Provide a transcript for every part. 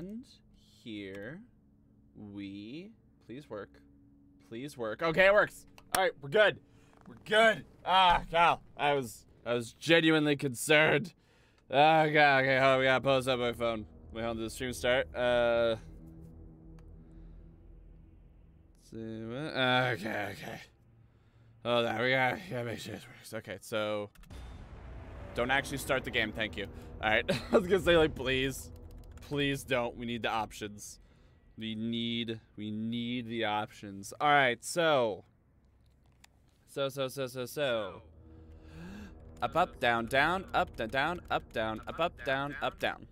And here we please work. Please work. Okay, it works. All right, we're good. We're good. Ah, Cal, I was I was genuinely concerned. Ah, okay, okay, hold on, we gotta post up my phone. Wait, hold on, the stream start. Uh. uh, okay, okay. Hold on, we gotta, gotta make sure this works. Okay, so. Don't actually start the game, thank you. Alright, I was gonna say, like, please. Please don't. We need the options. We need, we need the options. Alright, so. So, so, so, so, so. Up, up, down, down, up, down, down, up, down, up, up, down, up, down.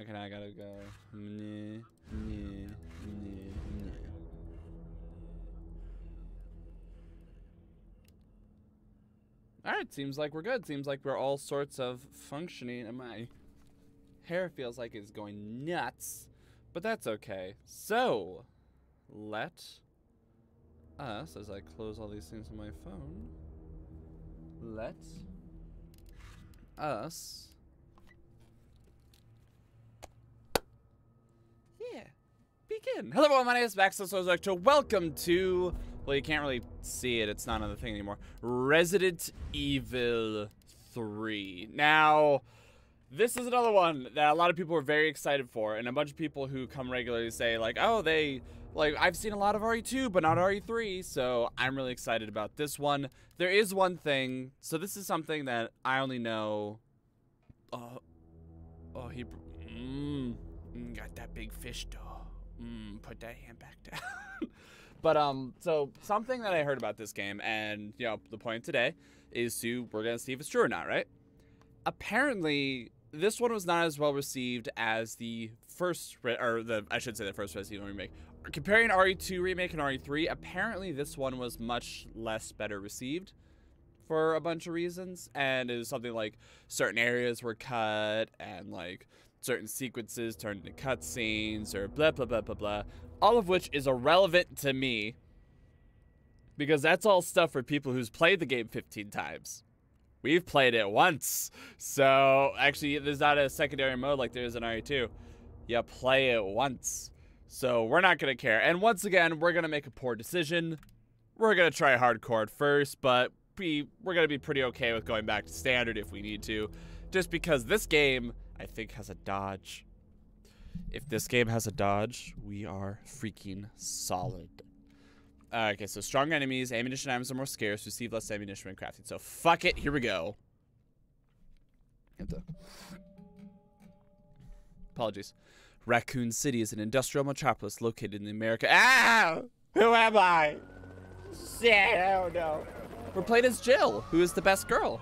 Okay, now I gotta go. Meh, meh, Alright, seems like we're good. Seems like we're all sorts of functioning. And my hair feels like it's going nuts. But that's okay. So, let us, as I close all these things on my phone, let us. Yeah. Begin. Hello everyone, my name is Max to welcome to well you can't really see it, it's not on the thing anymore. Resident Evil 3. Now this is another one that a lot of people are very excited for, and a bunch of people who come regularly say, like, oh, they, like, I've seen a lot of RE2, but not RE3, so I'm really excited about this one. There is one thing, so this is something that I only know. Oh, oh, he, mmm, got that big fish, though. Mmm, put that hand back down. but, um, so something that I heard about this game, and, you know, the point today is to, we're gonna see if it's true or not, right? Apparently, this one was not as well received as the first, or the I should say the first Resident Evil remake. Comparing RE2 remake and RE3, apparently this one was much less better received for a bunch of reasons, and it was something like certain areas were cut and like certain sequences turned into cutscenes or blah blah blah blah blah. All of which is irrelevant to me because that's all stuff for people who's played the game 15 times. We've played it once. So, actually, there's not a secondary mode like there is in RE2. You play it once. So, we're not going to care. And once again, we're going to make a poor decision. We're going to try hardcore at first, but we're going to be pretty okay with going back to standard if we need to. Just because this game, I think, has a dodge. If this game has a dodge, we are freaking solid. Uh, okay, so strong enemies, ammunition items are more scarce, receive less ammunition when crafting. So fuck it, here we go. Apologies. Raccoon City is an industrial metropolis located in the America. Ah! Who am I? Shit, I don't know. We're playing as Jill, who is the best girl.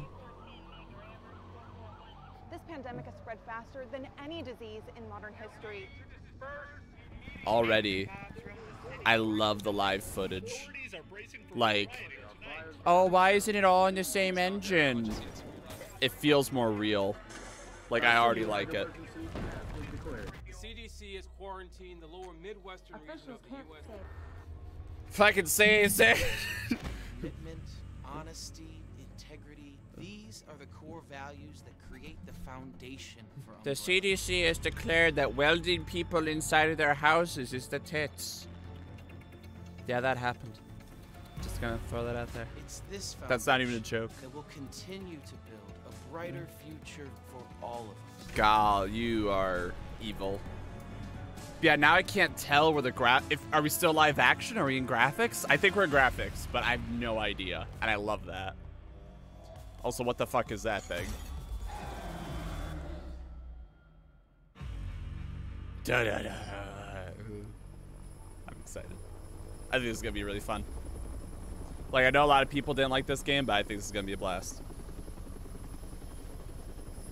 This pandemic has spread faster than any disease in modern history. Already, I love the live footage. Like, oh, why isn't it all in the same engine? It feels more real. Like, I already like it. CDC has quarantined the lower Midwestern region of the U.S. If I can say it, say the foundation for The CDC has declared that welding people inside of their houses is the tits. Yeah, that happened. Just gonna throw that out there. It's this That's not even a joke. that will continue to build a brighter mm. future for all of us. Gal, you are evil. Yeah, now I can't tell where the graph. if are we still live action? Are we in graphics? I think we're in graphics, but I have no idea, and I love that. Also, what the fuck is that thing? Da da da. I'm excited. I think this is gonna be really fun. Like I know a lot of people didn't like this game, but I think this is gonna be a blast.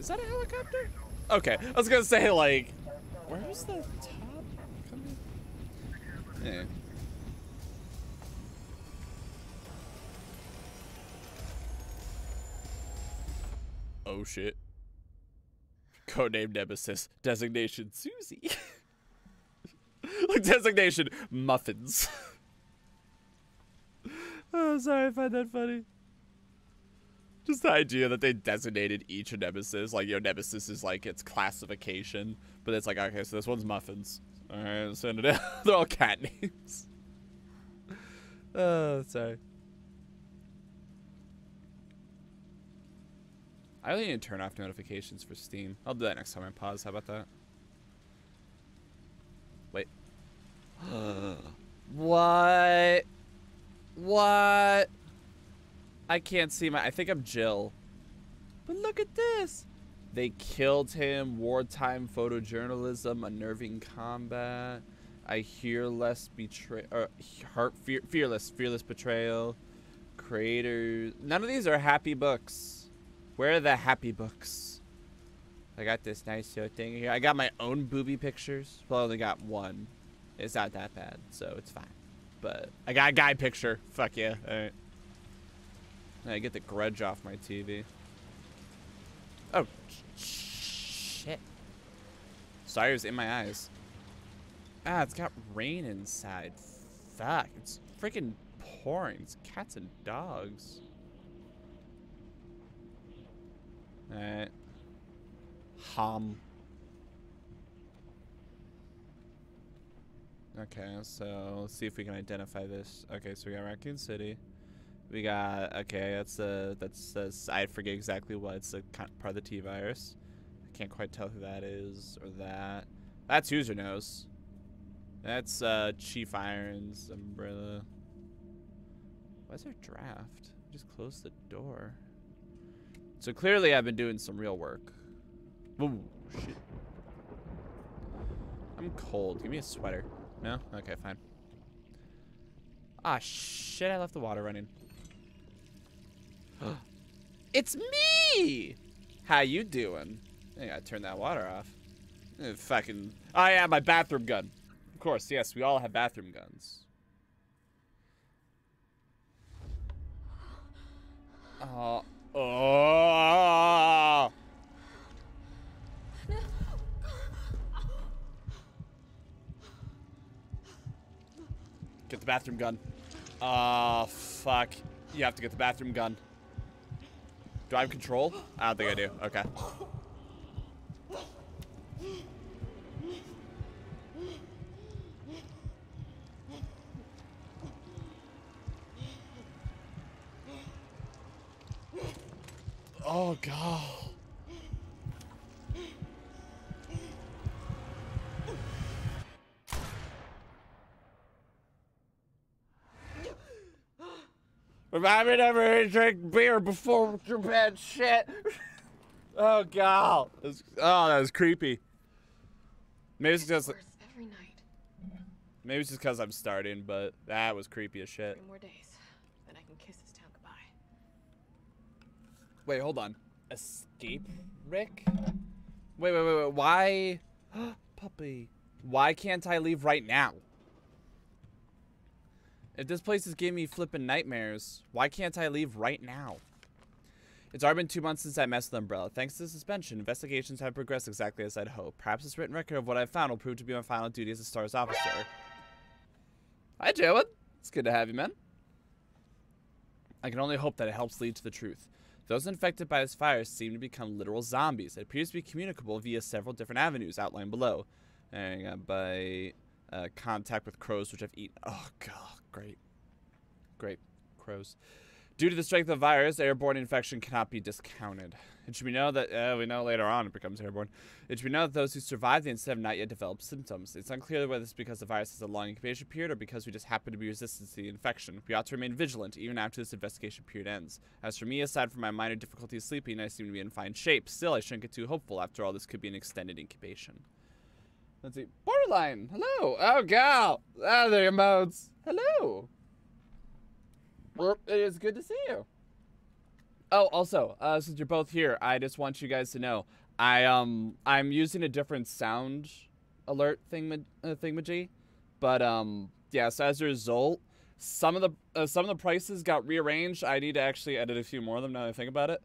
Is that a helicopter? Okay, I was gonna say like, where's the top coming? Yeah. Oh shit. Codename Nemesis. Designation Susie. like designation Muffins. oh, sorry, I find that funny. Just the idea that they designated each a nemesis, like, know, nemesis is like its classification, but it's like, okay, so this one's muffins. All right, send it out. They're all cat names. Oh, sorry. I really need to turn off notifications for Steam. I'll do that next time I pause. How about that? Wait. what? What? I can't see my. I think I'm Jill. But look at this. They killed him. Wartime photojournalism. Unnerving combat. I hear less betray. Or heart fear, fearless. Fearless betrayal. Creators. None of these are happy books. Where are the happy books? I got this nice uh, thing here. I got my own booby pictures. Well, I only got one. It's not that bad, so it's fine. But I got a guy picture. Fuck yeah. All right. I get the grudge off my TV. Oh, shit. Sorry, it was in my eyes. Ah, it's got rain inside. Fuck, it's freaking pouring. It's cats and dogs. Alright. Hum. Okay, so let's see if we can identify this. Okay, so we got Raccoon City. We got okay. That's uh that's that's I forget exactly what it's a part of the T virus. I can't quite tell who that is or that. That's user knows. That's uh Chief Irons umbrella. Why is there draft? Just close the door. So clearly I've been doing some real work. Ooh, shit. I'm cold. Give me a sweater. No? Okay, fine. Ah, shit, I left the water running. it's me! How you doing? I gotta turn that water off. Uh, fucking... Oh, yeah, my bathroom gun. Of course, yes, we all have bathroom guns. Oh. Oh. Get the bathroom gun. Oh, fuck. You have to get the bathroom gun. Have control? I don't think I do. Okay. Oh, God. Remind me never to drink beer before your bed shit. oh, God. Was, oh, that was creepy. Maybe it's just... every night. Maybe it's just because I'm starting, but that was creepy as shit. Three more days, then I can kiss this town goodbye. Wait, hold on. Escape, Rick? Wait, wait, wait, wait. Why? Puppy. Why can't I leave right now? If this place is giving me flipping nightmares, why can't I leave right now? It's already been two months since I messed with Umbrella. Thanks to the suspension, investigations have progressed exactly as I'd hoped. Perhaps this written record of what I've found will prove to be my final duty as a STARS officer. Hi, Jalen. It's good to have you, man. I can only hope that it helps lead to the truth. Those infected by this virus seem to become literal zombies. It appears to be communicable via several different avenues outlined below. And uh, by uh, contact with crows, which I've eaten. Oh, God. Great. Great. Crows. Due to the strength of the virus, airborne infection cannot be discounted. It should be known that, uh, we know later on it becomes airborne. It should be known that those who survive the incident have not yet developed symptoms. It's unclear whether it's because the virus has a long incubation period or because we just happen to be resistant to the infection. We ought to remain vigilant even after this investigation period ends. As for me, aside from my minor difficulties sleeping, I seem to be in fine shape. Still, I shouldn't get too hopeful. After all, this could be an extended incubation. Let's see. Borderline! Hello! Oh, gal! Ah, there emotes. Hello! Well, it is good to see you. Oh, also, uh, since you're both here, I just want you guys to know I um I'm using a different sound alert thing uh, thingamajig, but um yeah. So as a result, some of the uh, some of the prices got rearranged. I need to actually edit a few more of them now that I think about it.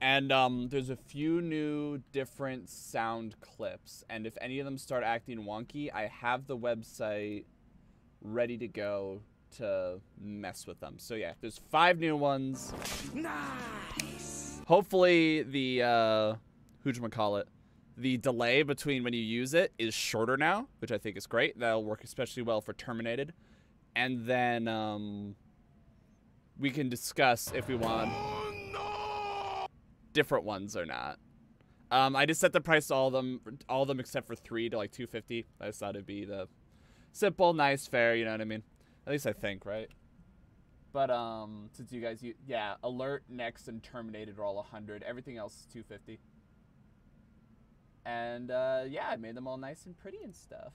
And um, there's a few new different sound clips, and if any of them start acting wonky, I have the website ready to go to mess with them. So yeah, there's five new ones. Nice. hopefully the uh, who'd you call it the delay between when you use it is shorter now, which I think is great. That'll work especially well for terminated, and then um, we can discuss if we want different ones or not. Um, I just set the price to all of them, all of them except for three to like 250. I just thought it'd be the simple, nice, fair. You know what I mean? At least I think, right? But um, since you guys, you, yeah, alert, next, and terminated are all 100. Everything else is 250. And uh, yeah, I made them all nice and pretty and stuff.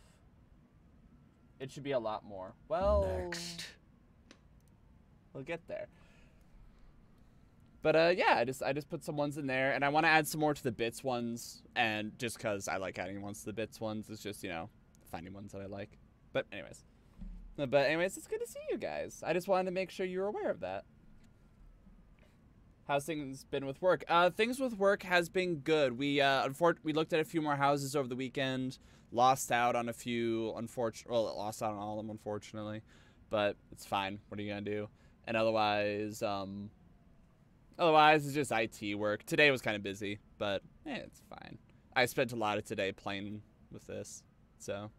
It should be a lot more. Well, next. we'll get there. But uh, yeah, I just I just put some ones in there, and I want to add some more to the bits ones, and just because I like adding ones to the bits ones, it's just you know finding ones that I like. But anyways, but anyways, it's good to see you guys. I just wanted to make sure you were aware of that. How's things been with work? Uh, things with work has been good. We uh, unfor- we looked at a few more houses over the weekend. Lost out on a few. Unfortunately, well, lost out on all of them, unfortunately. But it's fine. What are you gonna do? And otherwise, um, Otherwise, it's just IT work. Today was kind of busy, but eh, it's fine. I spent a lot of today playing with this, so.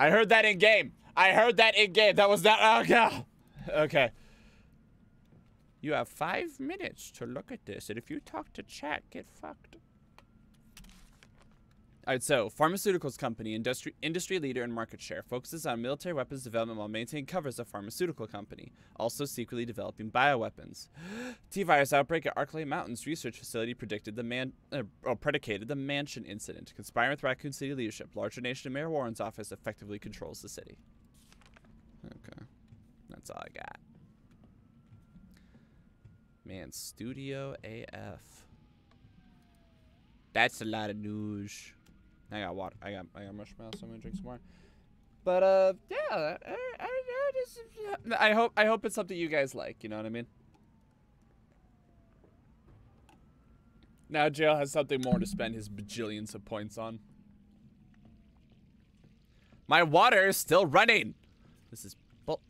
I heard that in game. I heard that in game. That was not. Oh god. Okay. You have five minutes to look at this, and if you talk to chat, get fucked. All right, so pharmaceuticals company, industry industry leader in market share, focuses on military weapons development while maintaining cover as a pharmaceutical company, also secretly developing bioweapons. T-virus outbreak at Arklay Mountains research facility predicted the man, uh, or predicated the Mansion incident. Conspiring with Raccoon City leadership, larger nation Mayor Warren's office effectively controls the city. Okay, that's all I got. Man, Studio AF. That's a lot of news. I got water. I got I got marshmallows. So I'm gonna drink some more. But uh, yeah. I, I, I, just, I hope I hope it's something you guys like. You know what I mean? Now Jail has something more to spend his bajillions of points on. My water is still running. This is bull.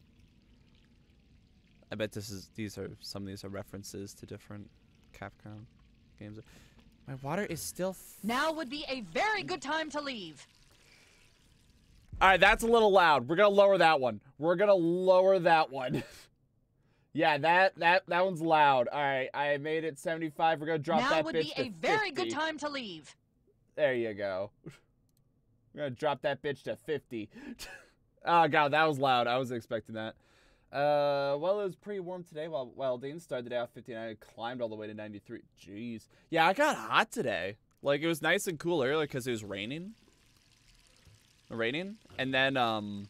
I bet this is these are some of these are references to different Capcom games. My water is still. now would be a very good time to leave. All right, that's a little loud. We're gonna lower that one. We're gonna lower that one. yeah, that that that one's loud. All right, I made it 75. We're gonna drop now that would be a very good time to leave. There you go. We're gonna drop that bitch to 50. oh god, that was loud. I was expecting that. Uh, well, it was pretty warm today. While while Dean started the day off 59, it climbed all the way to 93. Jeez. Yeah, I got hot today. Like it was nice and cool earlier because it was raining. Raining, and then um.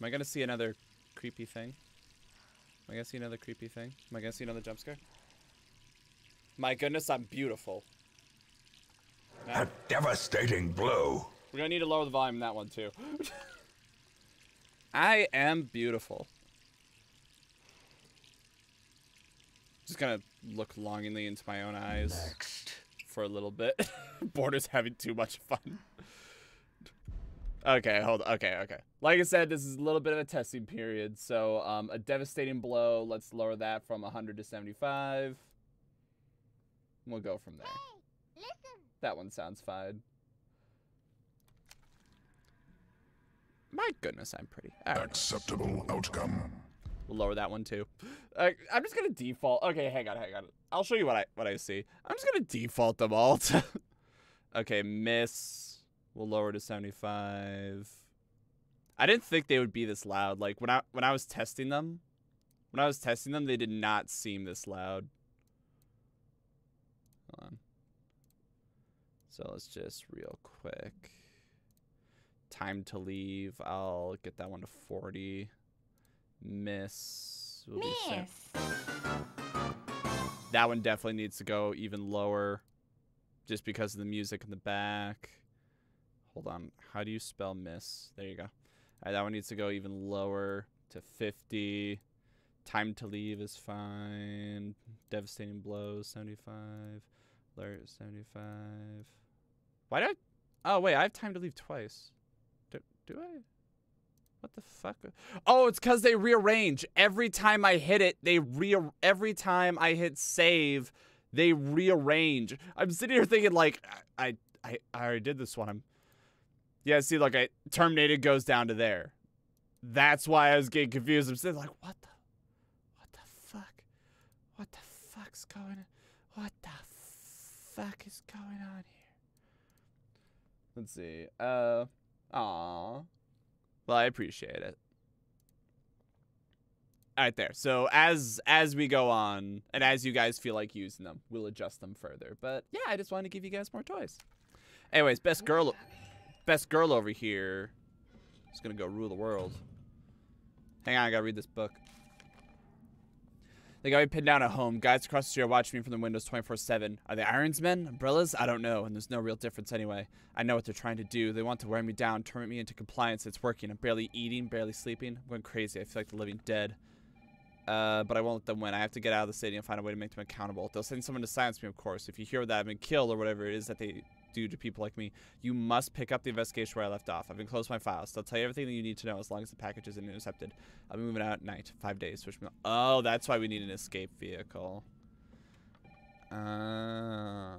Am I gonna see another creepy thing? Am I gonna see another creepy thing? Am I gonna see another jump scare? My goodness, I'm beautiful. A devastating blow. We're gonna need to lower the volume in that one too. I am beautiful. Just gonna look longingly into my own eyes Next. for a little bit. Border's having too much fun. okay, hold on. Okay, okay. Like I said, this is a little bit of a testing period. So, um, a devastating blow. Let's lower that from 100 to 75. We'll go from there. Hey, that one sounds fine. My goodness, I'm pretty. Acceptable outcome. We'll lower that one too. Uh, I'm just gonna default. Okay, hang on, hang on. I'll show you what I what I see. I'm just gonna default them all to. okay, miss. We'll lower to 75. I didn't think they would be this loud. Like when I when I was testing them, when I was testing them, they did not seem this loud. Hold on. So let's just real quick time to leave. I'll get that one to 40. Miss. Will Miss. That one definitely needs to go even lower just because of the music in the back. Hold on. How do you spell miss? There you go. Right, that one needs to go even lower to 50. Time to leave is fine. Devastating blows, 75. Alert, 75. Why did I... Oh, wait, I have time to leave twice. Do I? What the fuck? Oh, it's because they rearrange. Every time I hit it, they re. Every time I hit save, they rearrange. I'm sitting here thinking like, I, I, I already did this one. I'm. Yeah, see, like I terminated goes down to there. That's why I was getting confused. I'm sitting like, what the, what the fuck, what the fuck's going on? What the fuck is going on here? Let's see. Uh, aw. Well, I appreciate it. All right, there. So as as we go on, and as you guys feel like using them, we'll adjust them further. But yeah, I just wanted to give you guys more toys. Anyways, best girl, best girl over here is gonna go rule the world. Hang on, I gotta read this book. They got me pinned down at home. Guys across the street are watching me from the windows 24-7. Are they Irons men? Umbrellas? I don't know, and there's no real difference anyway. I know what they're trying to do. They want to wear me down, turn me into compliance. It's working. I'm barely eating, barely sleeping. I'm going crazy. I feel like the living dead. Uh, but I won't let them win. I have to get out of the city and find a way to make them accountable. They'll send someone to silence me, of course. If you hear that I've been killed or whatever it is that they do to people like me, you must pick up the investigation where I left off. I've enclosed my files. They'll tell you everything that you need to know as long as the package isn't intercepted. I'll be moving out at night. Five days. Which me. Oh, that's why we need an escape vehicle. Uh. All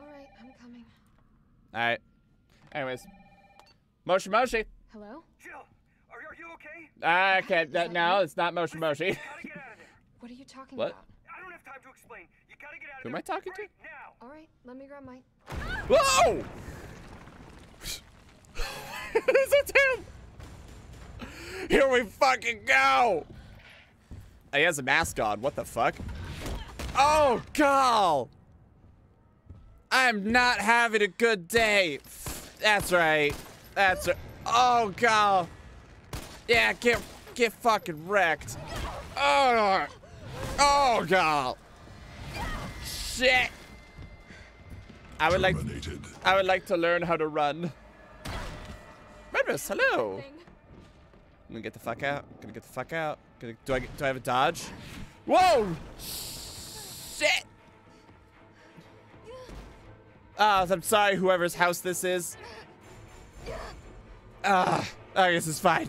right, I'm coming. All right. Anyways, Moshi Moshi. Hello? Jill, are, are you okay? I can't. That, no, it's not Moshi Moshi. Gotta get out of there. What are you talking What? about? I don't have time to explain. You gotta get out of Who am. I talking to? Now. All right, let me grab my. Whoa! It's him! Here we fucking go! He has a mask on. What the fuck? Oh, God! I'm not having a good day. That's right. That's right. Oh, God. Yeah, get get fucking wrecked. Oh, oh, God. Shit. I would like I would like to learn how to run. Redress, hello. I'm gonna get the fuck out. I'm Gonna get the fuck out. Gonna, do I get- do I have a dodge? Whoa! Shit! Ah, I'm sorry, whoever's house this is. Ah, I guess it's fine.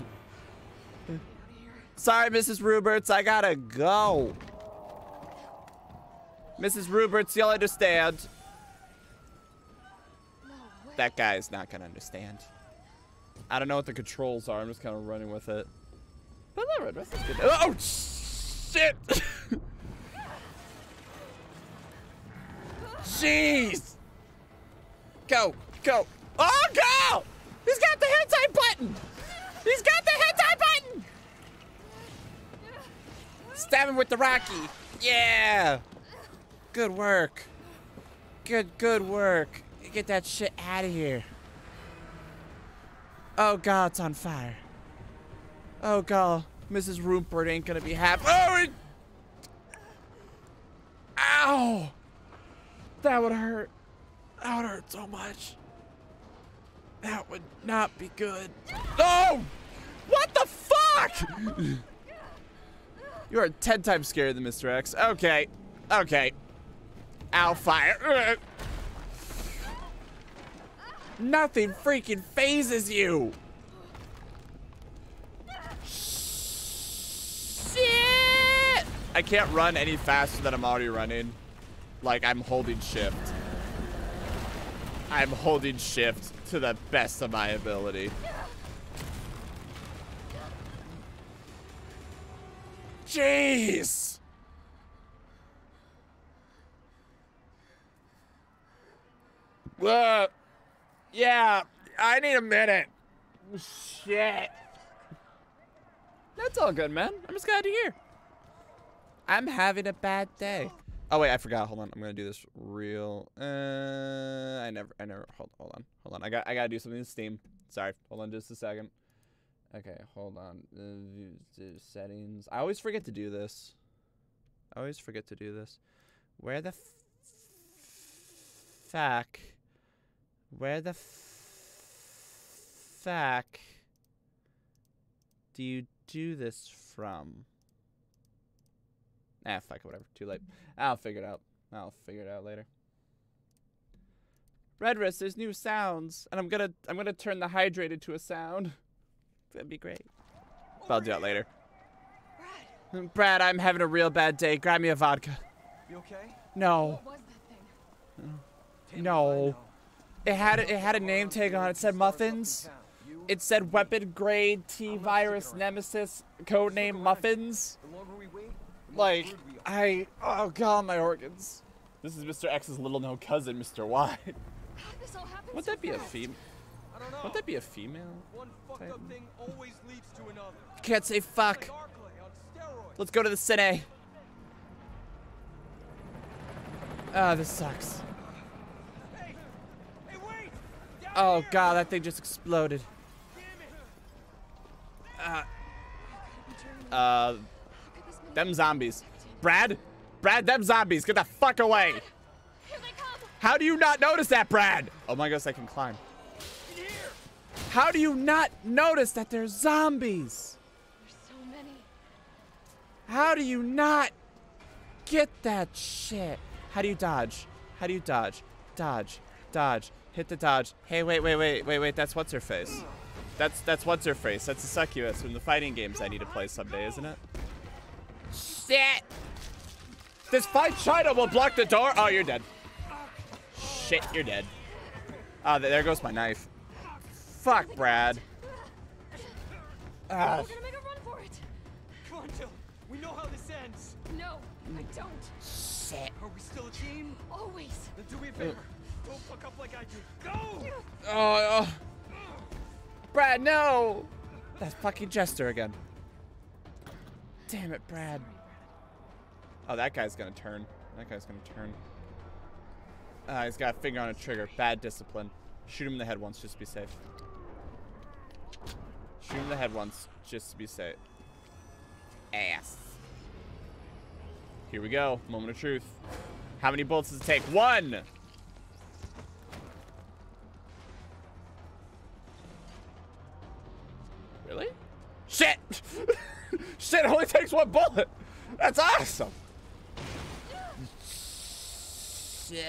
Sorry, Mrs. Ruberts, I gotta go. Mrs. Ruberts, you'll understand. No. That guy's not gonna understand. I don't know what the controls are. I'm just kind of running with it. But that red is good. Oh shit! Jeez! Go, go! Oh go! He's got the head tie button. He's got the head tie button. Stab him with the Rocky. Yeah. Good work. Good, good work. Get that shit out of here. Oh god, it's on fire. Oh god, Mrs. Rupert ain't gonna be happy. Oh! It... Ow! That would hurt. That would hurt so much. That would not be good. Oh! What the fuck? you are 10 times scarier than Mr. X. Okay. Okay. Ow, fire. Nothing freaking phases you. Shit! I can't run any faster than I'm already running. Like, I'm holding shift. I'm holding shift to the best of my ability. Jeez! Uh, yeah, I need a minute. Shit. That's all good, man. I'm just glad to hear. I'm having a bad day. Oh wait, I forgot. Hold on. I'm gonna do this real. Uh, I never, I never. Hold, hold on, hold on. I got, I gotta do something in Steam. Sorry. Hold on, just a second. Okay, hold on. Uh, the settings. I always forget to do this. I always forget to do this. Where the f- fuck? Where the fuck do you do this from? Ah, fuck it, whatever. Too late. I'll figure it out. I'll figure it out later. Red wrist, there's new sounds, and I'm gonna I'm gonna turn the hydrated to a sound. That'd be great. But I'll do that later. Brad. Brad, I'm having a real bad day. Grab me a vodka. You okay? No. What was that thing? No. It had it had a name tag on it. It said muffins. It said weapon grade T virus nemesis codename muffins. The longer we wait, the more Like screwed we are. I oh god my organs. This is Mr. X's little known cousin, Mr. Y. This all happened Would so that be a fast. fem? I don't. Would that be a female? One fucked up Titan? thing always leads to another. Can't say fuck. Like Arklay on steroids. Let's go to the cine. Ah, this sucks. Hey, hey, wait! Down Oh god, that thing just exploded. Uh, uh, them zombies. Brad, Brad, them zombies, get the fuck away. How do you not notice that, Brad? Oh my gosh, I can climb. How do you not notice that they're zombies? How do you not get that shit? How do you dodge? How do you dodge? Dodge, dodge, hit the dodge. Hey, wait, wait, wait, wait, wait. That's what's her face. That's that's what's her face. That's the succubus from the fighting games I need to play someday, isn't it? Shit! This fight China will block the door. Oh, you're dead. Shit, you're dead. Ah, th- there goes my knife. Fuck, Brad. Ah, We're gonna make a run for it. Come on, Jill. We know how this ends. No, I don't. shit. Are we still a team? Always. Then do me a favor. Up like I did. Go! Oh, oh. Brad, no! That fucking jester again. Damn it, Brad. Oh, that guy's gonna turn. That guy's gonna turn. Ah, he's got a finger on a trigger. Bad discipline. Shoot him in the head once, just to be safe. Shoot him in the head once, just to be safe. Ass. Here we go. Moment of truth. How many bullets does it take? One! Really? Shit! Shit, it only takes one bullet! That's awesome! Shit!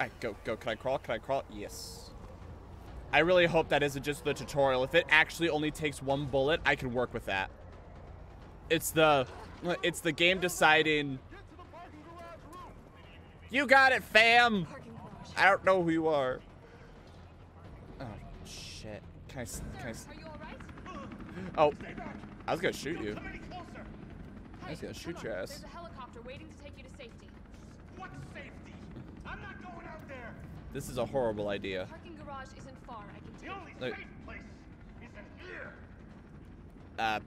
Alright, go, go. Can I crawl? Can I crawl? Yes. I really hope that isn't just the tutorial. If it actually only takes one bullet, I can work with that. It's the... It's the game deciding... You got it, fam! I don't know who you are. Oh, shit. Can I... Can I... s- Are you alright? Oh, I was gonna shoot you. Come any closer. Hey, was gonna shoot your ass. There's a helicopter waiting to take you to safety. What safety? I'm not going out there. This is a horrible idea. Parking garage isn't far. I can The only safe place is in here. Uh,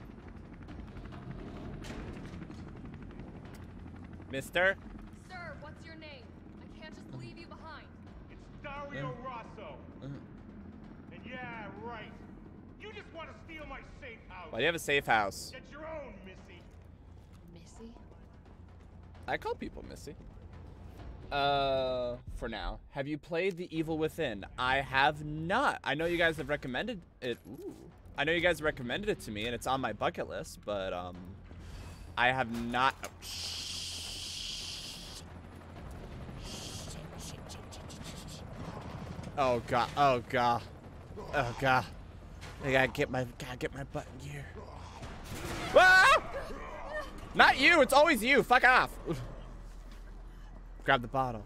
Mister. Sir, what's your name? I can't just leave you behind. It's Dario Rosso. Uh, And yeah, right. You just want to steal my safe house. Why do you have a safe house? Get your own, Missy. Missy? I call people Missy. Uh, for now. Have you played The Evil Within? I have not. I know you guys have recommended it. Ooh. I know you guys recommended it to me, and it's on my bucket list, but, um, I have not. Oh, shh. Oh god. Oh god. Oh god. I gotta get my gotta get my butt in gear. Ah! Not you. It's always you. Fuck off. grab the bottle.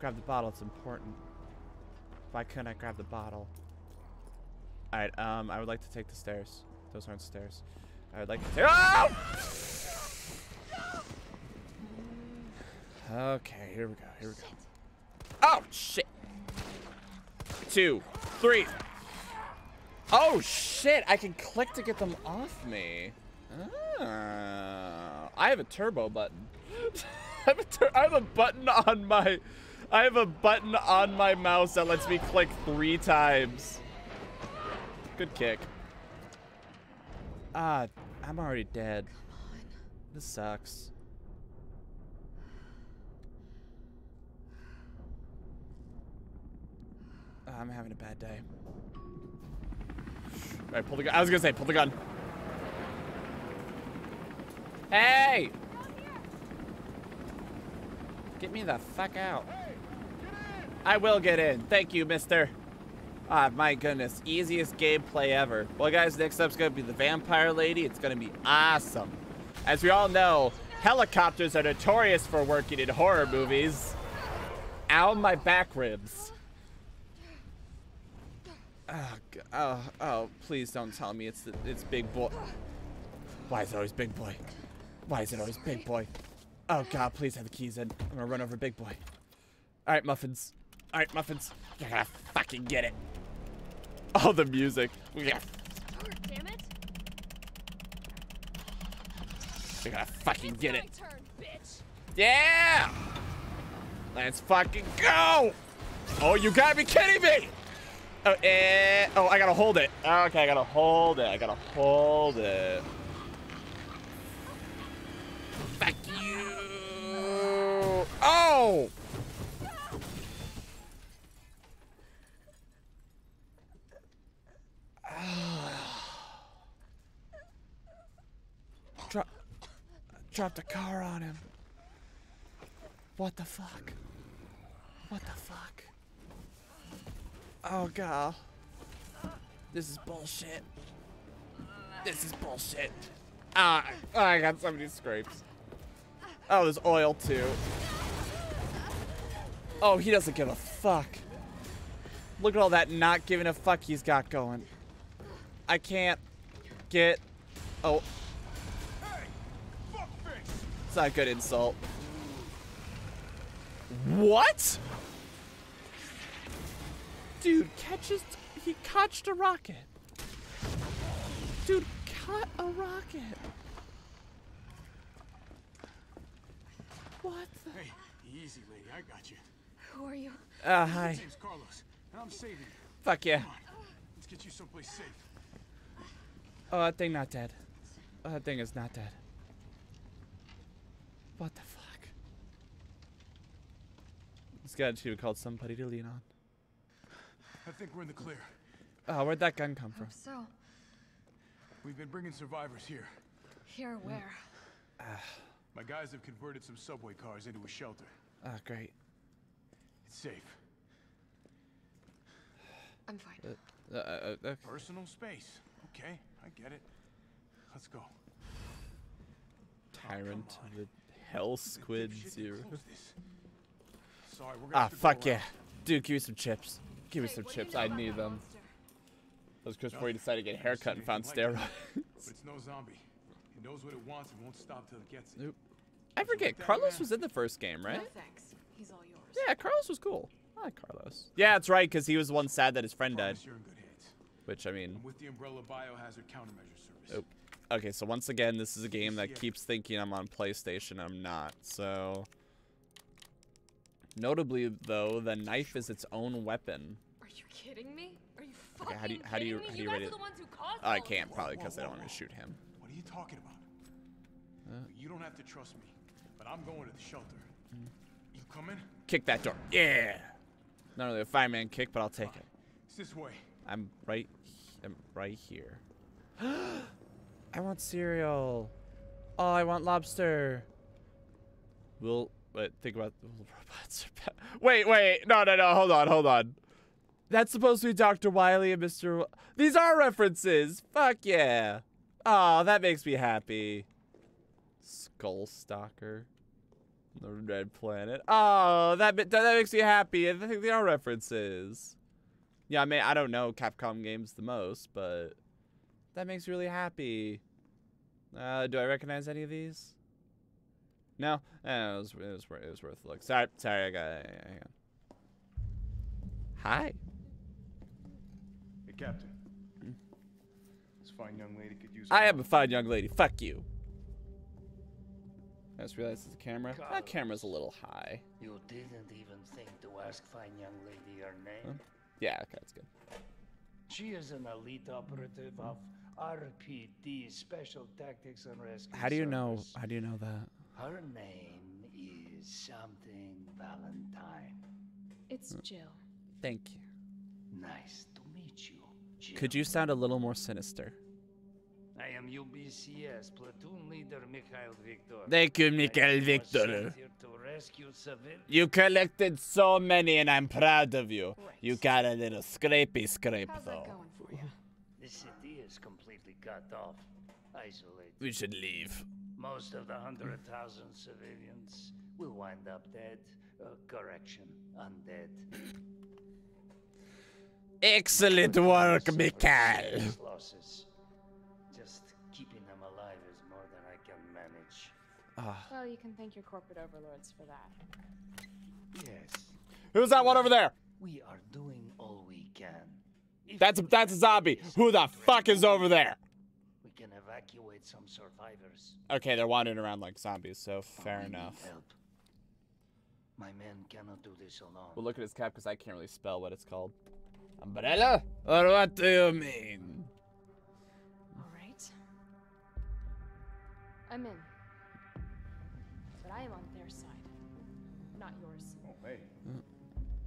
Grab the bottle. It's important. Why couldn't I grab the bottle? All right. Um, I would like to take the stairs. Those aren't stairs. I would like to take. Oh! Okay. Here we go. Here we go. Oh shit. Two, three. Oh shit! I can click to get them off me. Ah, I have a turbo button. I, have have a button on my. I have a button on my mouse that lets me click three times. Good kick. Ah, I'm already dead. This sucks. Ah, I'm having a bad day. All right, pull the gun. I was gonna say, pull the gun. Hey! Get me the fuck out. I will get in. Thank you, mister. Ah, my goodness. Easiest gameplay ever. Well, guys, next up's to be the Vampire Lady. It's to be awesome. As we all know, helicopters are notorious for working in horror movies. Ow, my back ribs. Oh, oh, oh, please don't tell me it's the, it's Big Boy. Why is it always Big Boy? Why is it always Big Boy? Oh, God, please have the keys in. I'm to run over Big Boy. All right, Muffins. All right, Muffins. You're going to fucking get it. Oh, the music. Yeah, oh, Start, damn it. you're going to fucking It's get it. turn, bitch. Yeah! Let's fucking go! Oh, you gotta be kidding me! Oh, eh, oh, I gotta hold it. Okay, I gotta hold it. I gotta hold it. Fuck you! Oh! Drop, dropped a car on him. What the fuck? What the fuck? Oh god. This is bullshit. This is bullshit. Ah, I got so many scrapes. Oh, there's oil too. Oh, he doesn't give a fuck. Look at all that not giving a fuck he's got going. I can't get. Oh, it's not a good insult. What? Dude, catches. He catched a rocket. Dude, caught a rocket. What the? Hey, easy, lady. I got you. Who are you? Uh, hi. Name's Carlos, and I'm saving you. Fuck yeah. Come on, let's get you someplace safe. Oh, that thing not dead. Oh, that thing is not dead. What the fuck? This guy too called somebody to lean on. I think we're in the clear. Oh, where'd that gun come from? Hope so. We've been bringing survivors here. Here, where? My guys have converted some subway cars into a shelter. Oh, great. It's safe. I'm fine. Uh, uh, uh, Personal space. Okay, I get it. Let's go. tyrant of the hell squid zero. Sorry, we're gonna Ah, have go fuck yeah. Dude, give me some chips. Give me some what do you chips. know I need them. monster? That was just before he decided to get a haircut and found anything steroids. But it's no zombie. It knows what it wants and won't stop till it gets it. Nope. I forget, Carlos man. was in the first game, right? No thanks. He's all yours. Yeah, Carlos was cool. I like Carlos. Yeah, that's right, because he was the one sad that his friend died. You're in good hands. Which, I mean, I'm with the Umbrella Biohazard Countermeasure Service. Oop. okay, so once again, this is a game that keeps thinking I'm on PlayStation. I'm not, so... Notably, though, the knife is its own weapon. Are you kidding me? Are you fucking Okay, how do you- how do you- kidding me? how do you guys rate are it? the ones who caused I can't, this. probably, because I don't want to shoot him. What are you talking about? Uh. You don't have to trust me, but I'm going to the shelter. Mm. You coming? Kick that door. Yeah! Not really a fireman kick, but I'll take it. It's this way. I'm right. I'm right here. I want cereal. Oh, I want lobster. Will wait, think about will robots. Wait, wait, no, no, no. Hold on, hold on. That's supposed to be Dr. Wily and Mr. Wi- These are references. Fuck yeah. Oh, that makes me happy. Skull Stalker. The Red Planet. Oh, that that makes me happy. I think they are references. Yeah, I mean, I don't know Capcom games the most, but that makes me really happy. Uh, do I recognize any of these? No, Eh, it was it was, it was worth a look. Sorry, sorry, I got. Hang on. Hi. Hey, Captain. This fine young lady could use. I am a fine young lady. Fuck you. I just realized it's a camera. That camera's a little high. You didn't even think to ask fine young lady her name? Yeah, okay, that's good. She is an elite operative of RPD, Special Tactics and Rescue How do you know? How do you know that? Her name is something Valentine. It's hmm. Jill. Thank you. Nice to meet you. Jill. Could you sound a little more sinister? I am UBCS platoon leader Mikhail Victor. Thank you, I Mikhail was Victor. sent here to rescue civilians. You collected so many, and I'm proud of you. You got a little scrapey scrape, How's though. that going for you? The city is completely cut off, isolated. We should leave. Most of the hundred thousand civilians will wind up dead. Uh, correction, undead. Excellent work, Suffer Mikhail. Losses. Just keeping them alive is more than I can manage. Ah. Well, you can thank your corporate overlords for that. Yes, Who's that one over there? we are doing all we can. If That's that's a zombie. Who the fuck is over there? We can evacuate some survivors. Okay, they're wandering around like zombies, so fair We enough. Help. My men cannot do this alone. We'll look at his cap because I can't really spell what it's called. Umbrella? Or what do you mean? All right. I'm in. But I am on their side, not yours. Oh, hey.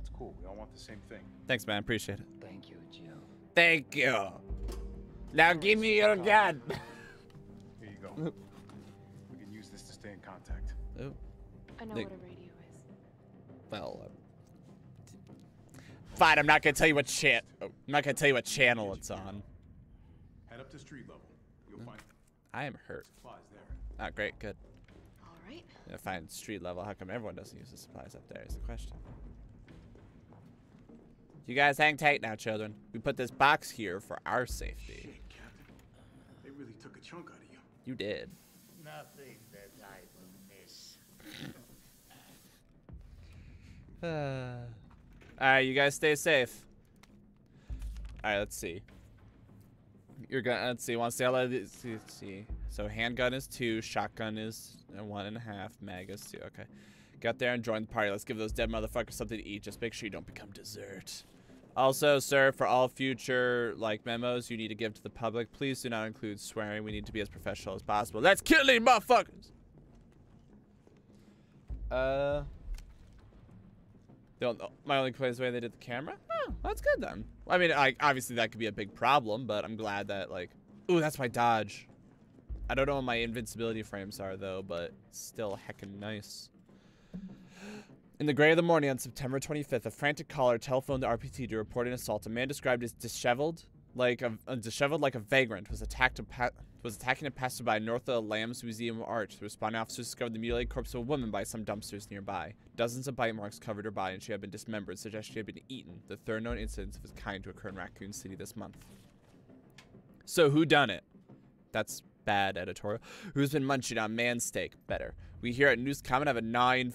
It's cool. We all want the same thing. Thanks, man. Appreciate it. Thank you, Jill. Thank you. Now give me your gun. Uh, Here you go. we can use this to stay in contact. oh, I know Nick. what a radio is. well. uh, Fine, I'm not gonna tell you what chan. Oh, I'm not gonna tell you what channel it's on. Head up to street level. You'll find I am hurt. supplies there. Ah, great, good. All right. Yeah, fine, street level. How come everyone doesn't use the supplies up there? Is the question. You guys hang tight now, children. We put this box here for our safety. Shit, Captain. They really took a chunk out of you. You did. Nothing that I will miss. Uh, all right, you guys stay safe. All right, let's see. You're gonna let's see. Want to see how of these? Let's see. So handgun is two, shotgun is uh, one and a half, mag is two. Okay, get there and join the party. Let's give those dead motherfuckers something to eat. Just make sure you don't become dessert. Also, sir, for all future like memos you need to give to the public, please do not include swearing. We need to be as professional as possible. Let's kill these motherfuckers. Uh. My only complaint is the way they did the camera. Oh, that's good then. I mean, I, obviously that could be a big problem, but I'm glad that like, ooh, that's my dodge. I don't know what my invincibility frames are though, but still heckin' nice. In the gray of the morning on September 25th, a frantic caller telephoned the RPD to report an assault. A man described as disheveled, like a, uh, disheveled like a vagrant, was attacked a was attacking a passerby north of Lambs Museum of Art. The responding officers discovered the mutilated corpse of a woman by some dumpsters nearby. Dozens of bite marks covered her body, and she had been dismembered, suggesting she had been eaten. The third known incident of its kind to occur in Raccoon City this month. So who done it? That's bad editorial. Who's been munching on man steak? Better. We here at News Comment have a gnawing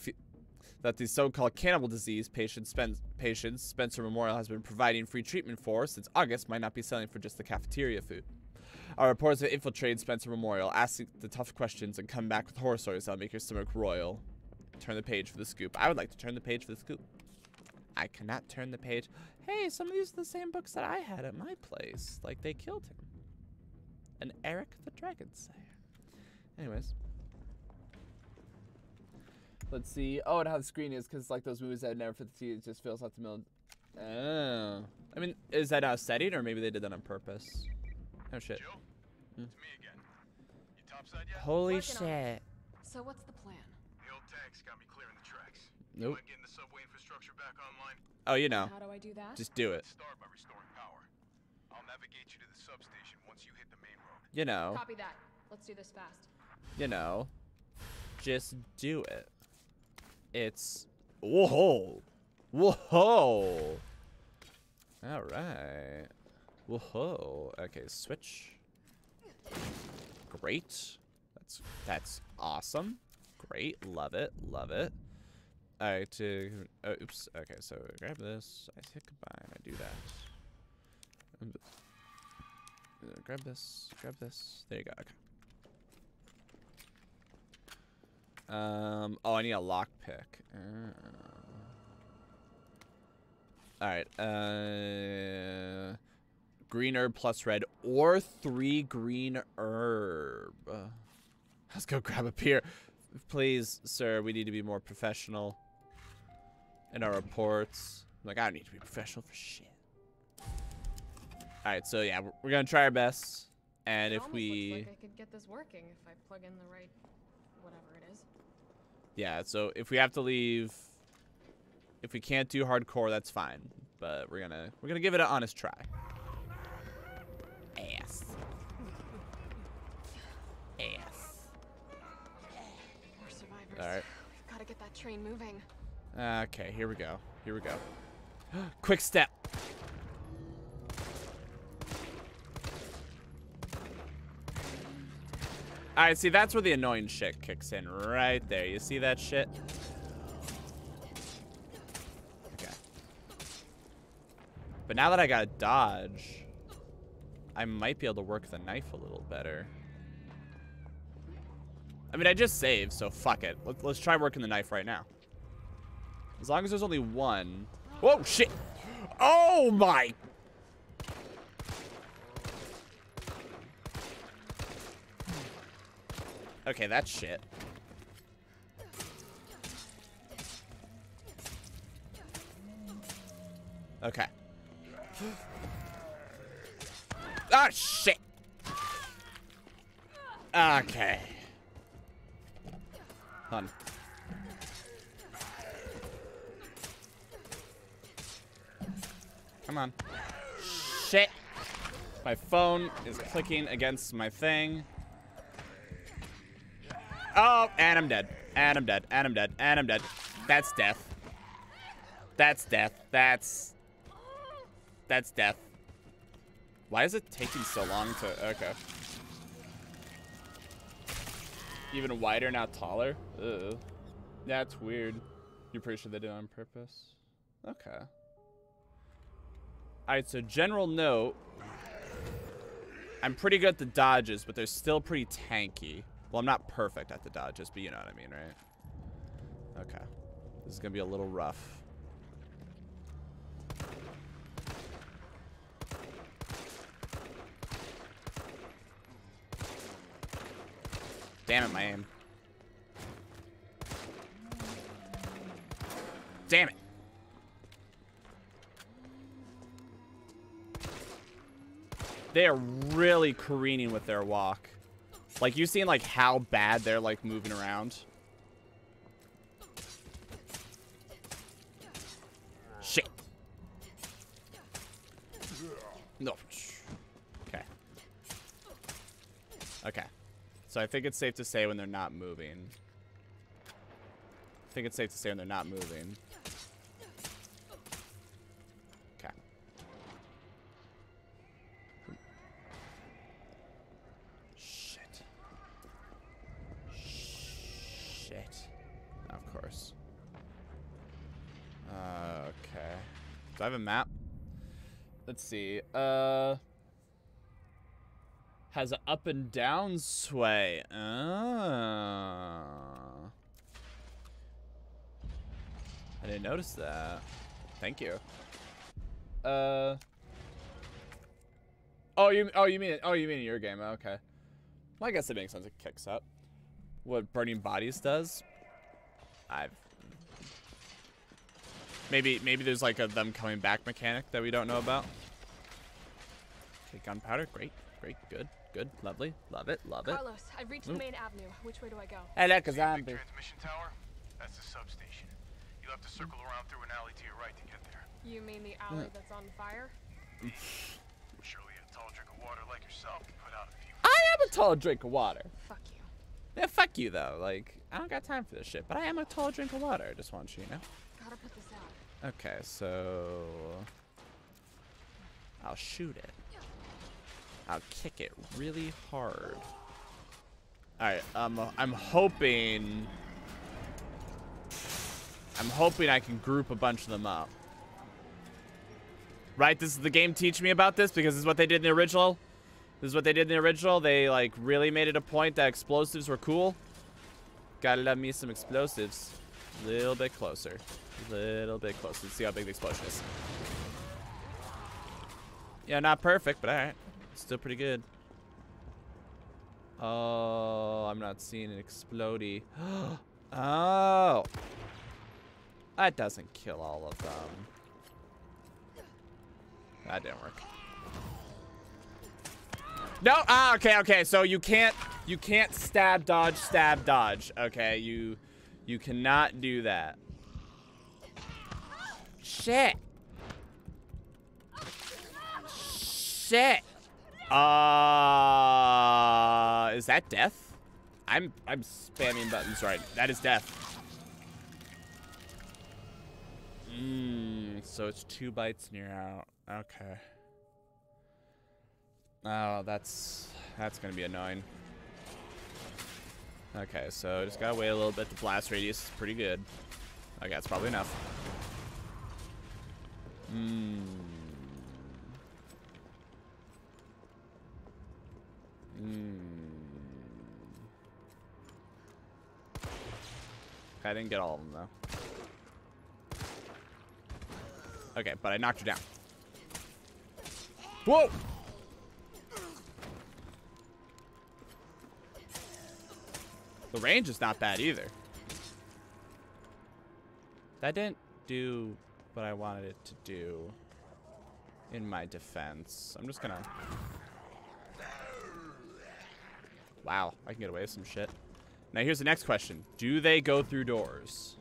that the so-called cannibal disease patient Spen- patients Spencer Memorial has been providing free treatment for since August might not be selling for just the cafeteria food. Our reporters have infiltrated Spencer Memorial, asking the tough questions, and come back with horror stories that'll make your stomach royal. Turn the page for the scoop. I would like to turn the page for the scoop. I cannot turn the page. Hey, some of these are the same books that I had at my place. Like, they killed him. And Eric the Dragon Slayer. Anyways. Let's see. Oh, and how the screen is, because like those movies that I never fit the see, it just feels like the middle. Oh. I mean, is that a setting, or maybe they did that on purpose? Oh, shit. Joe? Hmm. It's me again. You topside yet? Holy Working shit. it. So what's the plan? The old tanks got me clearing the tracks. Nope. Mind getting the subway infrastructure back online? Oh, you know. How do I do that? Just do it. Start by restoring power. I'll navigate you to the substation once you hit the main road. You know. Copy that. Let's do this fast. You know. Just do it. It's. Whoa. Whoa. All right. Whoa. Okay, switch. Great. That's that's awesome. Great. Love it. Love it. Right. To oh, oops. Okay. So grab this. I hit combine. I do that. Grab this. Grab this. There you go. Okay. Um. Oh, I need a lockpick. Uh, all right. Uh. Green herb plus red, or three green herb. Let's go grab a beer, please, sir. We need to be more professional in our reports. Like I don't need to be professional for shit. All right. So yeah, we're, gonna try our best, and It if we. looks like I could get this working if I plug in the right whatever. Yeah, so if we have to leave, if we can't do hardcore, that's fine. But we're gonna we're gonna give it an honest try. Ass. Ass. More survivors. All right. We've got to get that train moving. Okay, here we go. Here we go. Quick step. Alright, see, that's where the annoying shit kicks in. Right there. You see that shit? Okay. But now that I got a dodge, I might be able to work the knife a little better. I mean, I just saved, so fuck it. Let's, let's try working the knife right now. As long as there's only one. Whoa, shit. Oh my. Okay, that's shit. Okay. Ah, shit. Okay. On. Come on. Shit. My phone is clicking against my thing. Oh, and I'm dead. And I'm dead. And I'm dead. And I'm dead. That's death. That's death. That's... That's death. Why is it taking so long to... Okay. Even wider, now taller? That's weird. You're pretty sure they did it on purpose? Okay. Alright, so general note. I'm pretty good at the dodges, but they're still pretty tanky. Well, I'm not perfect at the dodges, but you know what I mean, right? Okay. This is going to be a little rough. Damn it, my aim. Damn it. They are really careening with their walk. Like, you've seen, like, how bad they're, like, moving around? Shit. No. Okay. Okay. So I think it's safe to say when they're not moving. I think it's safe to say when they're not moving. Have a map? Let's see. Uh has an up and down sway. Oh. I didn't notice that. Thank you. Uh. Oh, you oh you mean oh you mean your game? Okay. Well, I guess it makes sense. It kicks up. What burning bodies does? I've maybe maybe there's like a them coming back mechanic that we don't know about. Okay, gunpowder, great, great, good, good, lovely, love it, love it. Carlos, I've reached Ooh. the main avenue. Which way do I go? I like a zombie. transmission tower? That's the substation. You'll have to circle around through an alley to your right to get there. You mean the alley that's on fire? Surely a tall drink of water like yourself can put out a few. I am a tall drink of water. Fuck you. Yeah, fuck you though. Like, I don't got time for this shit. But I am a tall drink of water. I just want you to know. Gotta put this out. Okay, so I'll shoot it. I'll kick it really hard. All right, um, I'm hoping. I'm hoping I can group a bunch of them up. Right, this is the game teach me about this because this is what they did in the original. This is what they did in the original. They like really made it a point that explosives were cool. Gotta love me some explosives. A little bit closer. Little bit closer. Let's see how big the explosion is. Yeah, not perfect, but alright. Still pretty good. Oh, I'm not seeing an explodey. oh. That doesn't kill all of them. That didn't work. No, ah, okay, okay. So you can't, you can't stab, dodge, stab, dodge. Okay, you, You cannot do that. Shit. Shit. Uh, is that death? I'm I'm spamming buttons right. That is death. Mmm. So it's two bites and you're out. Okay. Oh, that's that's gonna be annoying. Okay, so just gotta wait a little bit. The blast radius is pretty good. Okay, that's probably enough. Hmm. Hmm. I didn't get all of them though. Okay, but I knocked her down. Whoa! The range is not bad either. That didn't do what I wanted it to do in my defense. I'm just gonna... Wow, I can get away with some shit. Now here's the next question. Do they go through doors?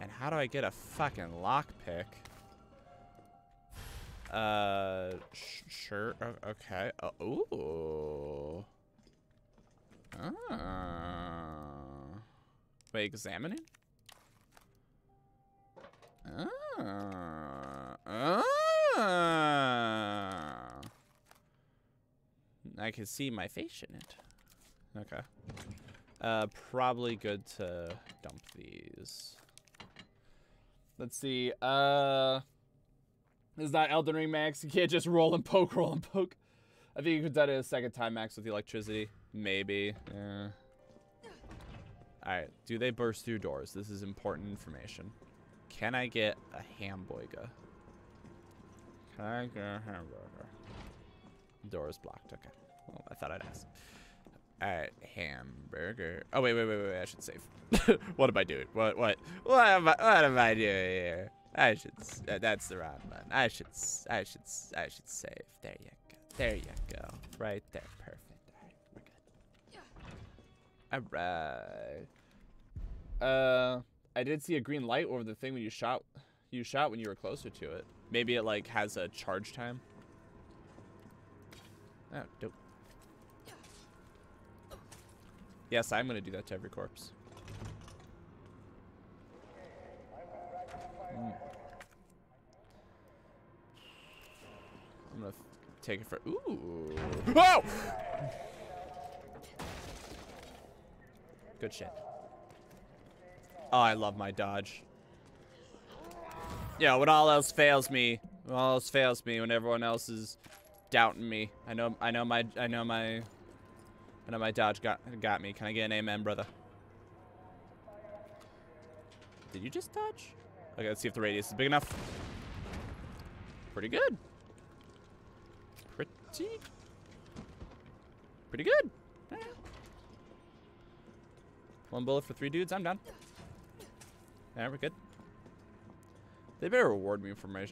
And how do I get a fucking lockpick? Uh, sure. Okay. Uh, ooh. Ah. Wait, examining? Ah. Ah. I can see my face in it. Okay. Uh, probably good to dump these. Let's see. Uh, this is not Elden Ring Max. You can't just roll and poke, roll and poke. I think you could do it a second time max with the electricity. Maybe. Yeah. Alright. Do they burst through doors? This is important information. Can I get a hamburger? Can I get a hamburger? Door is blocked. Okay. Well, I thought I'd ask. Alright, hamburger. Oh wait, wait, wait, wait, wait. I should save. what am I doing? What, what, what am I, what am I doing here? I should. Uh, that's the wrong one. I should. I should. s- I should save. There you go. There you go. Right there. Perfect. Alright, we're good. Alright. Uh, I did see a green light over the thing when you shot. You shot when you were closer to it. Maybe it like has a charge time. Oh, dope. Yes, I'm gonna do that to every corpse. Mm. I'm gonna take it for. Ooh. Whoa! Good shit. Oh, I love my dodge. Yeah, when all else fails me, when all else fails me, when everyone else is doubting me, I know, I know my, I know my, I know my dodge got got me. Can I get an amen, brother? Did you just dodge? Okay, let's see if the radius is big enough. Pretty good. Pretty, pretty good. Yeah. One bullet for three dudes. I'm done. Yeah, we're good. They better reward me for my.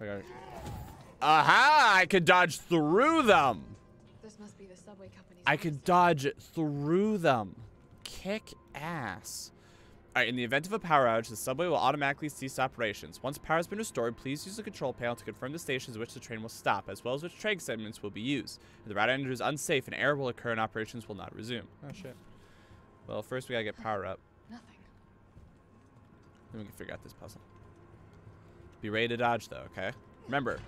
Okay. Aha! I could dodge through them. This must be the subway company's. I could dodge through them. Kick ass. Alright, in the event of a power outage, the subway will automatically cease operations. Once power has been restored, please use the control panel to confirm the stations at which the train will stop, as well as which train segments will be used. If the route enters unsafe, an error will occur and operations will not resume. Oh shit. Well, first we gotta get power up. Nothing. Then we can figure out this puzzle. Be ready to dodge though, okay? Remember.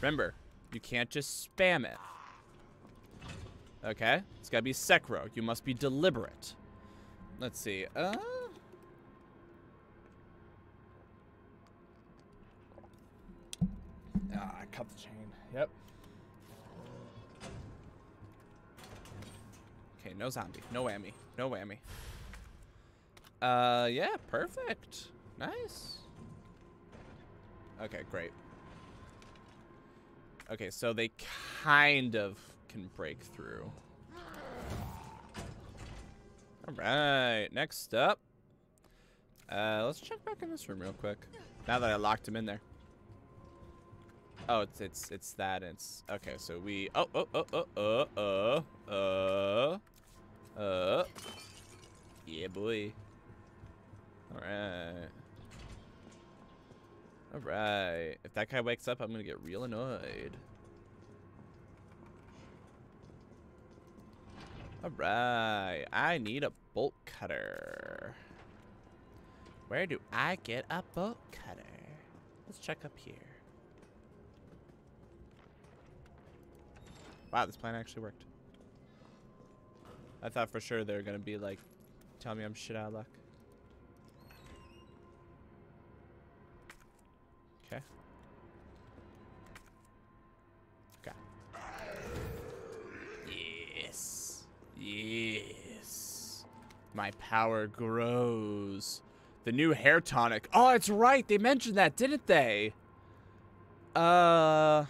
Remember, you can't just spam it. Okay? It's gotta be Sekiro. You must be deliberate. Let's see. Uh. Ah, I cut the chain. Yep. No zombie. No whammy. No whammy. Uh, yeah, perfect. Nice. Okay, great. Okay, so they kind of can break through. All right, next up. Uh, let's check back in this room real quick. Now that I locked him in there. Oh, it's it's it's that. It's okay. So we. Oh oh oh oh oh uh uh uh. Yeah, boy. All right. All right. If that guy wakes up, I'm gonna get real annoyed. All right. I need a bolt cutter. Where do I get a bolt cutter? Let's check up here. Wow, this plan actually worked. I thought for sure they were gonna be like, tell me I'm shit out of luck. Okay. Okay. Yes. Yes. My power grows. The new hair tonic. Oh, it's right. They mentioned that, didn't they? Uh.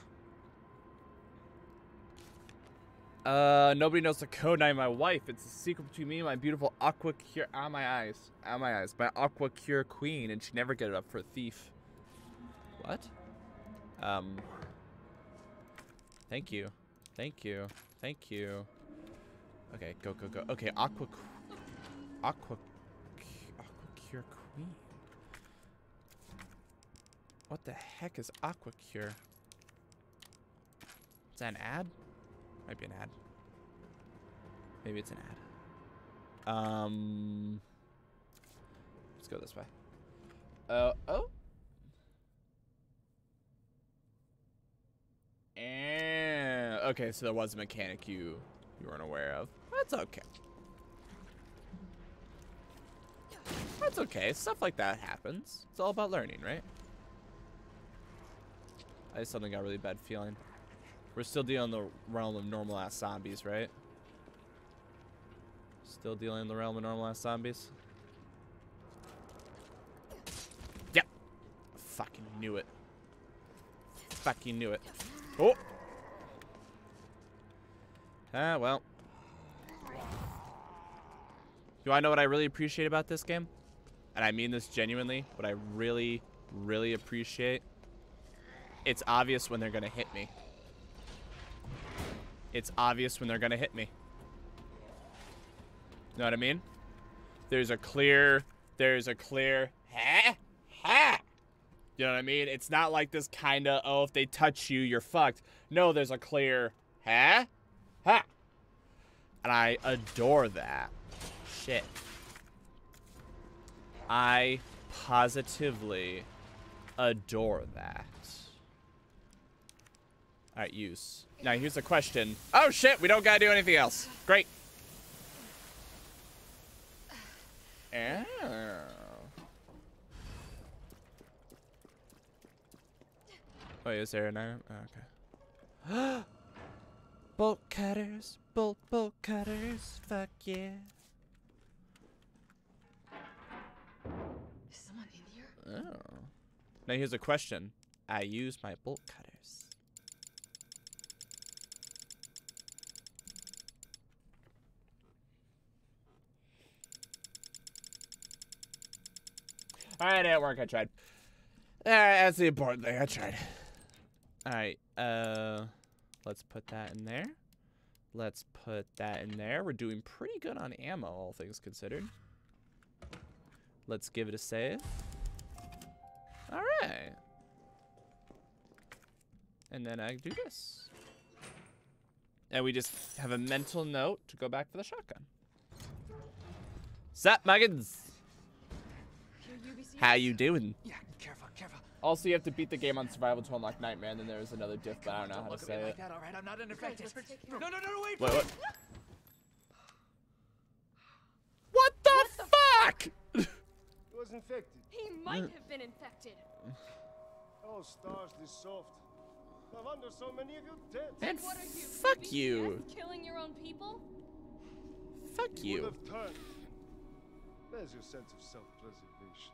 Uh, nobody knows the code. I'm my wife. It's a secret between me and my beautiful Aqua Cure. Ah, my eyes. Ah, my eyes. My Aqua Cure queen, and she never get it up for a thief. What? Um. Thank you. Thank you. Thank you. Okay, go, go, go. Okay, Aqua. Aqua. Aqua Cure queen. What the heck is Aqua Cure? Is that an ad? Might be an ad. Maybe it's an ad. Um, let's go this way. Uh oh. And okay, so there was a mechanic you you weren't aware of. That's okay. That's okay. Stuff like that happens. It's all about learning, right? I just suddenly got a really bad feeling. We're still dealing in the realm of normal ass zombies, right? Still dealing in the realm of normal ass zombies? Yep. Fucking knew it. Fucking knew it. Oh! Ah, well. You wanna know what I really appreciate about this game? And I mean this genuinely. What I really, really appreciate? It's obvious when they're gonna hit me. It's obvious when they're gonna hit me. Know what I mean? There's a clear, there's a clear, ha, ha. You know what I mean? It's not like this kind of, oh, if they touch you, you're fucked. No, there's a clear, ha, ha. And I adore that. Shit. I positively adore that. All right, use. Now, here's the question. Oh, shit, we don't gotta do anything else. Great. Oh. Wait, is there an item? Oh, okay. bolt cutters, bolt bolt cutters, fuck yeah. Is someone in here? Oh. Now here's a question. I use my bolt cutters. Alright, didn't work. I tried. Alright, that's the important thing. I tried. Alright, uh, let's put that in there. Let's put that in there. We're doing pretty good on ammo, all things considered. Let's give it a save. Alright. And then I do this. And we just have a mental note to go back for the shotgun. Sup, muggins? Here, UBC. How you doing? Yeah, careful, careful. Also, you have to beat the game on survival to unlock Nightmare, and then there's another diff, but I don't know how to say it. like that, all right? I'm not unaffected. let's No, no, no, no, wait. Wait, wait. what? What the fuck? He was infected. He might mm. have been infected. Oh, stars, this soft. No wonder so many of you dead. Man, What are you? fuck UBCS? you. Killing your own people? Fuck Would you. have turned. Where's your sense of self-preservation?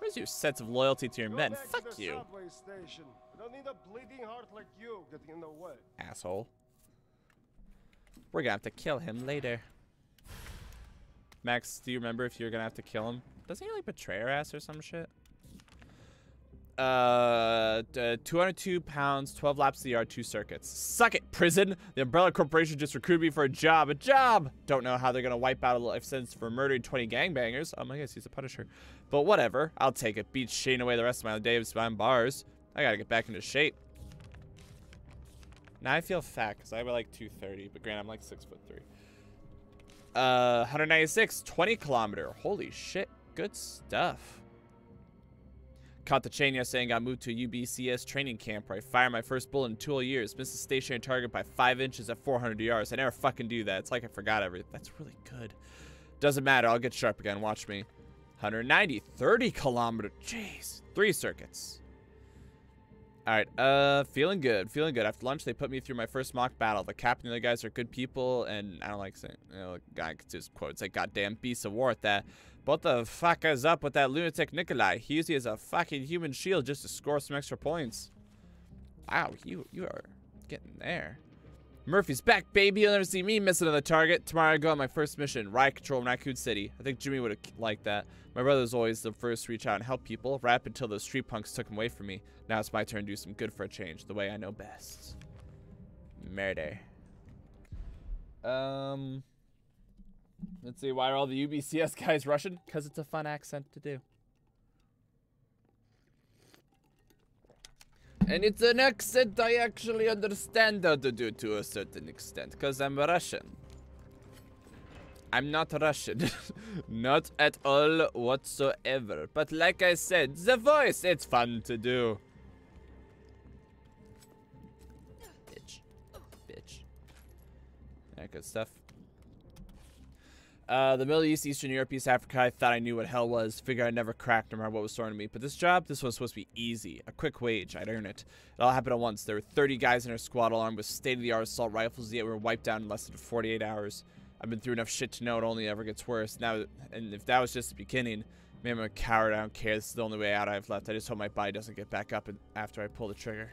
Where's your sense of loyalty to your Go men? Fuck you, station. Don't need a bleeding heart like you getting in the way. asshole. We're gonna have to kill him later. Max, do you remember if you're gonna have to kill him? Doesn't he like betray our ass or some shit? Uh, d- 202 pounds, 12 laps of the yard, two circuits. Suck it, prison. The Umbrella Corporation just recruited me for a job. A job. Don't know how they're gonna wipe out a life sentence for murdering 20 gangbangers. Oh my gosh, he's a Punisher. But whatever. I'll take it. Beat Shane away the rest of my days behind bars. I gotta get back into shape. Now I feel fat because I weigh like 230, but granted I'm like six foot three. Uh, 196, 20 kilometer. Holy shit, good stuff. Caught the chain yesterday and got moved to a UBCS training camp where I fired my first bullet in two years. Missed a stationary target by five inches at 400 yards. I never fucking do that. It's like I forgot everything. That's really good. Doesn't matter. I'll get sharp again. Watch me. 190, 30 kilometer. Jeez. Three circuits. All right, uh, feeling good, feeling good. After lunch, they put me through my first mock battle. The captain and the other guys are good people, and I don't like saying, you know, guy just quotes like "goddamn beast of war" at that. What the fuck is up with that lunatic Nikolai? He uses as a fucking human shield just to score some extra points. Wow, you you are getting there. Murphy's back, baby. You'll never see me miss another target. Tomorrow I go on my first mission, riot control Raccoon City. I think Jimmy would have liked that. My brother was always the first to reach out and help people, Rap until those street punks took him away from me. Now it's my turn to do some good for a change, the way I know best. Murder. Um, let's see. Why are all the UBCS guys Russian? Because it's a fun accent to do. And it's an accent I actually understand how to do to a certain extent, because I'm Russian. I'm not Russian. not at all whatsoever. But like I said, the voice, it's fun to do. Bitch. Bitch. Yeah, good stuff. Uh, the Middle East, Eastern Europe, East Africa, I thought I knew what hell was. Figure I'd never cracked no matter what was thrown at me. But this job, this was supposed to be easy. A quick wage. I'd earn it. It all happened at once. There were 30 guys in our squad armed with state-of-the-art assault rifles, yet we were wiped out in less than 48 hours. I've been through enough shit to know it only ever gets worse. Now, and if that was just the beginning, maybe I'm a coward. I don't care. This is the only way out I've left. I just hope my body doesn't get back up after I pull the trigger.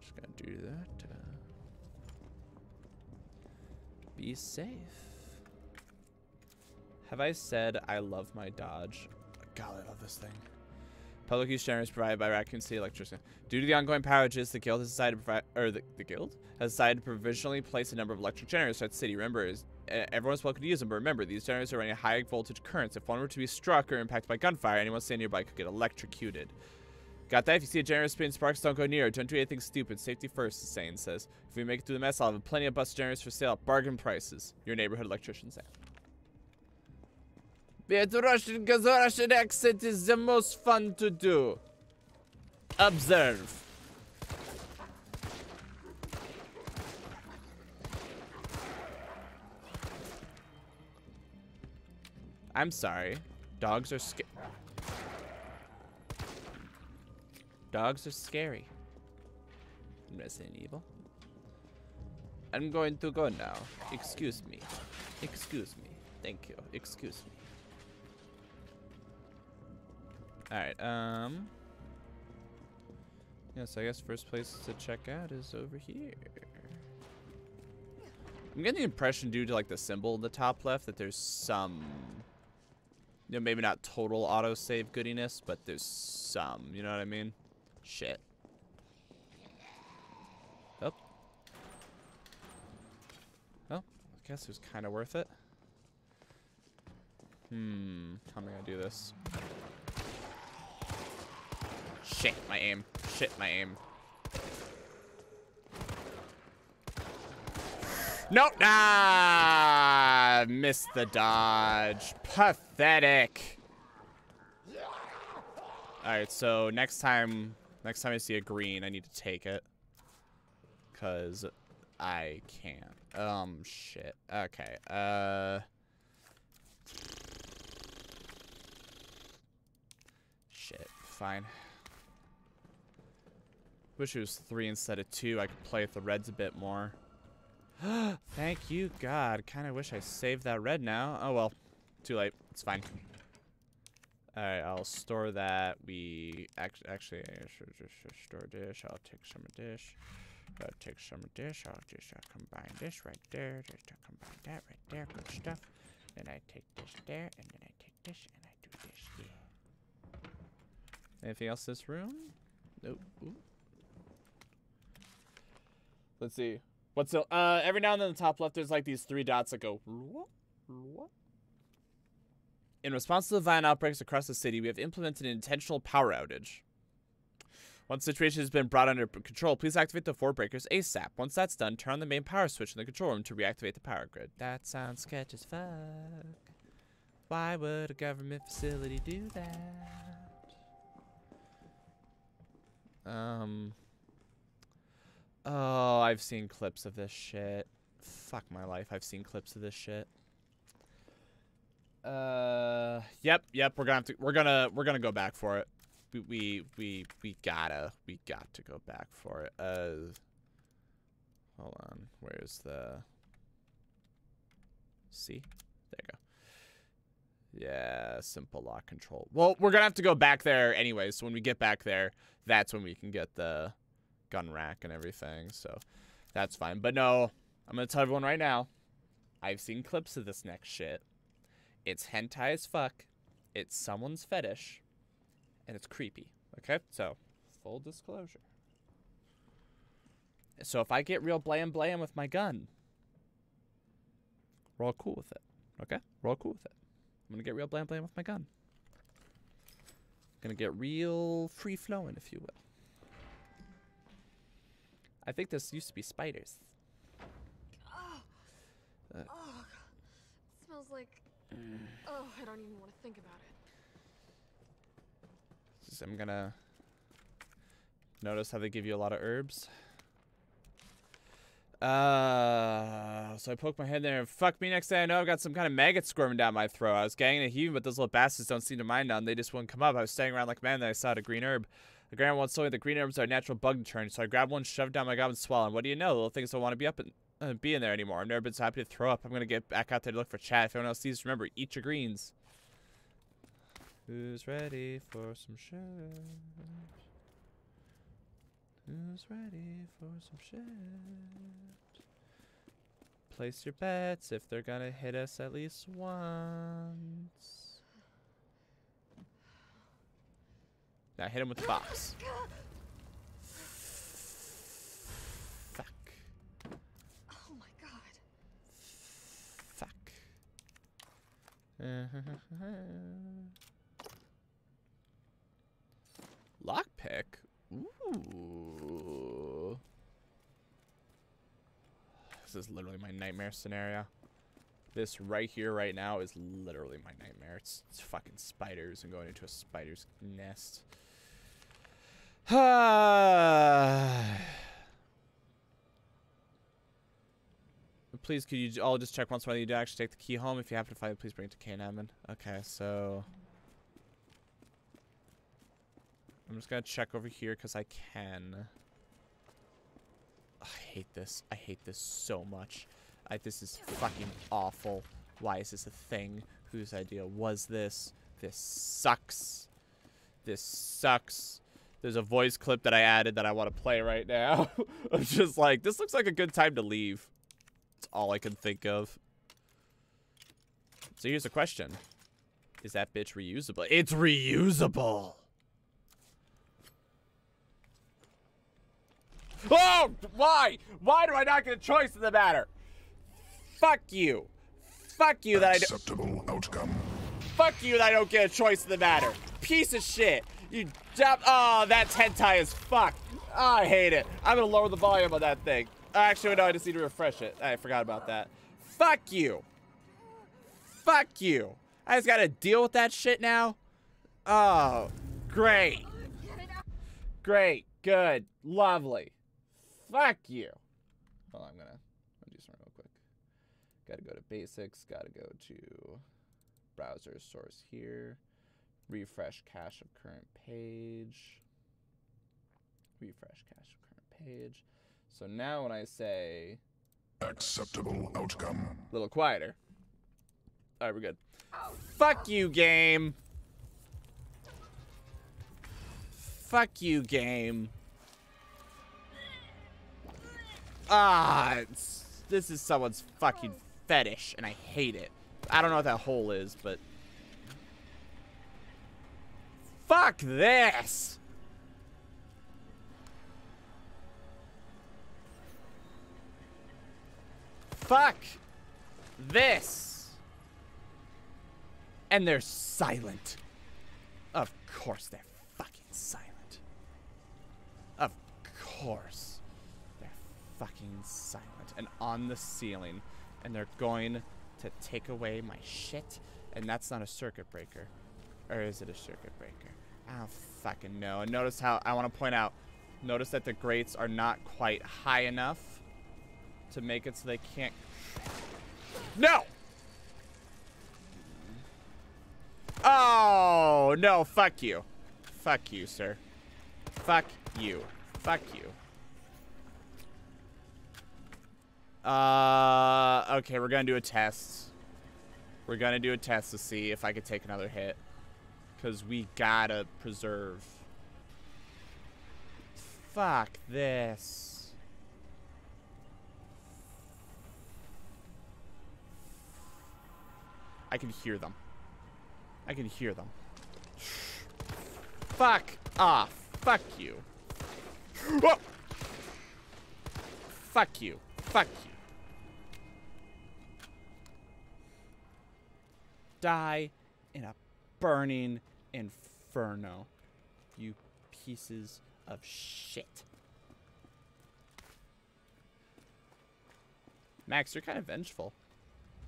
Just gonna do that. Uh, be safe. Have I said I love my Dodge? God, I love this thing. Public use generators provided by Raccoon City Electricity. Due to the ongoing power outages, the guild has decided to provide, or the, the guild has decided to provisionally place a number of electric generators throughout the city. Remember, is, uh, everyone's welcome to use them, but remember, these generators are running high voltage currents. If one were to be struck or impacted by gunfire, anyone standing nearby could get electrocuted. Got that? If you see a generator spinning sparks, don't go near it. Don't do anything stupid. Safety first, the saying says. If we make it through the mess, I'll have plenty of bus generators for sale at bargain prices. Your neighborhood electrician saying. But Russian, because Russian accent is the most fun to do. Observe. I'm sorry. Dogs are sca- Dogs are scary. Resident Evil. I'm going to go now. Excuse me. Excuse me. Thank you. Excuse me. Alright, um... Yeah, so I guess first place to check out is over here. I'm getting the impression due to like the symbol in the top left that there's some, you know, maybe not total autosave goodiness, but there's some, you know what I mean? Shit. Oh. Well, I guess it was kind of worth it. Hmm, how am I gonna do this? Shit, my aim. Shit, my aim. Nope. Ah, missed the dodge. Pathetic. All right, so next time, next time I see a green, I need to take it, cause I can't. Um, shit. Okay. Uh. Shit. Fine. Wish it was three instead of two. I could play with the reds a bit more. Thank you, God. Kind of wish I saved that red now. Oh, well. Too late. It's fine. Alright, I'll store that. We actually, actually, just store dish. I'll take some of dish. I'll take some of dish. I'll just uh, combine this right there. Just uh, combine that right there. Good stuff. Then I take this there, and then I take this, and I do this here. Anything else this room? Nope. Ooh. Let's see. What's the, uh, every now and then in the top left, there's like these three dots that go. In response to the violent outbreaks across the city, we have implemented an intentional power outage. Once the situation has been brought under control, please activate the four breakers ASAP. Once that's done, turn on the main power switch in the control room to reactivate the power grid. That sounds sketch as fuck. Why would a government facility do that? Um. Oh, I've seen clips of this shit. Fuck my life, I've seen clips of this shit. Uh, yep, yep. We're gonna have to. We're gonna. We're gonna go back for it. We we we we gotta. We got to go back for it. Uh, hold on. Where's the? See, there you go. Yeah, simple lock control. Well, we're gonna have to go back there anyway. So when we get back there, that's when we can get the gun rack and everything. So that's fine. But no, I'm gonna tell everyone right now. I've seen clips of this next shit. It's hentai as fuck. It's someone's fetish. And it's creepy. Okay? So, full disclosure. So if I get real blam blam with my gun, we're all cool with it. Okay? We're all cool with it. I'm gonna get real blam blam with my gun. Gonna get real free flowing, if you will. I think this used to be spiders. Uh, Oh, smells like. Oh, I don't even want to think about it. Just- I'm gonna notice how they give you a lot of herbs. Uh, so I poke my head there and fuck me next day. I know I've got some kind of maggot squirming down my throat. I was ganging and heaving, but those little bastards don't seem to mind none. They just wouldn't come up. I was standing around like a man, then I saw a green herb. The once told me the green herbs are natural bug deterrent, so I grabbed one, shoved down my gob, and swallowed. And what do you know? The little things don't want to be up and uh, be in there anymore. I've never been so happy to throw up. I'm gonna get back out there to look for chat. If anyone else sees, remember, eat your greens. Who's ready for some shit? Who's ready for some shit? Place your bets if they're gonna hit us at least once. Now hit him with the box. Fuck. Oh my god. Fuck. Lockpick? Ooh. This is literally my nightmare scenario. This right here, right now, is literally my nightmare. It's, it's fucking spiders and going into a spider's nest. Please, could you all just check once whether you do actually take the key home? If you happen to find it, please bring it to Kane Admin. Okay, so... I'm just gonna check over here because I can. I hate this. I hate this so much. I, this is fucking awful. Why is this a thing? Whose idea was this? This sucks. This sucks. There's a voice clip that I added that I want to play right now. I'm just like, this looks like a good time to leave. That's all I can think of. So here's a question. Is that bitch reusable? It's reusable! Oh! Why? Why do I not get a choice in the matter? Fuck you. Fuck you that I don't- Acceptable outcome. Fuck you that I don't get a choice in the matter. Piece of shit. You dumb. Oh, ah, that's hentai as fuck. Oh, ah, I hate it. I'm gonna lower the volume on that thing. Actually, no, I just need to refresh it. I forgot about that. Fuck you. Fuck you. I just gotta deal with that shit now. Oh, great. Great. Good. Lovely. Fuck you. On, I'm gonna, I'm gonna do something real quick. Gotta go to basics. Gotta go to browser source here. Refresh cache of current page. Refresh cache of current page. So now when I say Acceptable outcome. a little quieter. All right, we're good. Fuck you, game. Fuck you, game. Ah, it's, this is someone's fucking fetish, and I hate it. I don't know what that hole is, but Fuck this! Fuck this! And they're silent. Of course they're fucking silent. Of course. They're fucking silent. And on the ceiling. And they're going to take away my shit. And that's not a circuit breaker. Or is it a circuit breaker? I don't fucking know. And notice how, I want to point out, notice that the grates are not quite high enough to make it so they can't... No! Oh, no, fuck you. Fuck you, sir. Fuck you. Fuck you. Uh, okay, we're gonna do a test. We're gonna do a test to see if I could take another hit. Because we gotta preserve. Fuck this. I can hear them. I can hear them. Fuck off. Fuck you. Fuck you. Fuck you. Die in a burning inferno. You pieces of shit. Max, you're kind of vengeful.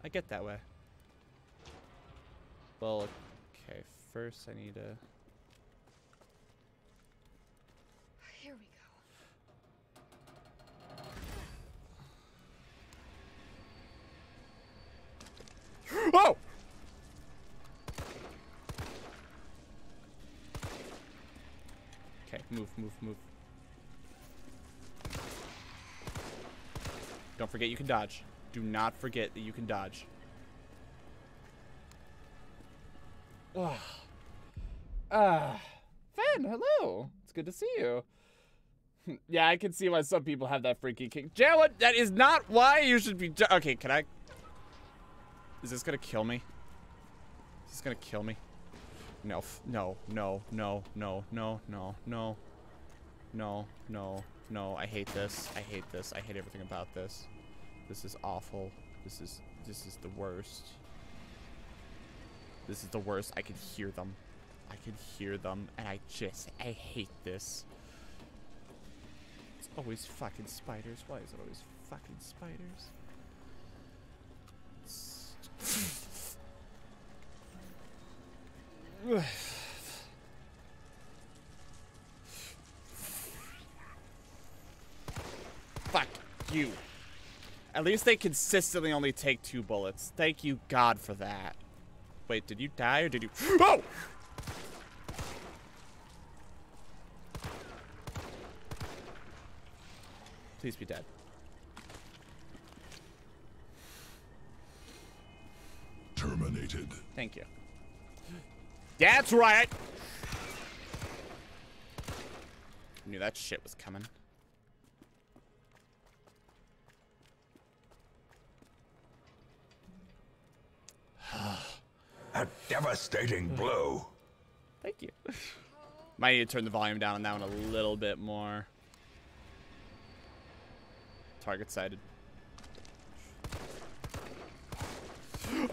I get that way. Well, okay, first I need to... Here we go. Whoa! Okay, move, move, move. Don't forget you can dodge. Do not forget that you can dodge. Ah. Ah. Fen, hello. It's good to see you. yeah, I can see why some people have that freaky kick. Jalen, that is not why you should be. okay, can I? Is this gonna kill me? Is this gonna kill me? No, no, no, no, no, no, no, no. No, no, no, I hate this. I hate this. I hate everything about this. This is awful. This is, this is the worst. This is the worst. I can hear them. I can hear them, and I just, I hate this. It's always fucking spiders. Why is it always fucking spiders? Fuck you. At least they consistently only take two bullets. Thank you, God, for that. Wait, did you die or did you... Oh! Please be dead. Terminated. Thank you. That's right! Knew that shit was coming. A devastating blow. Thank you. Might need to turn the volume down on that one a little bit more. Target sighted.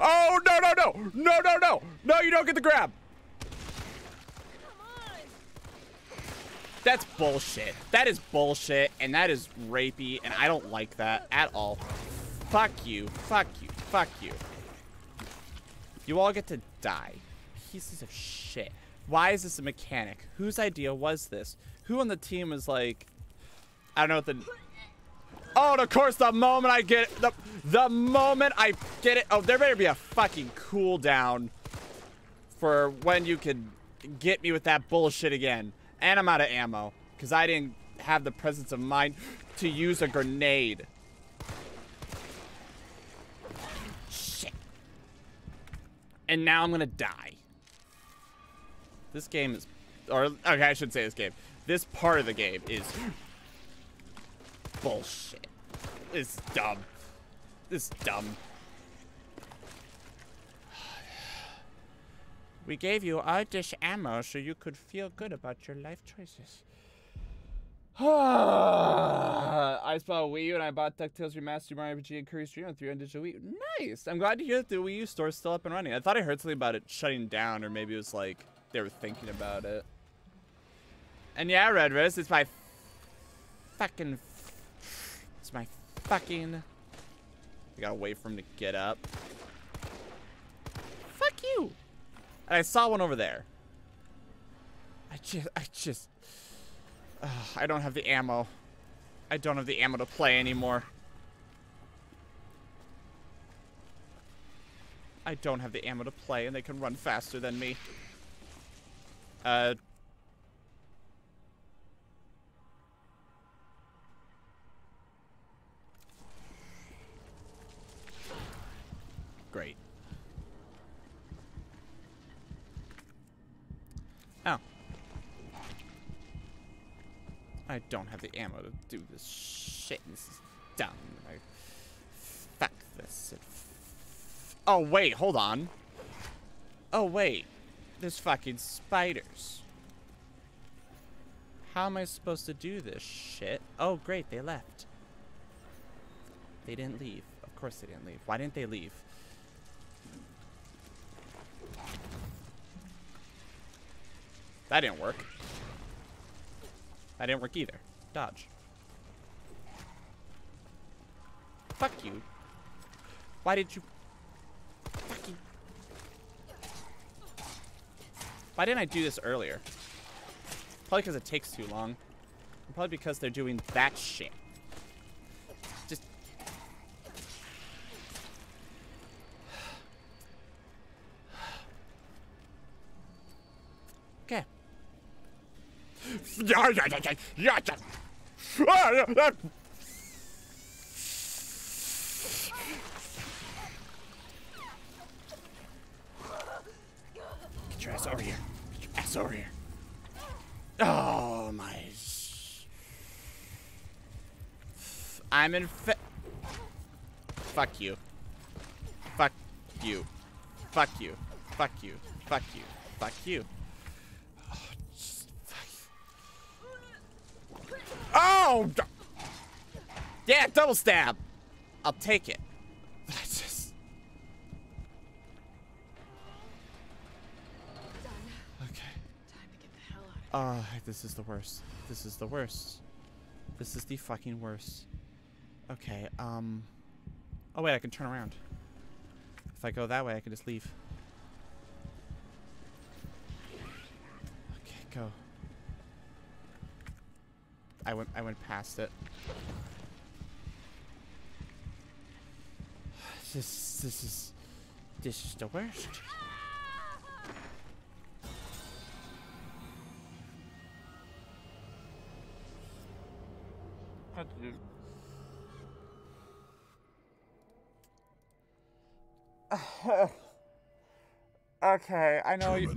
Oh, no, no, no! No, no, no! No, you don't get the grab! That's bullshit. That is bullshit, and that is rapey, and I don't like that at all. Fuck you. Fuck you. Fuck you. You all get to die. Pieces of shit. Why is this a mechanic? Whose idea was this? Who on the team was like, I don't know what the... Oh, and of course, the moment I get it, the, the moment I get it, oh, there better be a fucking cooldown for when you can get me with that bullshit again. And I'm out of ammo, because I didn't have the presence of mind to use a grenade. Shit. And now I'm gonna die. This game is, or, okay, I should say this game. This part of the game is bullshit. It's dumb. It's dumb. We gave you our dish ammo so you could feel good about your life choices. I bought Wii U and I bought DuckTales Remastered Mario RPG and Kirby's Dream Land 3 on digital Wii. U. Nice. I'm glad to hear that the Wii U store is still up and running. I thought I heard something about it shutting down, or maybe it was like they were thinking about it. And yeah, Red Rose, it's my fucking. It's my fucking. I gotta wait for him to get up. Fuck you. And I saw one over there. I just, I just. Ugh, I don't have the ammo. I don't have the ammo to play anymore. I don't have the ammo to play, and they can run faster than me. Uh. Great. I don't have the ammo to do this shit. This is dumb. I, fuck this. Oh, wait, hold on. Oh, wait. There's fucking spiders. How am I supposed to do this shit? Oh, great, they left. They didn't leave. Of course they didn't leave. Why didn't they leave? That didn't work. That didn't work either. Dodge. Fuck you. Why did you... Fucking... Why didn't I do this earlier? Probably because it takes too long. Probably because they're doing that shit. Just... Okay. Get your ass over here. Get your ass over here. Oh my. I'm in. Fuck you. Fuck you. Fuck you. Fuck you. Fuck you. Fuck you. Oh, just fuck. Oh! Yeah, double stab. I'll take it. Just. Okay. Of Oh, this is the worst. This is the worst. This is the fucking worst. Okay, um... Oh, wait, I can turn around. If I go that way, I can just leave. Okay, go. I went I went past it. This this is this is the worst. How to do Okay, I know you.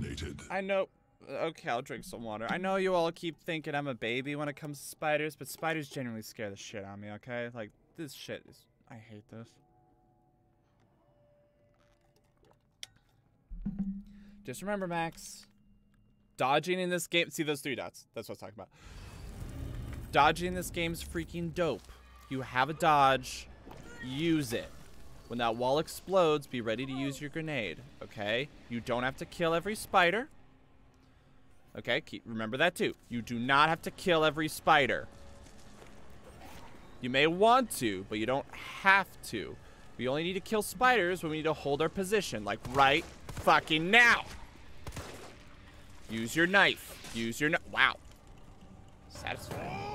I know. Okay, I'll drink some water. I know you all keep thinking I'm a baby when it comes to spiders, but spiders genuinely scare the shit out of me, okay? Like, this shit is. I hate this. Just remember, Max. Dodging in this game. See those three dots? That's what I was talking about. Dodging in this game's freaking dope. You have a dodge, use it. When that wall explodes, be ready to use your grenade, okay? You don't have to kill every spider. Okay, keep, remember that too. You do not have to kill every spider. You may want to, but you don't have to. We only need to kill spiders when we need to hold our position, like right fucking now. Use your knife. Use your knife. Wow. Satisfying.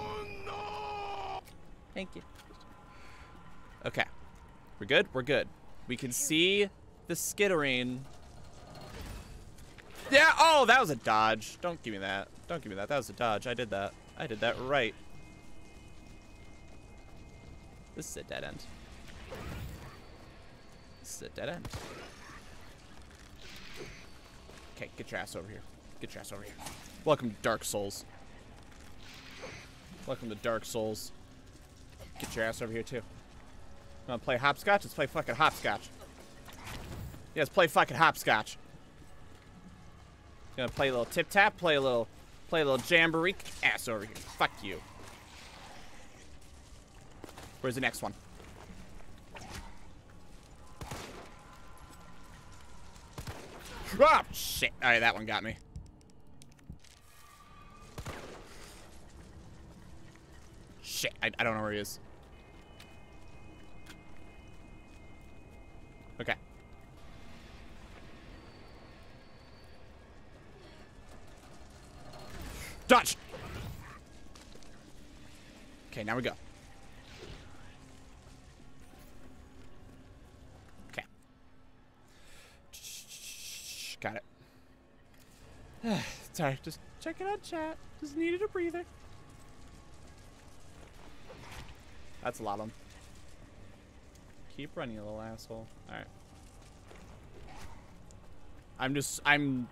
Thank you. Okay. We're good? We're good. We can see the skittering. Yeah, oh, that was a dodge. Don't give me that. Don't give me that. That was a dodge. I did that. I did that right. This is a dead end. This is a dead end. Okay, get your ass over here. Get your ass over here. Welcome to Dark Souls. Welcome to Dark Souls. Get your ass over here too. Wanna play hopscotch? Let's play fucking hopscotch. Yeah, let's play fucking hopscotch. Gonna play a little tip tap, play a little, play a little jamboree. Ass over here. Fuck you. Where's the next one? Ah, shit. All right, that one got me. Shit, I, I don't know where he is. Okay. Dodge! Okay, now we go. Okay. Got it. Sorry, just checking out chat. Just needed a breather. That's a lot of them. Keep running, you little asshole. Alright. I'm just, I'm...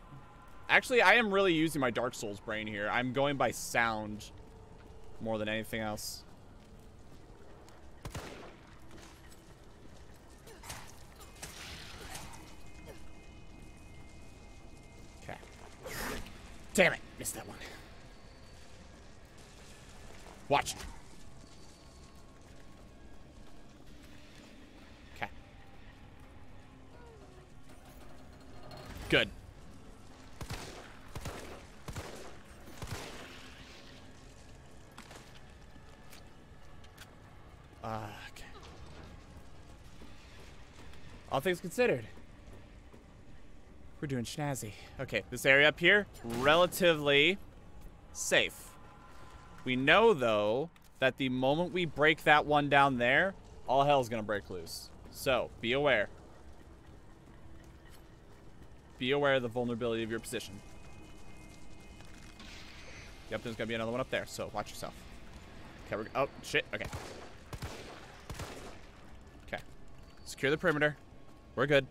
Actually, I am really using my Dark Souls brain here. I'm going by sound more than anything else. Okay. Damn it. Missed that one. Watch. Okay. Good. All things considered. We're doing snazzy. Okay, this area up here, relatively safe. We know, though, that the moment we break that one down there, all hell's gonna break loose. So, be aware. Be aware of the vulnerability of your position. Yep, there's gonna be another one up there, so watch yourself. Okay, we're, oh, shit, okay. Okay. Secure the perimeter. We're good.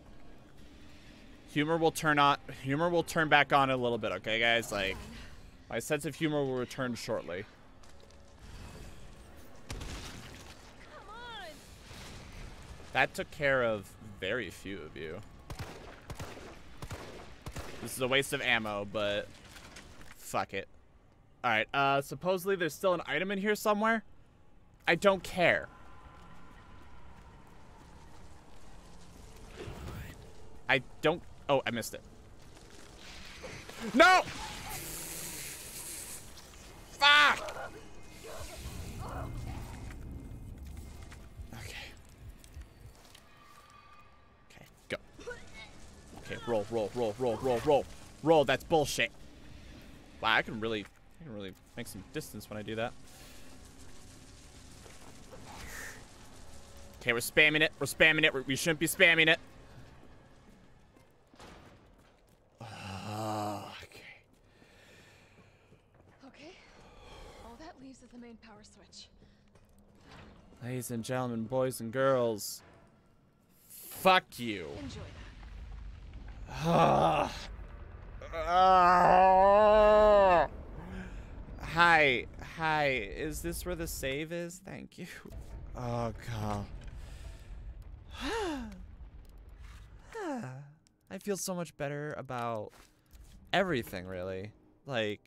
Humor will turn on, humor will turn back on a little bit, okay, guys? Like, my sense of humor will return shortly. That took care of very few of you. This is a waste of ammo, but fuck it. Alright, uh, supposedly there's still an item in here somewhere. I don't care. I don't... Oh, I missed it. No! Fuck! Okay. Okay, go. Okay, roll, roll, roll, roll, roll, roll. Roll, that's bullshit. Wow, I can really, I can really make some distance when I do that. Okay, we're spamming it. We're spamming it. We shouldn't be spamming it. Ah, okay. Okay. All that leaves is the main power switch. Ladies and gentlemen, boys and girls. Fuck you. Enjoy that. Hi, hi. Is this where the save is? Thank you. Oh god. I feel so much better about everything, really. Like,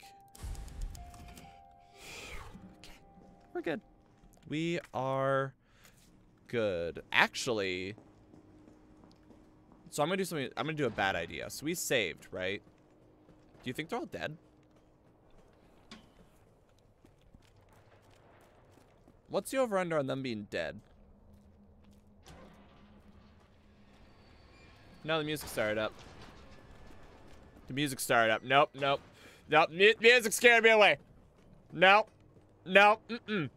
we're good. We are good. Actually, so I'm gonna do something. I'm gonna do a bad idea. So we saved, right? Do you think they're all dead? What's the over under on them being dead? No, the music started up. The music started up. Nope, nope. Nope, mu music scared me away. Nope. Nope. Mm-mm.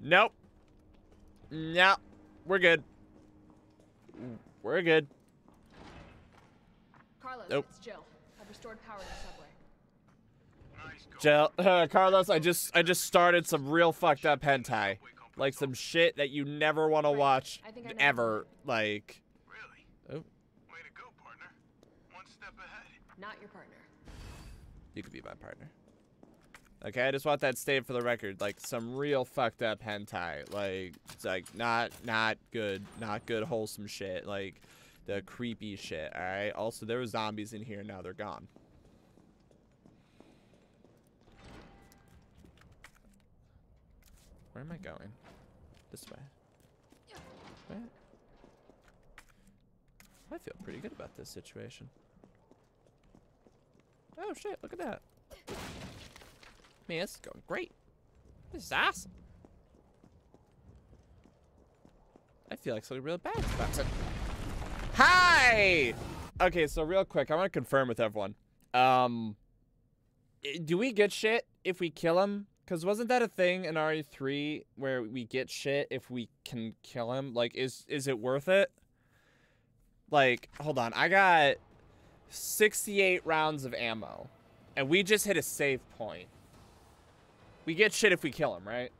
Nope. Nope. We're good. We're good. Carlos, Nope. it's Jill. I've restored power to the subway. Jill, uh, Carlos, I just I just started some real fucked up hentai. Like some shit that you never want to Right. watch I think I ever. Like, Really? oh, Way to go, partner. One step ahead. Not your partner. you could be my partner. Okay, I just want that stated for the record. Like, some real fucked up hentai. Like, it's like, not, not good, not good wholesome shit. Like, the creepy shit, alright? Also, there were zombies in here, now they're gone. Where am I going? This way. Yeah. I feel pretty good about this situation. Oh shit, look at that. Man, this is going great. This is awesome. I feel like something real bad is about to... Hi! Okay, so real quick, I want to confirm with everyone. Um, do we get shit if we kill him? Because wasn't that a thing in RE3 where we get shit if we can kill him? Like, is is it worth it? Like, hold on, I got 68 rounds of ammo, and we just hit a save point. We get shit if we kill him, right?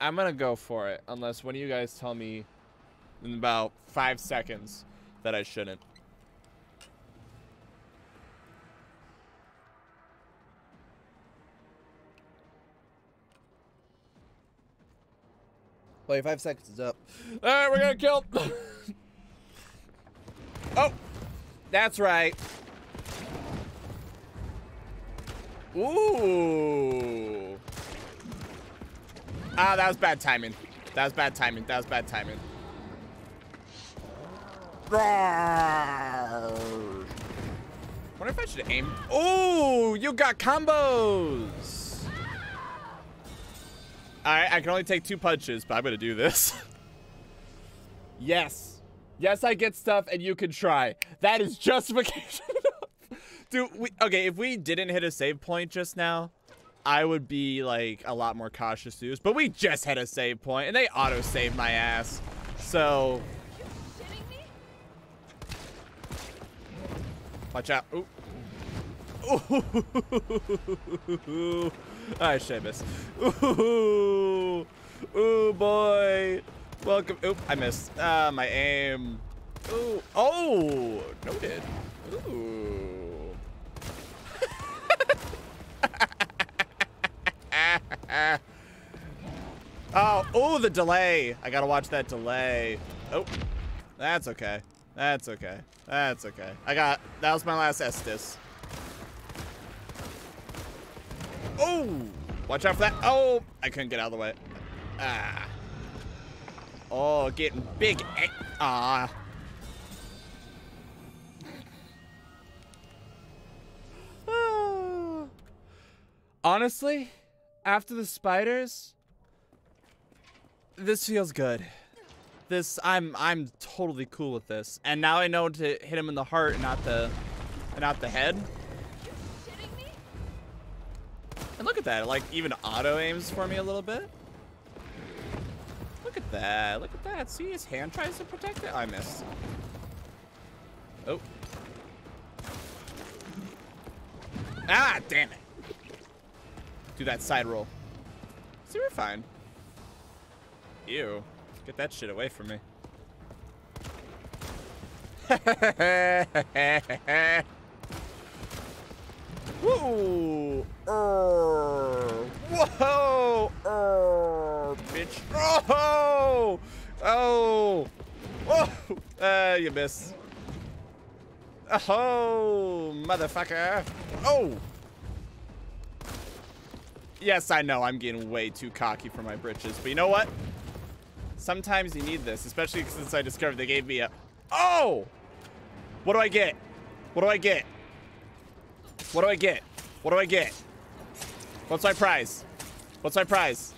I'm gonna go for it, unless one of you guys tell me in about five seconds that I shouldn't. Wait, five seconds is up. All right, we're gonna kill. oh, that's right. Ooh. Ah, that was bad timing. That was bad timing. That was bad timing. Wonder if I should aim. Oh, you got combos. All right, I can only take two punches, but I'm gonna do this. yes, yes, I get stuff, and you can try. That is justification. Dude, we, okay, if we didn't hit a save point just now, I would be like a lot more cautious to use. But we just hit a save point, and they auto save my ass. So Watch out. Ooh. Ooh. Should miss. Ooh. Ooh, boy. Welcome. Oop, I missed. Uh, my aim. Ooh. Oh, noted. Ooh. Oh, oh, the delay. I gotta watch that delay. Oh, that's okay. That's okay. That's okay. I got, that was my last Estus. Oh, watch out for that. Oh, I couldn't get out of the way. Ah. Oh, getting big. eh, Ah. Ah. Honestly, after the spiders, this feels good. This I'm I'm totally cool with this. And now I know to hit him in the heart and not the and not the head. And look at that, like even auto aims for me a little bit. Look at that, look at that. See his hand tries to protect it. I missed. Oh. Ah, damn it. Do that side roll. See, we're fine. Ew. Get that shit away from me. Woo! Err. Whoa! Err, bitch. Oh! Oh! Oh! Uh, you miss. Oh, motherfucker. Oh! Yes, I know I'm getting way too cocky for my britches, but you know what? Sometimes you need this, especially since I discovered they gave me a... Oh! What do I get? What do I get? What do I get? What do I get? What's my prize? What's my prize?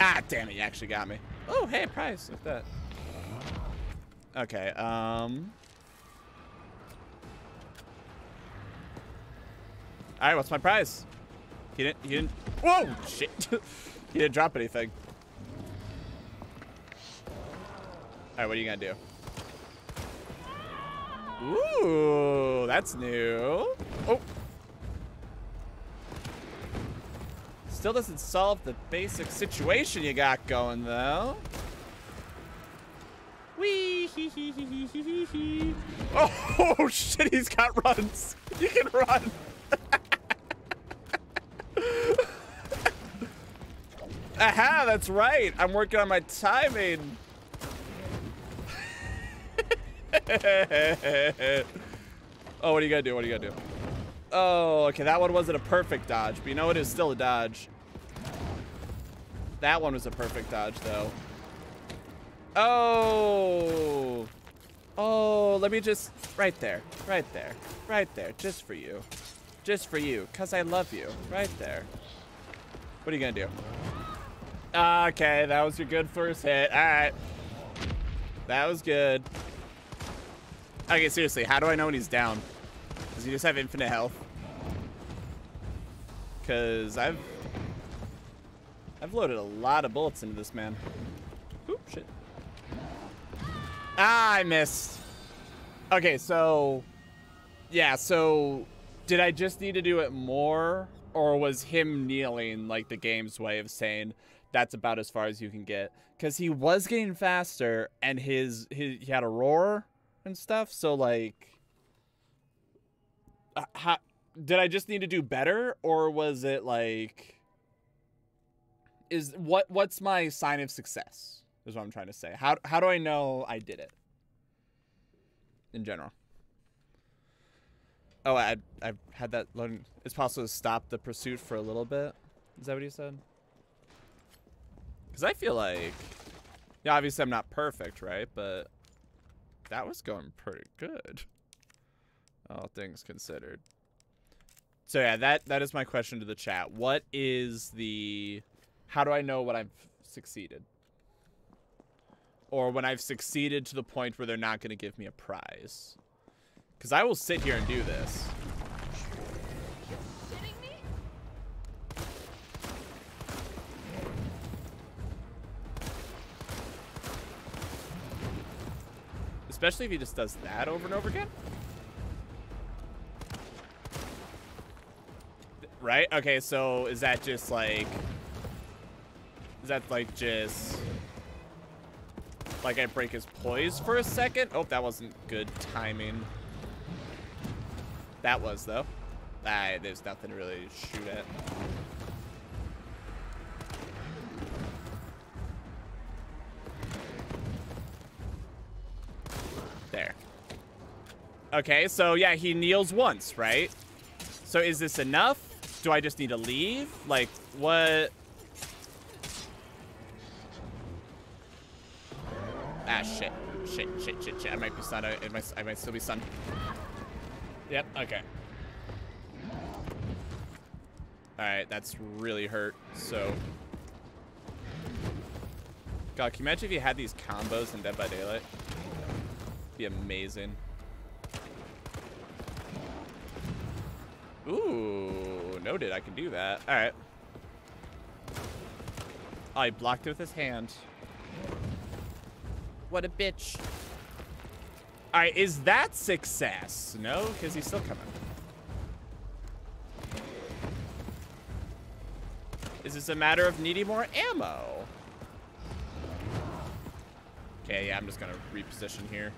Ah, damn it, you actually got me. Oh, hey, prize. Look at that. Okay, um... All right, what's my prize? He didn't, he didn't, whoa, shit. he didn't drop anything. All right, what are you gonna do? Ooh, that's new. Oh. Still doesn't solve the basic situation you got going, though. Wee hee hee hee hee hee hee. Oh shit, he's got runs. You can run. Aha, that's right. I'm working on my timing. oh, what are you gonna do? What are you gonna do? Oh, okay, that one wasn't a perfect dodge, but you know? It was still a dodge. That one was a perfect dodge, though. Oh. Oh, let me just... Right there. Right there. Right there. Just for you. Just for you. Because I love you. Right there. What are you going to do? Okay, that was your good first hit. All right. That was good. Okay, seriously, how do I know when he's down? Does he just have infinite health? Because I've... I've loaded a lot of bullets into this man. Oop, shit. Ah, I missed. Okay, so... Yeah, so... Did I just need to do it more? Or was him kneeling like the game's way of saying that's about as far as you can get? Because he was getting faster and his, his he had a roar and stuff. So like... Uh, how, did I just need to do better? Or was it like... Is what what's my sign of success? is what I'm trying to say. How, how do I know I did it? In general. Oh, I, I've had that loading. It's possible to stop the pursuit for a little bit. Is that what you said? Because I feel like... Yeah, obviously I'm not perfect, right? But that was going pretty good. All things considered. So yeah, that that is my question to the chat. What is the... How do I know when I've succeeded? or when I've succeeded to the point where they're not going to give me a prize. Because I will sit here and do this. Especially if he just does that over and over again. Right? Okay, so is that just like... Is that like just... Like I break his poise for a second? Oh, that wasn't good timing. That was, though. Ah, there's nothing to really shoot at. There. Okay, so yeah, he kneels once, right? So is this enough? Do I just need to leave? Like, what? Ah, shit. Shit, shit, shit, shit. I might be stunned. I, might, I might still be stunned. Yep, okay. Alright, that's really hurt, so... God, can you imagine if you had these combos in Dead by Daylight? be amazing. Ooh, noted. I can do that. Alright. Oh, blocked it with his hand. What a bitch. Is that success? No, because he's still coming. Is this a matter of needing more ammo? Okay, yeah, I'm just gonna reposition here.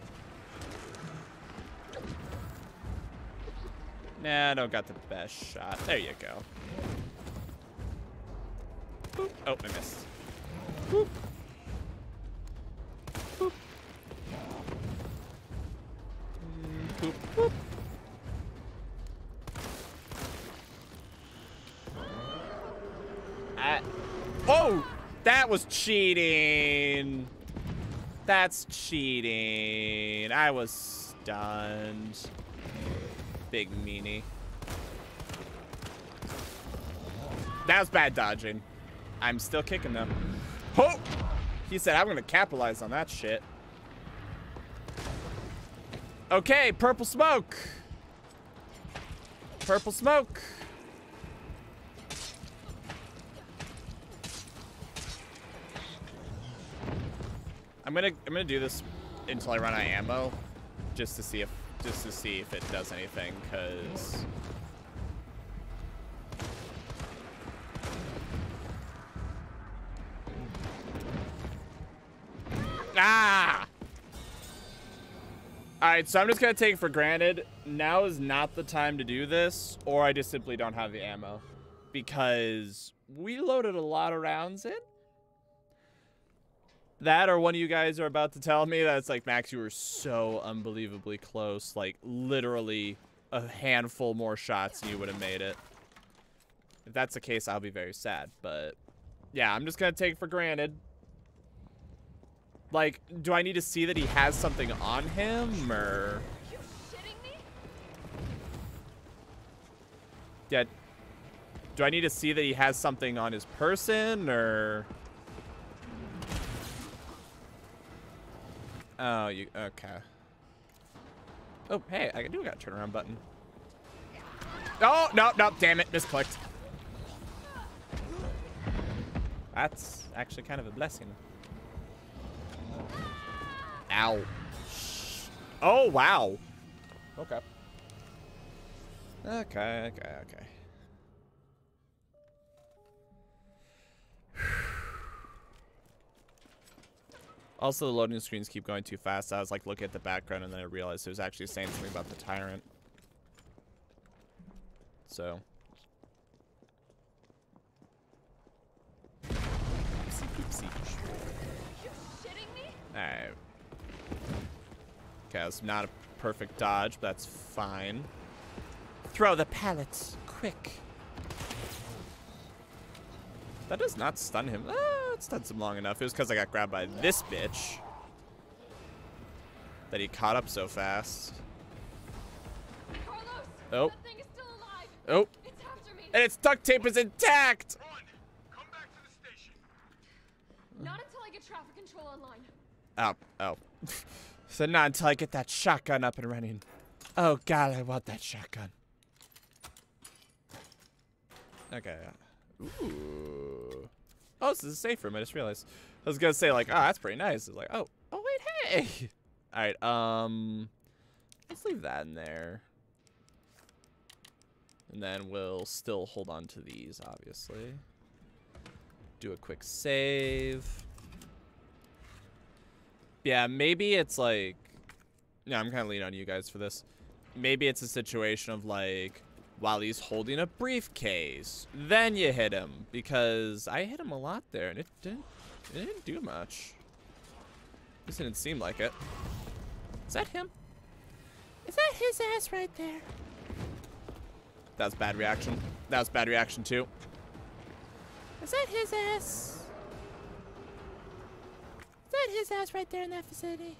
Nah, I don't got the best shot. There you go. Boop. Oh, I missed. Boop. That was cheating. That's cheating. I was stunned. Big meanie. That was bad dodging. I'm still kicking them. Oh! He said, I'm going to capitalize on that shit. Okay, purple smoke. Purple smoke. I'm gonna I'm gonna do this until I run out of ammo, just to see if just to see if it does anything, cause. Ah! Alright, so I'm just to take for granted, now is not the time to do this, or I just simply don't have the ammo. Because we loaded a lot of rounds in. That or one of you guys are about to tell me that it's like, Max, you were so unbelievably close. Like, literally a handful more shots and you would have made it. If that's the case, I'll be very sad. But yeah, I'm just gonna take it for granted. Like, do I need to see that he has something on him, or? Yeah. Do I need to see that he has something on his person, or? Oh, you okay? Oh, hey, I do got a turnaround button. Oh, no, no, damn it, misclicked. That's actually kind of a blessing. Ow. Oh, wow. Okay. Okay, okay, okay. Also, the loading screens keep going too fast. I was like looking at the background and then I realized it was actually saying something about the tyrant. So. Alright. Okay, that's not a perfect dodge, but that's fine. Throw the pallets, quick. That does not stun him. Ah, it stuns him long enough. It was because I got grabbed by this bitch. That he caught up so fast. Carlos! Oh. Thing is still alive! Oh, It's after me! and its duct tape is intact! Come back to the station. Not until I get traffic control online. Oh, oh. so not until I get that shotgun up and running. Oh god, I want that shotgun. Okay. Ooh. Oh, this is a safe room. I just realized. I was gonna say like, oh, that's pretty nice. It's like, oh, oh wait, hey. All right. Um, let's leave that in there. And then we'll still hold on to these, obviously. Do a quick save. Yeah, maybe it's like, yeah, I'm kind of leaning on you guys for this. Maybe it's a situation of like, while he's holding a briefcase, then you hit him because I hit him a lot there and it didn't, it didn't do much. This didn't seem like it. Is that him? Is that his ass right there? That was bad reaction. That was bad reaction too. Is that his ass? Is that his ass right there in that facility?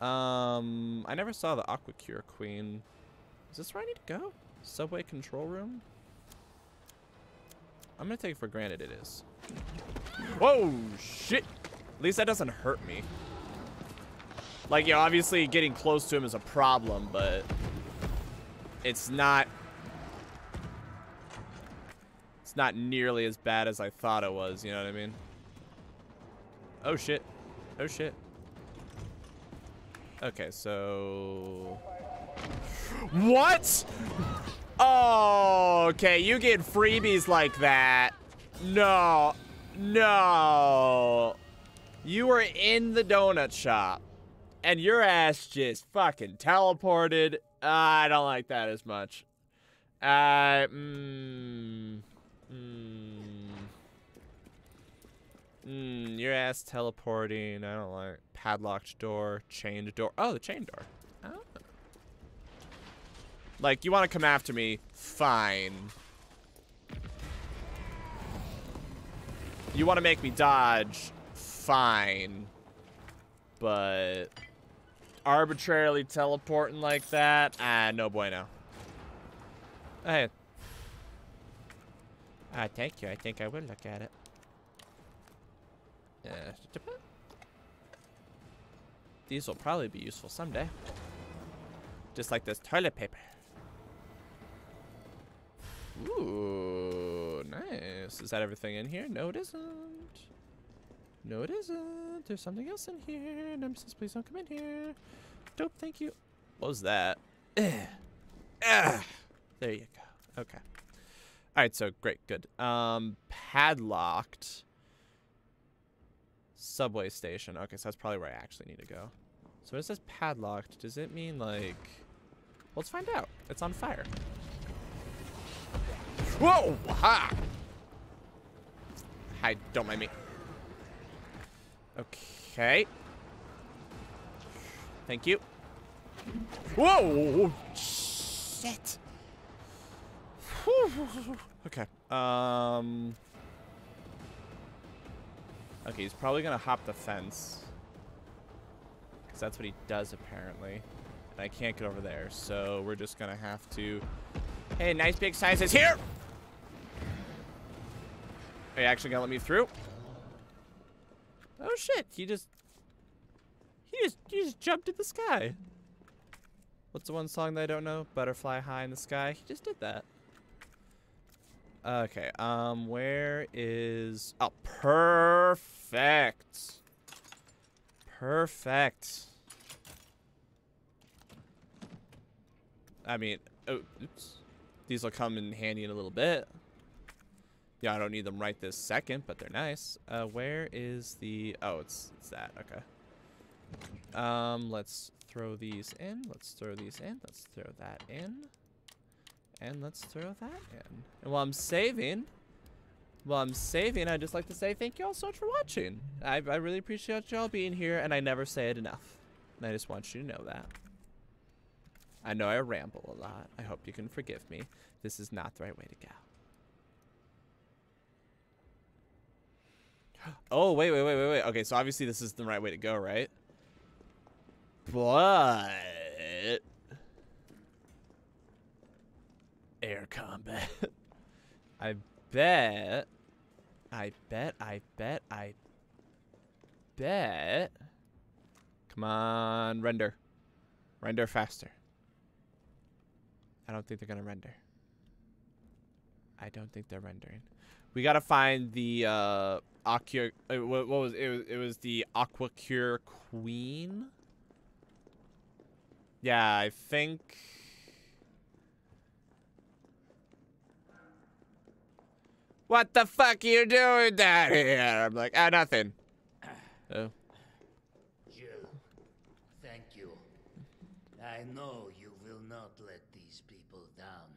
Um, I never saw the Aquacure Queen. Is this where I need to go? Subway control room? I'm gonna take it for granted it is. Whoa, shit! At least that doesn't hurt me. Like, yeah, obviously getting close to him is a problem, but it's not it's not nearly as bad as I thought it was, you know what I mean? Oh shit. Oh shit. Okay, so What? Oh, okay, you get freebies like that. No. No. You were in the donut shop and your ass just fucking teleported. Uh, I don't like that as much. Uh, mm, mm, mm, your ass teleporting. I don't like padlocked door, chained door. Oh, the chain door. Oh. Like, you want to come after me? Fine. You want to make me dodge? Fine. But arbitrarily teleporting like that? Ah, no bueno. Hey. Ah, thank you. I think I will look at it. Yeah. These will probably be useful someday. Just like this toilet paper. Ooh, nice. Is that everything in here? No, it isn't. No, it isn't. There's something else in here. Nemesis, please don't come in here. Dope, thank you. What was that? Ugh. Ugh. There you go. Okay. All right, so great, good. Um, padlocked subway station. Okay, so that's probably where I actually need to go. So when it says padlocked, does it mean like... Let's find out. It's on fire. Whoa! Ha! Hi, don't mind me. Okay. Thank you. Whoa! Shit. okay. Um. Okay, he's probably gonna hop the fence. Because that's what he does, apparently. And I can't get over there, so we're just gonna have to... Hey, nice big says here! Are you actually gonna let me through? Oh shit, he just... He just, he just jumped in the sky. What's the one song that I don't know? Butterfly High in the Sky. He just did that. Okay, um, where is... Oh, perfect. Perfect. I mean, oh, oops. These will come in handy in a little bit. Yeah, I don't need them right this second, but they're nice. Uh, where is the... Oh, it's, it's that. Okay. Um, let's throw these in. Let's throw these in. Let's throw that in. And let's throw that in. And while I'm saving, while I'm saving, I'd just like to say thank you all so much for watching. I, I really appreciate y'all being here, and I never say it enough. And I just want you to know that. I know I ramble a lot. I hope you can forgive me. This is not the right way to go. Oh, wait, wait, wait, wait, wait. Okay, so obviously this is the right way to go, right? But... Air combat. I bet... I bet, I bet, I bet... Come on, render. Render faster. I don't think they're gonna render. I don't think they're rendering. We gotta find the uh, Aqua. Uh, what, was it? Was it was the Aqua Cure Queen? Yeah, I think. What the fuck you doing down here? I'm like, ah, nothing. Oh. Jill, thank you. I know you will not let these people down.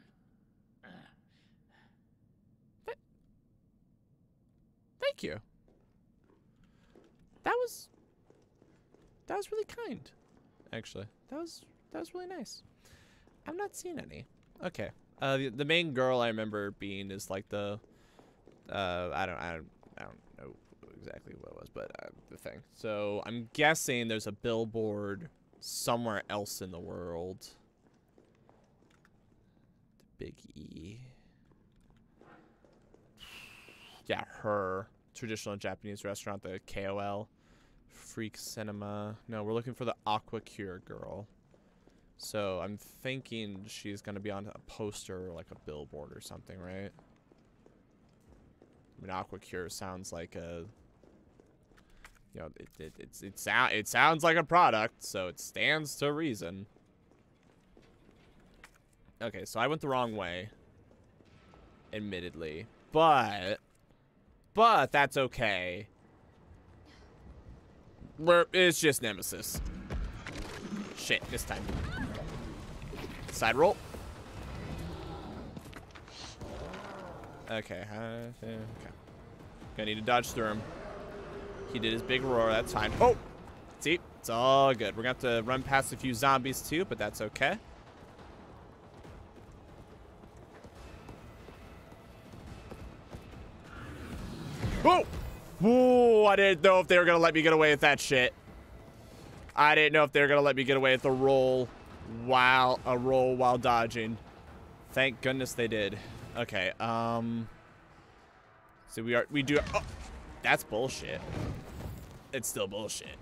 Thank you. That was that was really kind. Actually, that was that was really nice. I've not seen any. Okay. Uh, the, the main girl I remember being is like the uh I don't I don't I don't know exactly what it was, but uh, the thing. So I'm guessing there's a billboard somewhere else in the world. The big E. Yeah, her traditional Japanese restaurant, the KOL, Freak Cinema. No, we're looking for the Aqua Cure girl. So I'm thinking she's gonna be on a poster or like a billboard or something, right? I mean, Aqua Cure sounds like a, you know, it it it's it sound it sounds like a product, so it stands to reason. Okay, so I went the wrong way, admittedly, but but that's okay. We're, it's just Nemesis. Shit, this time. Side roll. Okay, uh, okay. Gonna need to dodge through him. He did his big roar, that's fine. Oh! See? It's all good. We're gonna have to run past a few zombies too, but that's okay. Oh! Whoa, I didn't know if they were going to let me get away with that shit. I didn't know if they were going to let me get away with a roll while a roll while dodging. Thank goodness they did. Okay, um So we are we do oh, that's bullshit. It's still bullshit.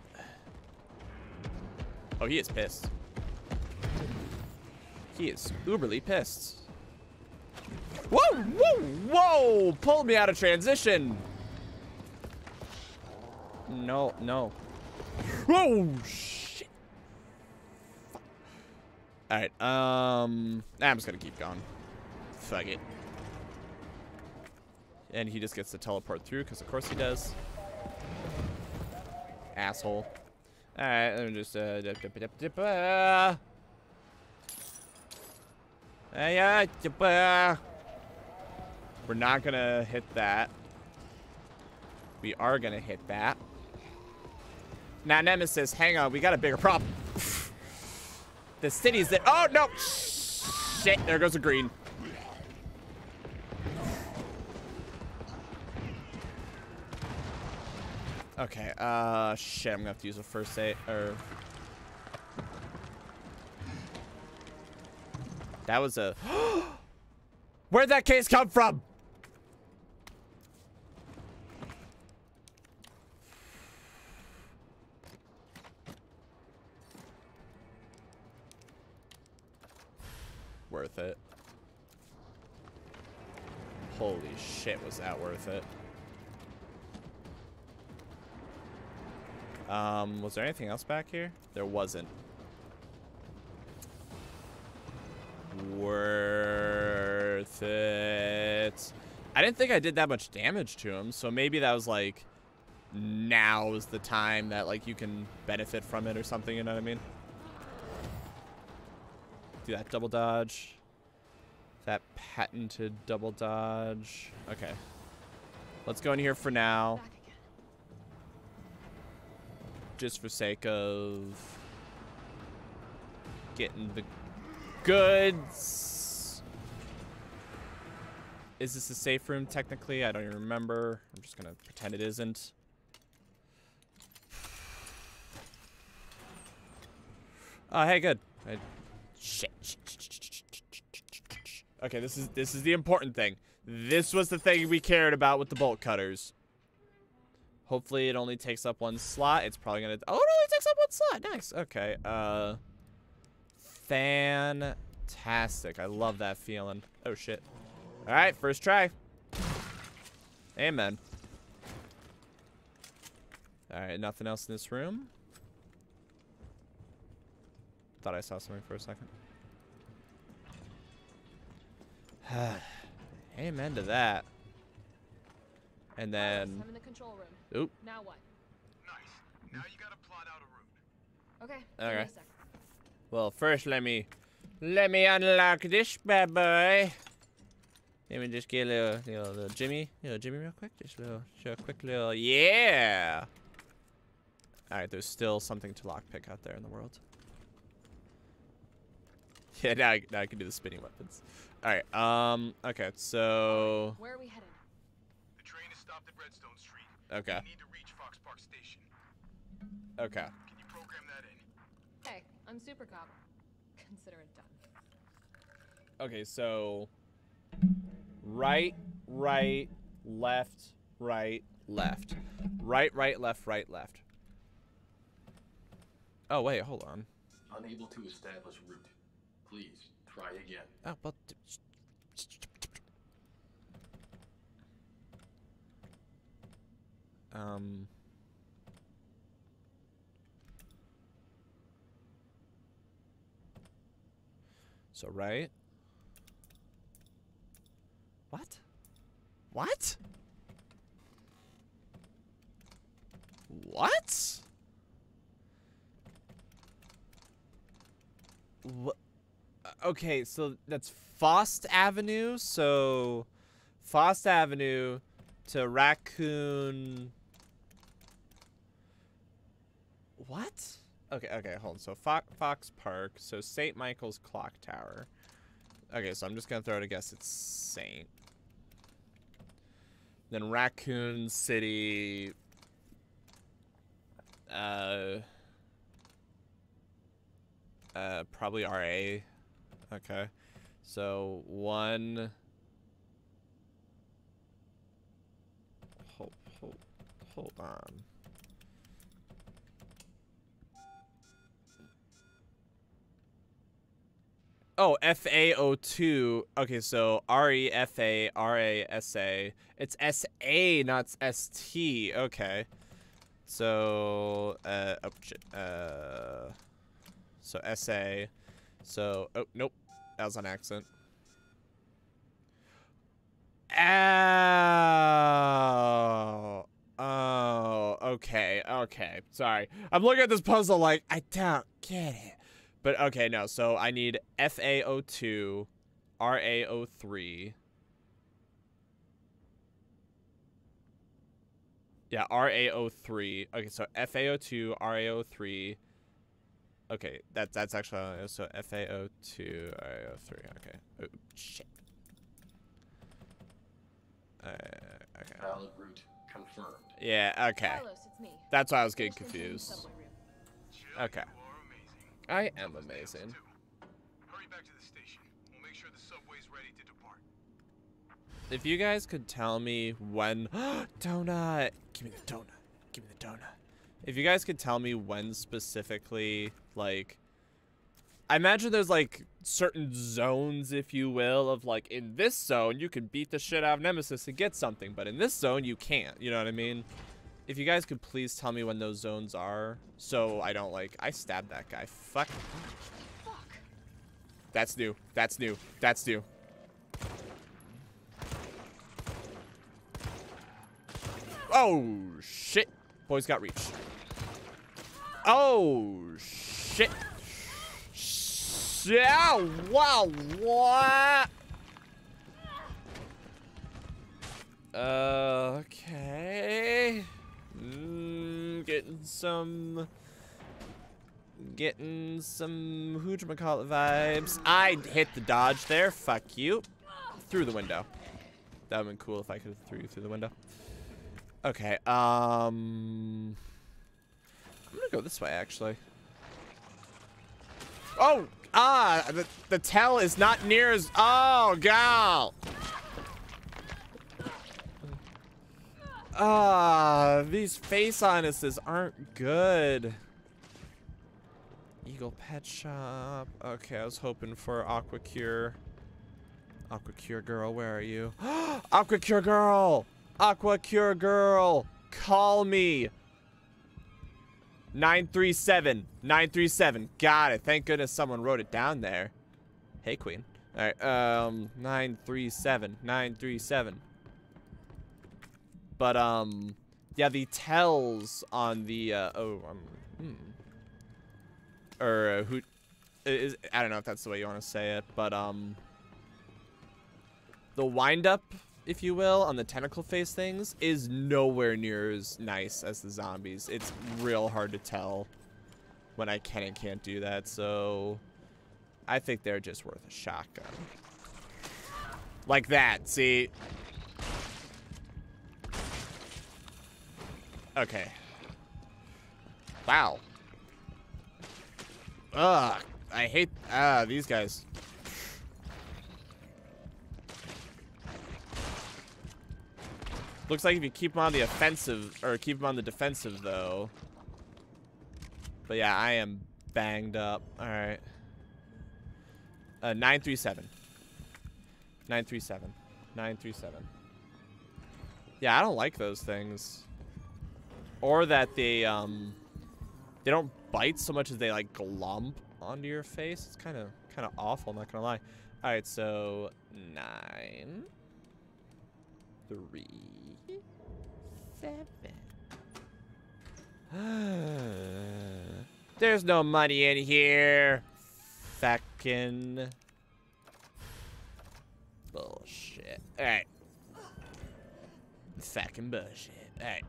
Oh, he is pissed. He is uberly pissed. Whoa, whoa, whoa! Pulled me out of transition. No, no. Whoa, shit. All right, um, I'm just gonna keep going. Fuck it. And he just gets to teleport through, because of course he does. Asshole. All right, let me just, uh, dip, dip, dip, dip. Uh, dip, uh. We're not gonna hit that. We are gonna hit that. Now, Nemesis, hang on. We got a bigger problem. The city's there. Oh, no. Shit. There goes a green. Okay, uh, shit, I'm gonna have to use a first aid, or... That was a... Where'd that case come from? Worth it. Holy shit, was that worth it. Um, was there anything else back here? There wasn't. Worth it. I didn't think I did that much damage to him, so maybe that was like, now is the time that like you can benefit from it or something, you know what I mean? Do that double dodge. That patented double dodge. Okay. Let's go in here for now just for sake of getting the goods. Is this a safe room technically? I don't even remember. I'm just gonna pretend it isn't. Oh, hey, good. I, Shit. Okay, this is this is the important thing. This was the thing we cared about with the bolt cutters. Hopefully it only takes up one slot. It's probably gonna Oh it only takes up one slot. Nice. Okay. Uh fantastic. I love that feeling. Oh shit. Alright, first try. Amen. Alright, nothing else in this room. Thought I saw something for a second. Amen to that. And then. I'm in the control room. Oop. Now what? Nice. Now you gotta plot out a route. Okay. give me Okay. a. Well, first let me let me unlock this bad boy. Let me just get a little, little, little Jimmy, little Jimmy, real quick. Just a little, just a quick little, yeah. All right, there's still something to lockpick out there in the world. Yeah, now I, now I can do the spinning weapons. All right, um, okay, so Where are we headed? The train is stopped at Redstone Street. okay, You need to reach Fox Park Station. okay. Can you program that in? Hey, I'm Super Cop. Consider it done. Okay, so right, right, left, right, left. Right, right, left, right, left. Oh, wait, hold on. Unable to establish route. Please try again. Oh, well. d- Um. So, right? What? What? What? What? Okay, so that's Fost Avenue. So, Fost Avenue to Raccoon. What? Okay, okay, hold on. So, Fo Fox Park. So, St. Michael's Clock Tower. Okay, so I'm just going to throw it a guess. It's Saint. Then Raccoon City. Uh. Uh, probably RA. Okay. So one. Hold, hold, hold on. Oh, FaO2. Okay, so R E F A R A S A. It's S A, not S T. Okay. So, uh, oh. Uh, so S A. So, oh, nope. That was on accident. Oh. Oh, okay, okay. Sorry. I'm looking at this puzzle like, I don't get it. But okay, no. So I need FaO2, RaO3. Yeah, RaO3. Okay, so FaO2, RaO3, Okay, that that's actually so FaO2 IO3. Okay. Oh, shit. Uh, okay. Valid route confirmed. Yeah. Okay. Carlos, it's me. That's why I was getting Finished confused. Okay. I am amazing. Hurry back to the station. We'll make sure the subway's ready to depart. If you guys could tell me when donut, give me the donut, give me the donut. If you guys could tell me when specifically, like, I imagine there's like certain zones, if you will, of like in this zone you can beat the shit out of Nemesis and get something, but in this zone you can't. You know what I mean? If you guys could please tell me when those zones are, so I don't like I stabbed that guy. Fuck. Fuck. That's new. That's new. That's new. Oh, shit. Boys got reach. Oh, shit. Yeah, wow, what? Okay. Mm, getting some... Getting some whoochamacallit vibes. I hit the dodge there. Fuck you. Through the window. That would've been cool if I could have threw you through the window. Okay, um... I'm gonna go this way, actually. Oh! Ah! The, the tell is not near as... Oh, gal! Ah, these face honesties aren't good. Eagle Pet Shop. Okay, I was hoping for Aqua Cure. Aqua Cure Girl, where are you? Aqua Cure Girl! Aqua Cure Girl! Call me! 937. 937. Got it. Thank goodness someone wrote it down there. Hey, Queen. Alright, um, 937. 937. But, um, yeah, the tells on the, uh, oh, um, hmm. Or, uh, who, is, I don't know if that's the way you want to say it, but, um, the wind-up, if you will, on the tentacle face things is nowhere near as nice as the zombies. It's real hard to tell when I can and can't do that, so I think they're just worth a shotgun. Like that, see? Okay. Wow. Ugh. I hate ah these guys. Looks like if you keep them on the offensive or keep them on the defensive though. But yeah, I am banged up. All right. Uh, 937. 937. 937. Yeah, I don't like those things. Or that they um they don't bite so much as they like glump onto your face. It's kind of kind of awful, I'm not going to lie. All right, so 9 3 7 There's no money in here. Fucking bullshit. All right. Fucking bullshit. All right.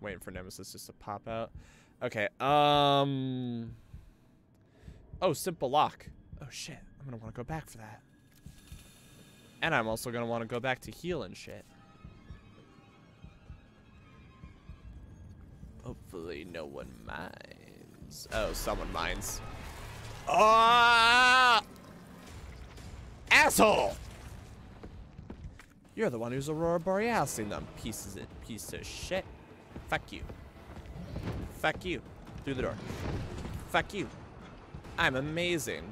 Waiting for Nemesis just to pop out. Okay, um... Oh, simple lock. Oh, shit. I'm gonna want to go back for that. And I'm also gonna want to go back to heal and shit. Hopefully no one minds. Oh, someone minds. Ah! Asshole! You're the one who's Aurora Borealis them pieces of piece of shit. Fuck you. Fuck you. Through the door. Fuck you. I'm amazing.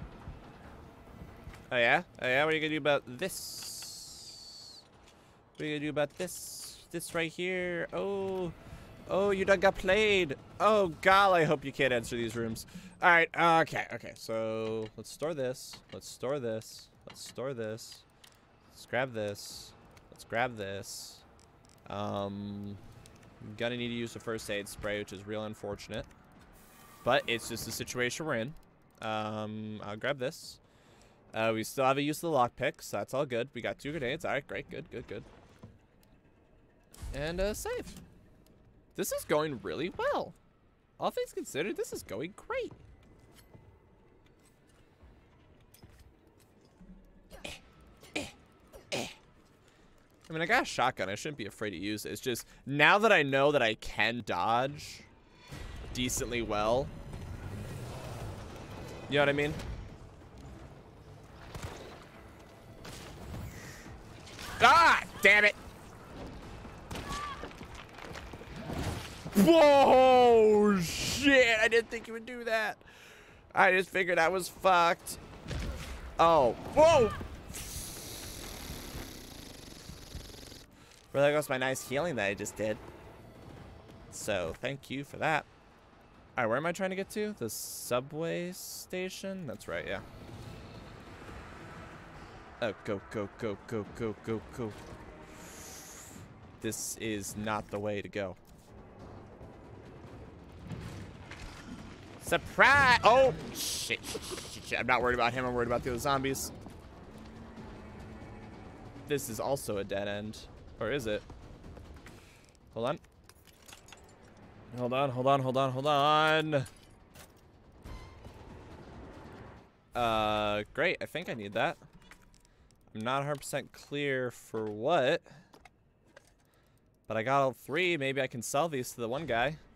Oh yeah? Oh yeah? What are you gonna do about this? What are you gonna do about this? This right here? Oh. Oh, you done got played. Oh, God, I hope you can't enter these rooms. All right, okay, okay. So let's store this. Let's store this. Let's store this. Let's grab this. Let's grab this. Um, gonna need to use the first aid spray, which is real unfortunate. But it's just the situation we're in. Um, I'll grab this. Uh, we still haven't used the lockpick, so that's all good. We got two grenades. All right, great, good, good, good. And uh, save. This is going really well. all things considered, this is going great. I mean, I got a shotgun. I shouldn't be afraid to use it. It's just, now that I know that I can dodge decently well, you know what I mean? Ah, damn it. Whoa, shit. I didn't think you would do that. I just figured I was fucked. Oh, whoa. Well, there goes my nice healing that I just did. So, thank you for that. Alright, where am I trying to get to? The subway station? That's right, yeah. Oh, go, go, go, go, go, go, go. This is not the way to go. Surprise! Oh, shit, shit, shit. I'm not worried about him. I'm worried about the other zombies. This is also a dead end. Or is it? Hold on. Hold on, hold on, hold on, hold on. Uh, great. I think I need that. I'm not 100% clear for what. But I got all three. Maybe I can sell these to the one guy.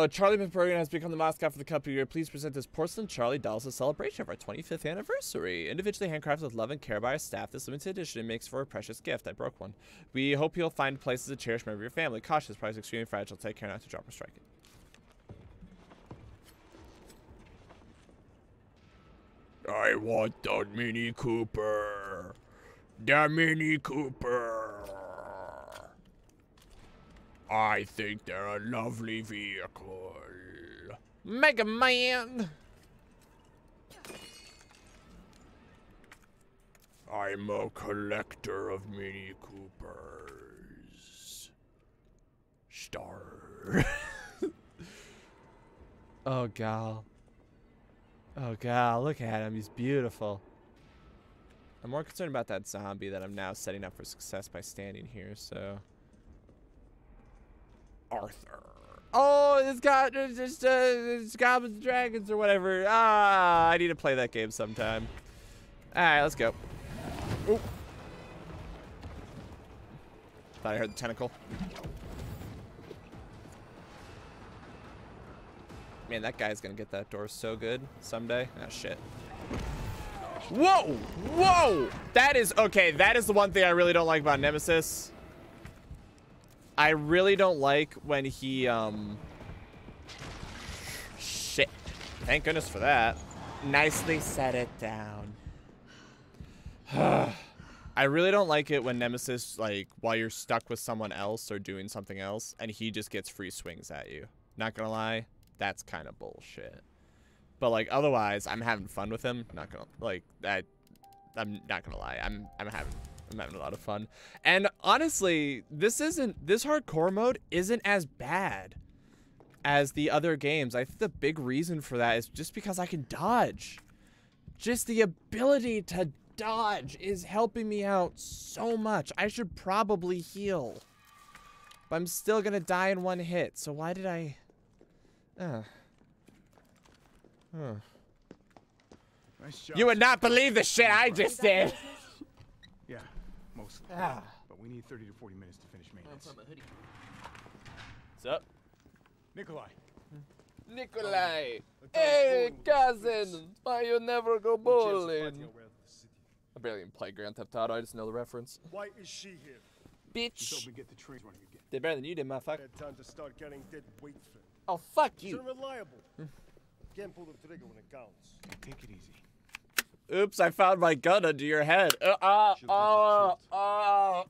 Oh, Charlie McBurgan has become the mascot for the company. We are pleased to present this porcelain Charlie doll as a celebration of our 25th anniversary. Individually handcrafted with love and care by our staff, this limited edition makes for a precious gift. I broke one. We hope you'll find places to cherish member of your family. Cautious, price extremely fragile. Take care not to drop or strike it. I want the Mini Cooper. The Mini Cooper. I think they're a lovely vehicle. Mega Man! I'm a collector of Mini Coopers. Star. oh, gal. Oh, god, look at him. He's beautiful. I'm more concerned about that zombie that I'm now setting up for success by standing here, so... Arthur. Oh, it's got just uh, it's Goblins and Dragons or whatever. Ah, I need to play that game sometime. All right, let's go. Ooh. Thought I heard the tentacle. Man, that guy's gonna get that door so good someday. Ah, shit. Whoa! Whoa! That is, okay, that is the one thing I really don't like about Nemesis. I really don't like when he, um... Shit. Thank goodness for that. Nicely set it down. I really don't like it when Nemesis, like, while you're stuck with someone else or doing something else, and he just gets free swings at you. Not gonna lie, that's kind of bullshit. But, like, otherwise, I'm having fun with him. Not gonna, like, that... I'm not gonna lie. I'm, I'm having I'm having a lot of fun. And honestly, this isn't this hardcore mode isn't as bad as the other games. I think the big reason for that is just because I can dodge. Just the ability to dodge is helping me out so much. I should probably heal. But I'm still gonna die in one hit, so why did I... Uh. Huh. Nice job. You would not believe the shit I just did. Yeah, mostly. Ah. But we need 30 to 40 minutes to finish maintenance. What's up? Nikolai, Nikolai! Hey, cousin! Why you never go bowling? I barely even play Grand Theft Auto, I just know the reference. Why is she here? Bitch! me to get the trains running again. Did better than you did, motherfucker. Time to start getting dead weight fit. Oh, fuck She's you. unreliable. Can't pull the trigger when it counts. Take it easy. Oops, I found my gun under your head. Uh, uh, She'll uh, uh.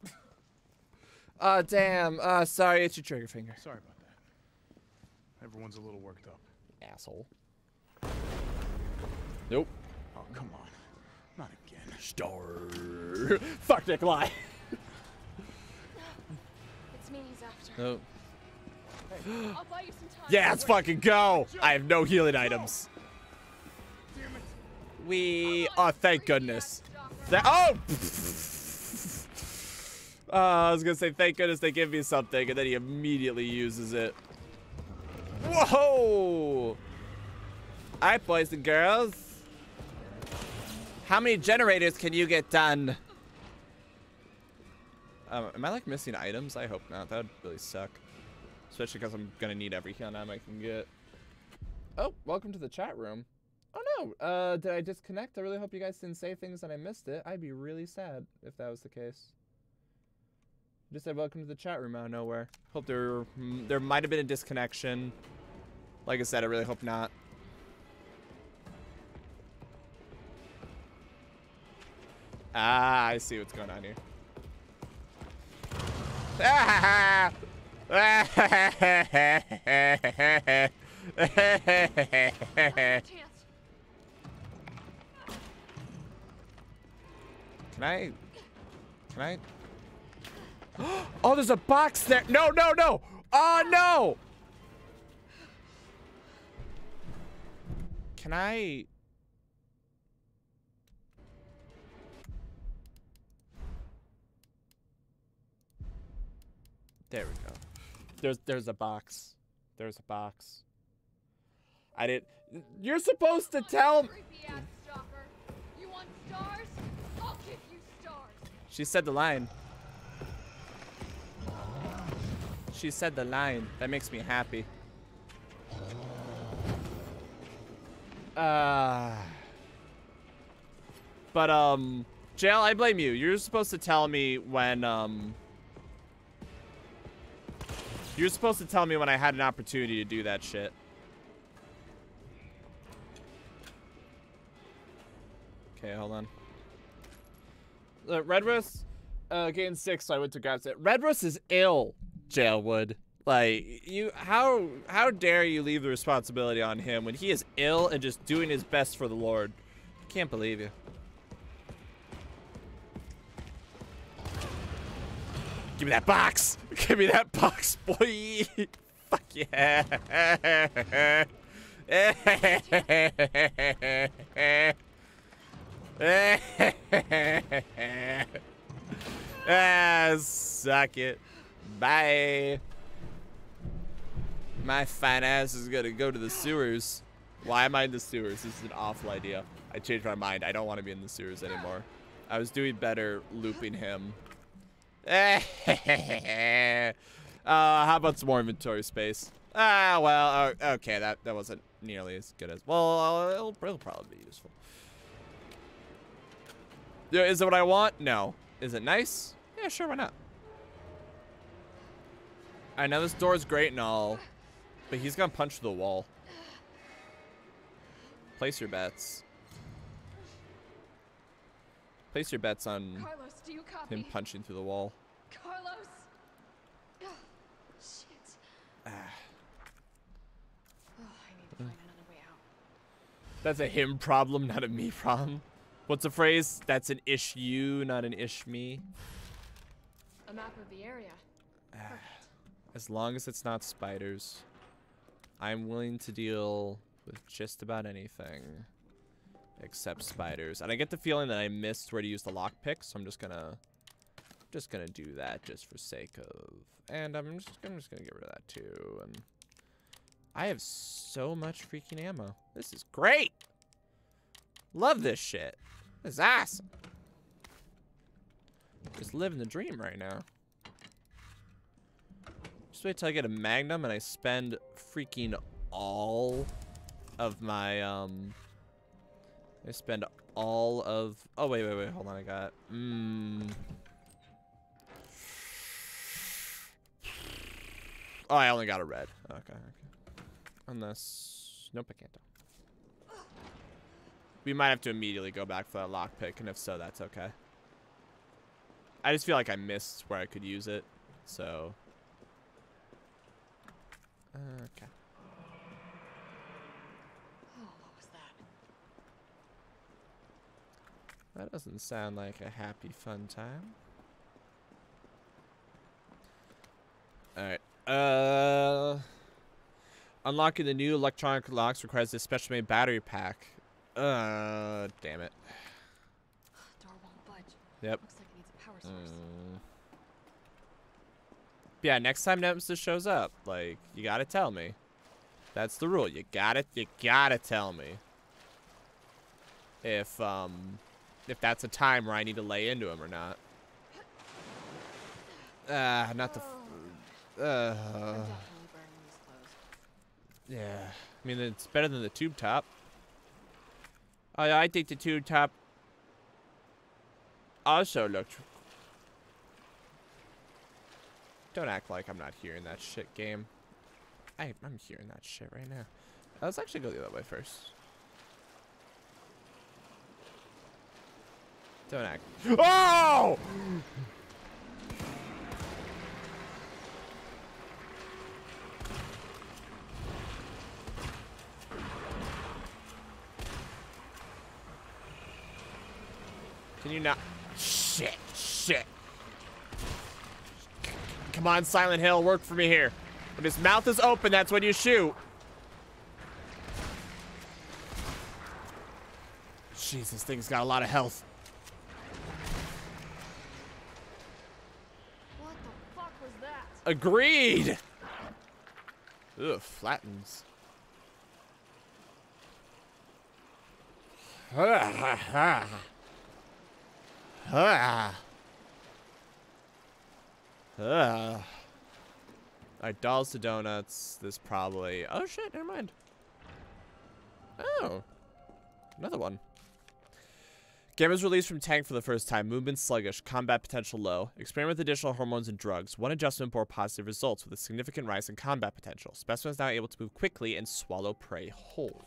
Oh, damn. Uh, sorry, it's your trigger finger. Sorry about that. Everyone's a little worked up. Asshole. Nope. Oh, come on. Not again. Star. Fuck Nikolai. It's me he's after. Nope. I'll buy you some time. Yeah, let's fucking go. I have no healing items. We. Oh, thank goodness. That. Oh. Uh, I was gonna say, thank goodness they give me something, and then he immediately uses it. Whoa! Alright, boys and girls. How many generators can you get done? Um, am I like missing items? I hope not. That would really suck. Especially because I'm gonna need every item I can get. Oh, welcome to the chat room. Oh no, uh, did I disconnect? I really hope you guys didn't say things and I missed it. I'd be really sad if that was the case. Just said welcome to the chat room out of nowhere. Hope there mm, there might have been a disconnection. Like I said, I really hope not. Ah, I see what's going on here. Ah! Can I? Can I? Oh, there's a box there. No, no, no. Oh, no. Can I? There we go. There's there's a box. There's a box. I didn't. You're supposed to tell. me. You want stars? I'll give you stars. She said the line. She said the line. That makes me happy. Uh, but, um, Jail, I blame you. You're supposed to tell me when, um... You're supposed to tell me when I had an opportunity to do that shit. Okay, hold on. Uh, Red Rose uh, gained six, so I went to grab it. Red Rose is ill, Jailwood. Like you, how how dare you leave the responsibility on him when he is ill and just doing his best for the Lord? I can't believe you. Give me that box! Give me that box, boy! Fuck yeah! ah, suck it. Bye. My fine ass is gonna go to the sewers. Why am I in the sewers? This is an awful idea. I changed my mind. I don't want to be in the sewers anymore. I was doing better looping him. uh, how about some more inventory space? Ah, well, okay, that, that wasn't nearly as good as... Well, uh, it'll, it'll probably be useful. Is it what I want? No. Is it nice? Yeah, sure, why not? I know this door is great and all, but he's gonna punch the wall. Place your bets. Place your bets on Carlos, do you copy? him punching through the wall. Carlos. Ugh, shit. Ah. Oh, I need to find another way out. That's a him problem, not a me problem. What's the phrase? That's an ish you, not an ish me. A map of the area. As long as it's not spiders, I'm willing to deal with just about anything except spiders. And I get the feeling that I missed where to use the lockpick, so I'm just gonna just gonna do that just for sake of. And I'm just I'm just gonna get rid of that too. And I have so much freaking ammo. This is great. Love this shit. This is awesome. Just living the dream right now. Just wait till I get a magnum and I spend freaking all of my, um... I spend all of... Oh, wait, wait, wait. Hold on. I got... Mmm... Oh, I only got a red. Okay, okay. Unless... Nope, I can't. We might have to immediately go back for that lockpick, and if so, that's okay. I just feel like I missed where I could use it, so... Okay. Oh, what was that? That doesn't sound like a happy, fun time. Alright. Uh... Unlocking the new electronic locks requires a special made battery pack. Uh, damn it. Door won't budge. Yep. Looks like it needs a power source. Mm. Yeah, next time Nemesis shows up, like, you gotta tell me. That's the rule. You gotta, you gotta tell me. If, um, if that's a time where I need to lay into him or not. Ah, not the, uh, yeah. I mean, it's better than the tube top. Oh, yeah, I think the tube top also looked Don't act like I'm not hearing that shit, game. I, I'm hearing that shit right now. Uh, let's actually go the other way first. Don't act. Oh! Can you not? Shit, shit. Come on, Silent Hill, work for me here. When his mouth is open, that's when you shoot. Jesus, this thing's got a lot of health. What the fuck was that? Agreed. Ugh, flattens. Alright, dolls to donuts. This probably. Oh shit, never mind. Oh. Another one. Game is released from tank for the first time. Movement sluggish, combat potential low. Experiment with additional hormones and drugs. One adjustment bore positive results with a significant rise in combat potential. Specimen is now able to move quickly and swallow prey whole.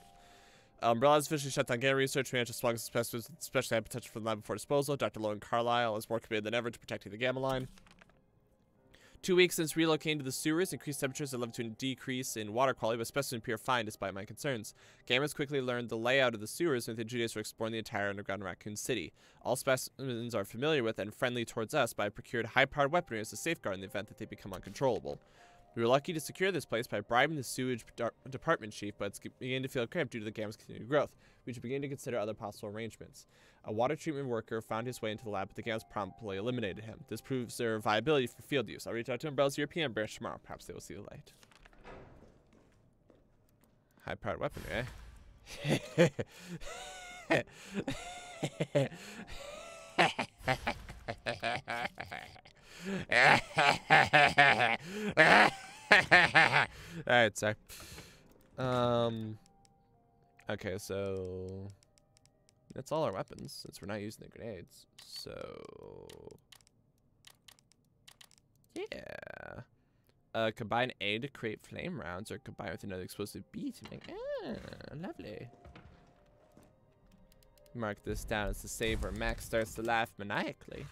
Umbrella has officially shut down gamma research. Managed to swung specimens, especially had potential for the lab before disposal. Dr. Lowen Carlisle is more committed than ever to protecting the gamma line. Two weeks since relocating to the sewers, increased temperatures have led to a decrease in water quality, but specimens appear fine despite my concerns. Gammas quickly learned the layout of the sewers and the days for exploring the entire underground Raccoon City. All specimens are familiar with and friendly towards us, but I procured high-powered weaponry as a safeguard in the event that they become uncontrollable. We were lucky to secure this place by bribing the sewage department chief, but it's ge- beginning to feel cramped due to the gamma's continued growth. We should begin to consider other possible arrangements. A water treatment worker found his way into the lab, but the gammas promptly eliminated him. This proves their viability for field use. I'll reach out to Umbrella's European branch tomorrow. Perhaps they will see the light. High-powered weaponry, eh? Alright, sorry. Um. Okay, so that's all our weapons since we're not using the grenades. So yeah. Uh, combine A to create flame rounds, or combine with another explosive B to make. Ah, lovely. Mark this down as the save where Max starts to laugh maniacally.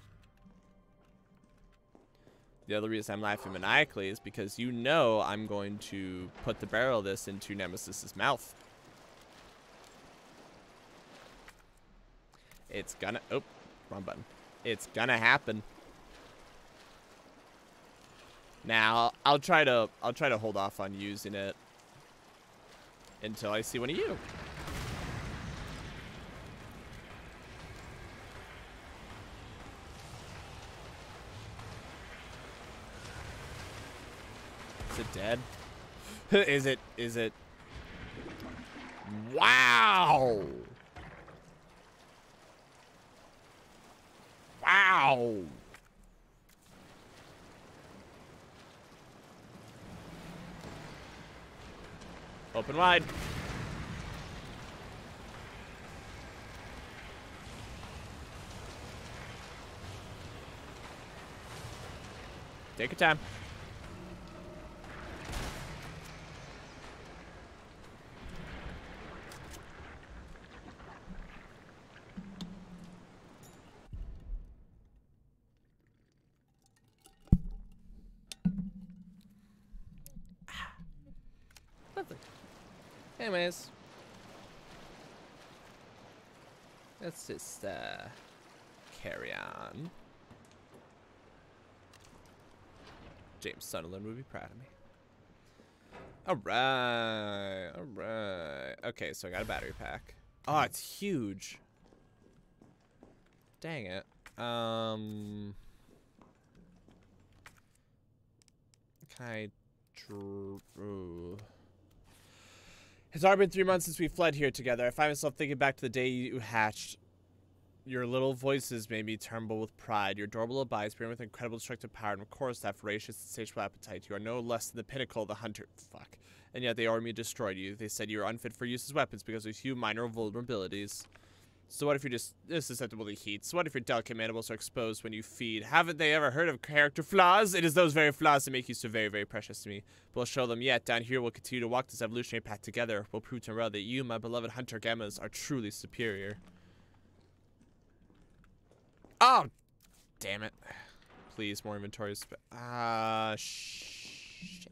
The other reason I'm laughing maniacally is because you know I'm going to put the barrel of this into Nemesis's mouth. It's gonna. Oh, wrong button. It's gonna happen. Now I'll try to. I'll try to hold off on using it until I see one of you. Dead? is it? Is it? Wow. Wow. Open wide. Take your time. Lovely. Anyways. Carry on. James Sunderland would be proud of me. Alright, alright. Okay, so I got a battery pack. Oh, it's huge. Dang it. Um Can I... Dr ooh. It's already been three months since we fled here together. I find myself thinking back to the day you hatched. Your little voices made me tremble with pride. Your adorable abides, bearing with incredible destructive power, and of course that voracious and insatiable appetite. You are no less than the pinnacle of the hunter. Fuck. And yet they ordered destroyed you. They said you were unfit for use as weapons because of few minor vulnerabilities. So what if you're just susceptible to heat? So what if your delicate mandibles are exposed when you feed? Haven't they ever heard of character flaws? It is those very flaws that make you so very, very precious to me. We'll show them yet. Down here, we'll continue to walk this evolutionary path together. We'll prove to Morel that you, my beloved hunter gammas, are truly superior. Oh, damn it. Please, more inventory. Ah, uh, shit.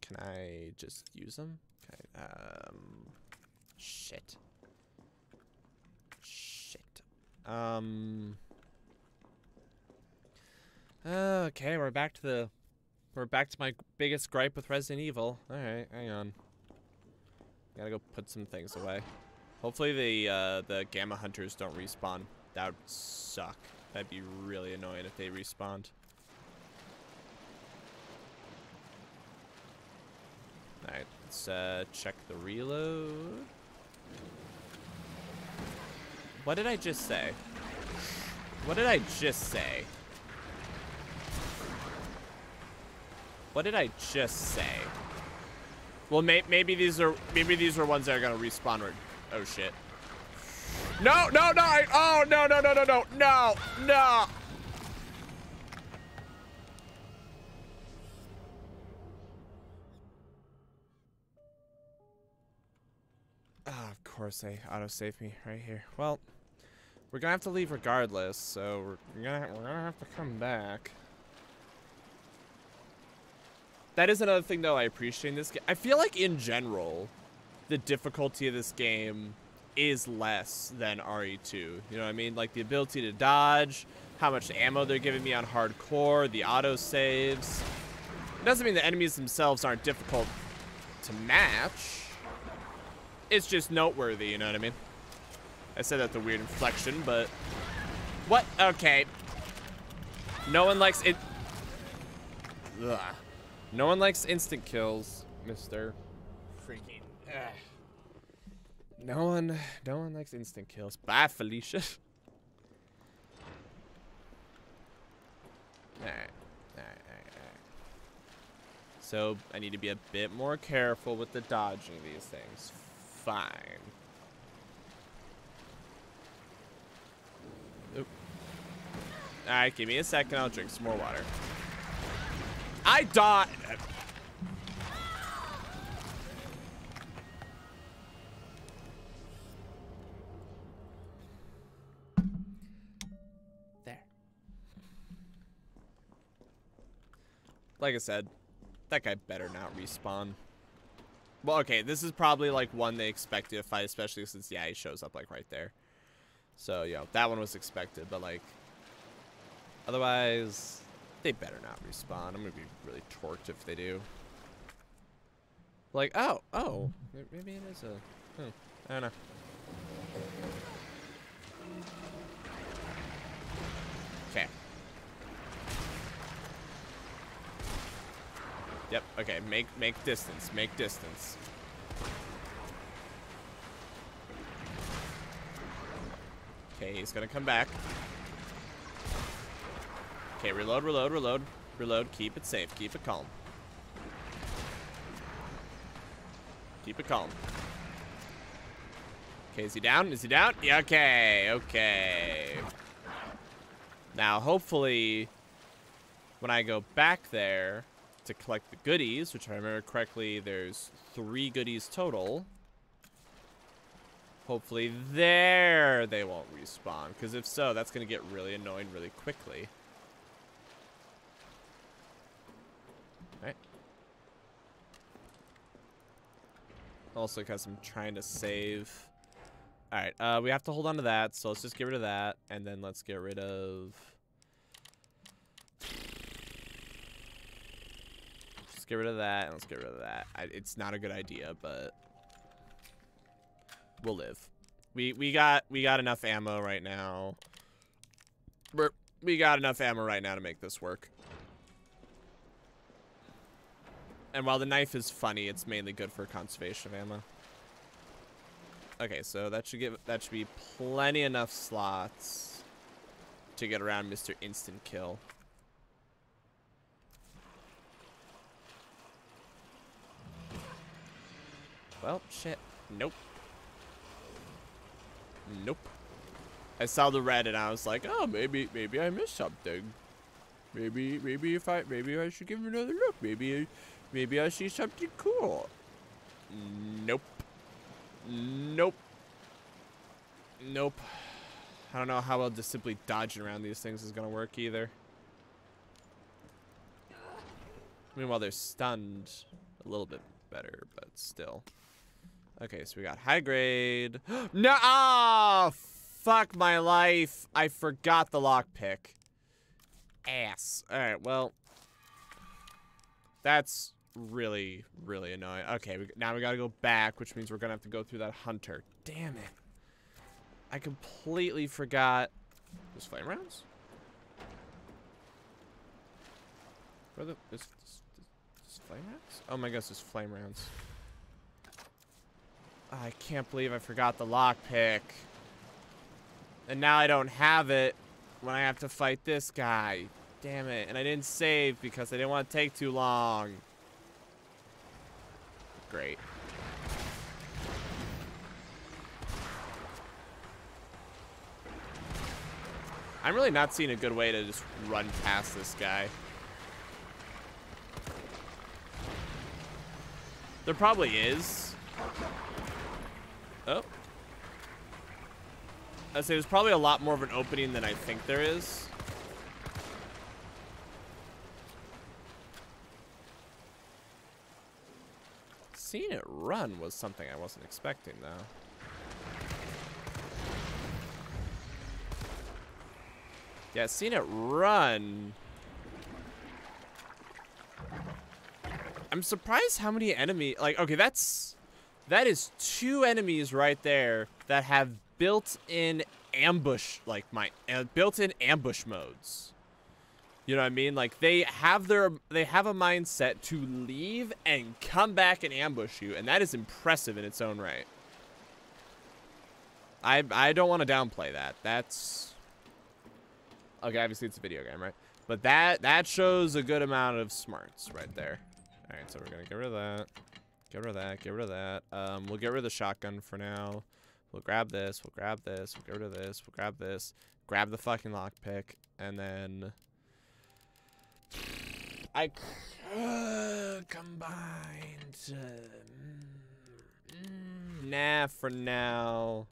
Can I just use them? I, um, shit. Shit. Um. Okay, we're back to the, we're back to my biggest gripe with Resident Evil. All right, hang on. Gotta go put some things away. Hopefully the uh, the Gamma Hunters don't respawn. That would suck. That'd be really annoying if they respawned. Alright, let's uh, check the reload. What did I just say? What did I just say? What did I just say? Well, may maybe these are maybe these are ones that are gonna respawn. Oh shit! No, no, no! I, oh no, no, no, no, no, no, no! Ah, of course they auto-save me right here. Well, we're gonna have to leave regardless, so we're gonna we're gonna have to come back. That is another thing, though, I appreciate in this game. I feel like, in general, the difficulty of this game is less than RE2. You know what I mean? Like, the ability to dodge, how much ammo they're giving me on hardcore, the auto-saves. It doesn't mean the enemies themselves aren't difficult to match. It's just noteworthy, you know what I mean? I said that the weird inflection, but... What? Okay. No one likes it... Ugh. No one likes instant kills, Mr. Ugh. No one, no one likes instant kills. Bye, Felicia. So, I need to be a bit more careful with the dodging these things. Fine. Alright, give me a second. I'll drink some more water. I died. Like I said, that guy better not respawn. Well, okay, this is probably like one they expected to fight, especially since, yeah, he shows up like right there. So, you know, that one was expected, but like, otherwise, they better not respawn. I'm gonna be really torqued if they do. Like, oh, oh, maybe it is a, hmm, I don't know. Okay. Yep, okay, make, make distance, make distance. Okay, he's gonna come back. Okay, reload, reload, reload, reload. Keep it safe. Keep it calm. Keep it calm. Okay, is he down? Is he down? Yeah, okay, okay. Now, hopefully, when I go back there to collect the goodies, which if I remember correctly, there's three goodies total. Hopefully there they won't respawn, because if so, that's going to get really annoying really quickly. Also, because I'm trying to save. All right, uh, we have to hold on to that, so let's just get rid of that, and then let's get rid of. Get rid of that, and let's get rid of that. I, it's not a good idea, but we'll live. We we got we got enough ammo right now. We're, we got enough ammo right now to make this work. And while the knife is funny, it's mainly good for conservation of ammo. Okay, so that should give that should be plenty enough slots to get around Mr. Instant Kill. Well, shit. Nope. Nope. I saw the red and I was like, oh, maybe, maybe I missed something. Maybe, maybe if I, maybe I should give him another look. Maybe, maybe I see something cool. Nope. Nope. Nope. I don't know how well just simply dodging around these things is gonna work either. Meanwhile, they're stunned a little bit better, but still. Okay, so we got high grade. no, ah, fuck my life. I forgot the lockpick. Ass. All right, well, that's really, really annoying. Okay, we, now we gotta go back, which means we're gonna have to go through that hunter. Damn it. I completely forgot. There's flame rounds? Where the, is, is, is flame rounds? Oh my gosh, there's flame rounds. I can't believe I forgot the lockpick. And now I don't have it when I have to fight this guy. Damn it. And I didn't save because I didn't want to take too long. Great. I'm really not seeing a good way to just run past this guy. There probably is. Oh. I'd say there's probably a lot more of an opening than I think there is. Seeing it run was something I wasn't expecting, though. Yeah, seeing it run. I'm surprised how many enemy like okay, that's that is two enemies right there that have built-in ambush like my uh, built-in ambush modes. You know what I mean? Like they have their they have a mindset to leave and come back and ambush you, and that is impressive in its own right. I I don't want to downplay that. That's Okay, obviously it's a video game, right? But that that shows a good amount of smarts right there. All right, so we're gonna get rid of that. Get rid of that. Get rid of that. Um, we'll get rid of the shotgun for now. We'll grab this. We'll grab this. We'll get rid of this. We'll grab this. Grab the fucking lockpick, and then I could combine. mm, nah, for now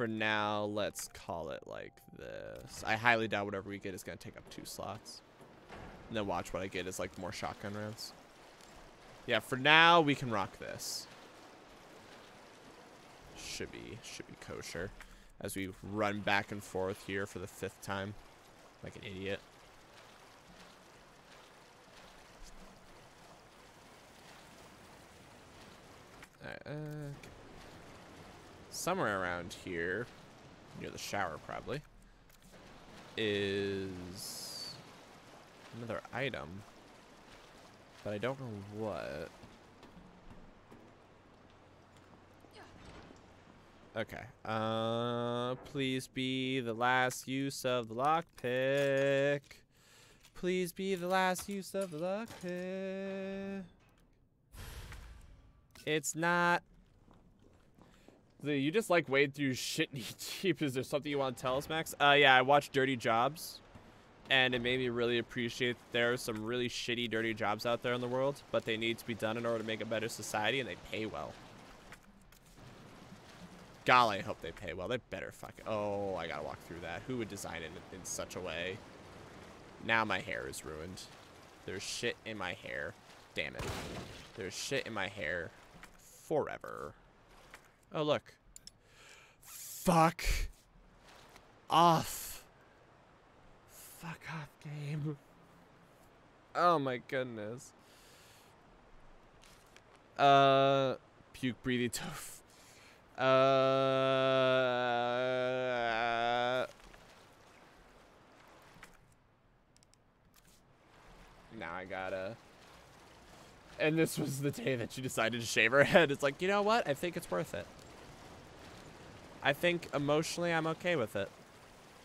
for now, let's call it like this. I highly doubt whatever we get is going to take up two slots. And then watch what I get is like more shotgun rounds. Yeah, for now, we can rock this. Should be, should be kosher. As we run back and forth here for the fifth time. Like an idiot. Alright, uh, somewhere around here, near the shower probably, is another item. But I don't know what. Okay. Uh, please be the last use of the lockpick. Please be the last use of the lockpick. It's not. You just like wade through shit knee deep. Is there something you want to tell us, Max? Uh, yeah, I watched Dirty Jobs, and it made me really appreciate that there are some really shitty, dirty jobs out there in the world, but they need to be done in order to make a better society, and they pay well. Golly, I hope they pay well. They better fuck. Oh, I gotta walk through that. Who would design it in, in such a way? Now my hair is ruined. There's shit in my hair. Damn it. There's shit in my hair. Forever. Oh, look. Fuck off. Fuck off, game. Oh my goodness. Uh, puke breathing tough. Uh, now I gotta and this was the day that she decided to shave her head. It's like, you know what? I think it's worth it. I think emotionally I'm okay with it.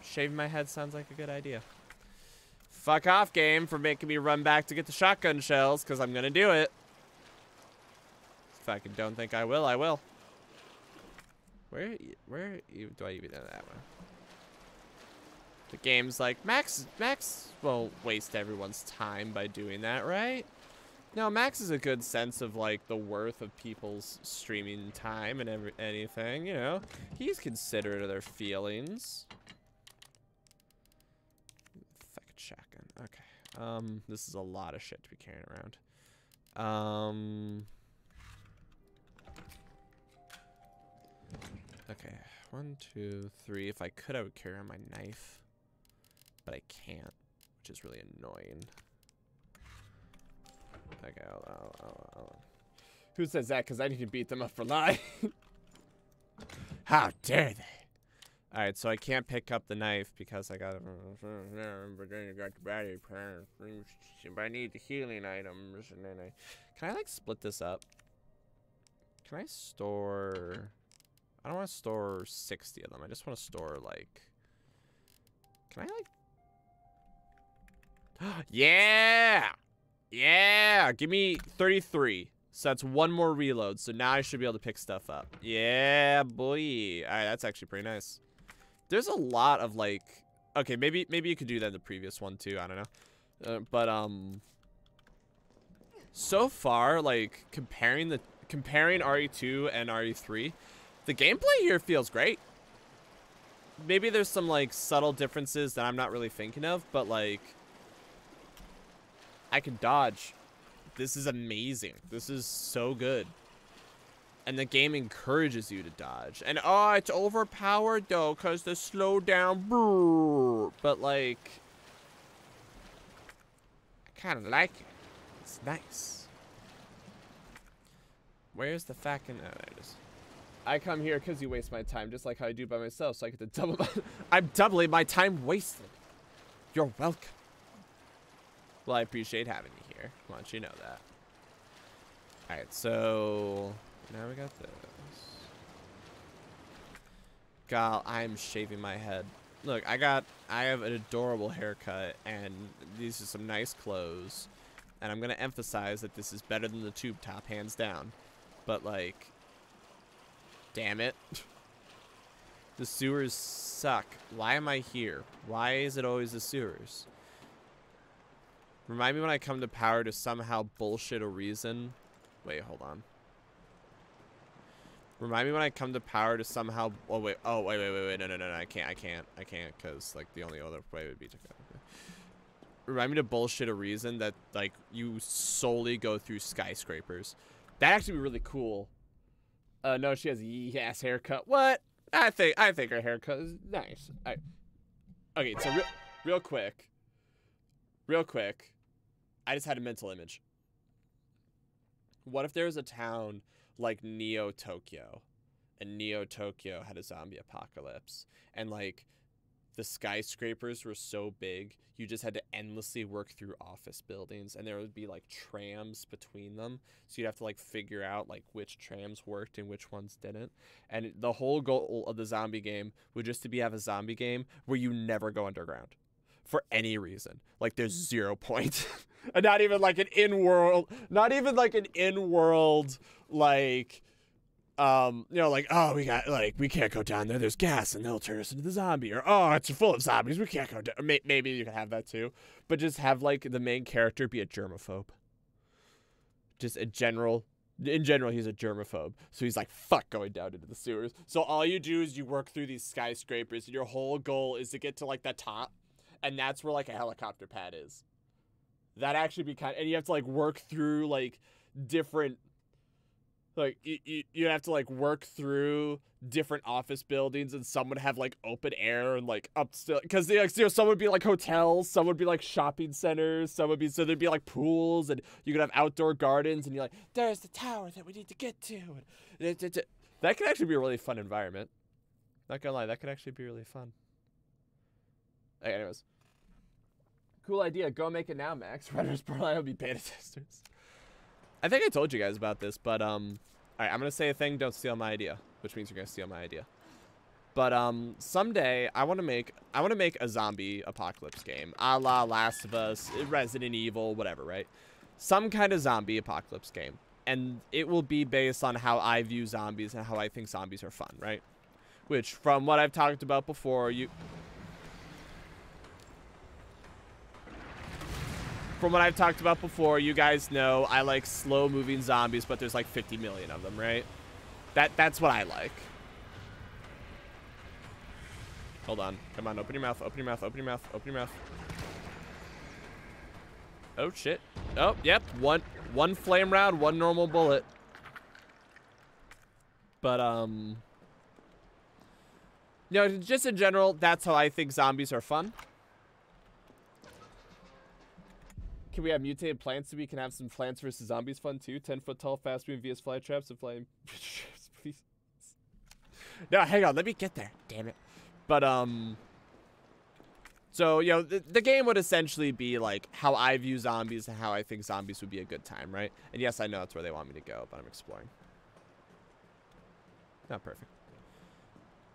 Shaving my head sounds like a good idea. Fuck off, game, for making me run back to get the shotgun shells, because I'm going to do it. If I don't think I will, I will. Where, where do I even know that one? The game's like, Max, Max won't waste everyone's time by doing that, right? No, Max is a good sense of like the worth of people's streaming time and every anything, you know. He's considerate of their feelings. Fucking shotgun. Okay. Um, this is a lot of shit to be carrying around. Um. Okay, one, two, three. If I could, I would carry my knife, but I can't, which is really annoying. Okay. Who says that? Because I need to beat them up for lying. How dare they? Alright, so I can't pick up the knife because I got but I need the healing items and then I Can I like split this up? Can I store I don't want to store 60 of them. I just want to store like Can I like Yeah! Yeah! Give me 33. So that's one more reload. So now I should be able to pick stuff up. Yeah, boy. All right, that's actually pretty nice. There's a lot of like, okay, maybe maybe you could do that in the previous one too. I don't know, uh, but um, so far like comparing the comparing RE2 and RE3, the gameplay here feels great. Maybe there's some like subtle differences that I'm not really thinking of, but like, I can dodge this is amazing. This is so good. And the game encourages you to dodge. And oh, it's overpowered though, cause the slow down. But like, I kind of like it. It's nice. Where's the fucking? Oh, there it is. I come here because you waste my time, just like how I do by myself, so I get to double. My, I'm doubling my time wasted. You're welcome. Well, I appreciate having you here. Why don't you know that? Alright, so now we got this. God, I'm shaving my head. Look, I got, I have an adorable haircut, and these are some nice clothes. And I'm going to emphasize that this is better than the tube top, hands down. But, like, damn it. the sewers suck. Why am I here? Why is it always the sewers? Remind me when I come to power to somehow bullshit a reason. Wait, hold on. Remind me when I come to power to somehow. Oh wait. Oh wait, wait, wait, wait. No, no, no, no. I can't. I can't. I can't. Cause like the only other way would be to go. Remind me to bullshit a reason that like you solely go through skyscrapers. That actually be really cool. Uh, no, she has a ass haircut. What? I think I think her haircut is nice. I. Okay, so real, real quick. Real quick. I just had a mental image. What if there was a town like Neo Tokyo and Neo Tokyo had a zombie apocalypse and like the skyscrapers were so big you just had to endlessly work through office buildings and there would be like trams between them so you'd have to like figure out like which trams worked and which ones didn't and the whole goal of the zombie game would just to be have a zombie game where you never go underground for any reason. Like there's zero point. and not even like an in-world, not even like an in-world like um, you know, like, oh, we got, like, we can't go down there. There's gas, and they'll turn us into the zombie. Or, oh, it's full of zombies. We can't go down. May- maybe you can have that too, but just have like the main character be a germaphobe. Just a general. In general, he's a germaphobe, so he's like, "Fuck going down into the sewers." So all you do is you work through these skyscrapers, and your whole goal is to get to like the top, and that's where like a helicopter pad is. That actually be kind, and you have to like work through like different like you, you, you have to like work through different office buildings and some would have like open air and like up still because you know, some would be like hotels some would be like shopping centers some would be so there'd be like pools and you could have outdoor gardens and you're like there's the tower that we need to get to that could actually be a really fun environment. Not gonna lie that could actually be really fun. Anyways cool idea go make it now max runners per will be beta testers I think I told you guys about this, but um, all right, I'm gonna say a thing. Don't steal my idea, which means you're gonna steal my idea. But um, someday I want to make I want to make a zombie apocalypse game, a la Last of Us, Resident Evil, whatever, right? Some kind of zombie apocalypse game, and it will be based on how I view zombies and how I think zombies are fun, right? Which, from what I've talked about before, you from what I've talked about before, you guys know I like slow moving zombies, but there's like 50 million of them, right? That that's what I like. Hold on. Come on, open your mouth, open your mouth, open your mouth, open your mouth. Oh shit. Oh, yep. One one flame round, one normal bullet. But um no, just in general, that's how I think zombies are fun. Can we have mutated plants so we can have some plants versus zombies fun too? 10 foot tall, fast moving Venus fly traps and flying traps, please. No, hang on, let me get there. Damn it. But um so, you know, the, the game would essentially be like how I view zombies and how I think zombies would be a good time, right? And yes, I know that's where they want me to go, but I'm exploring. Not perfect.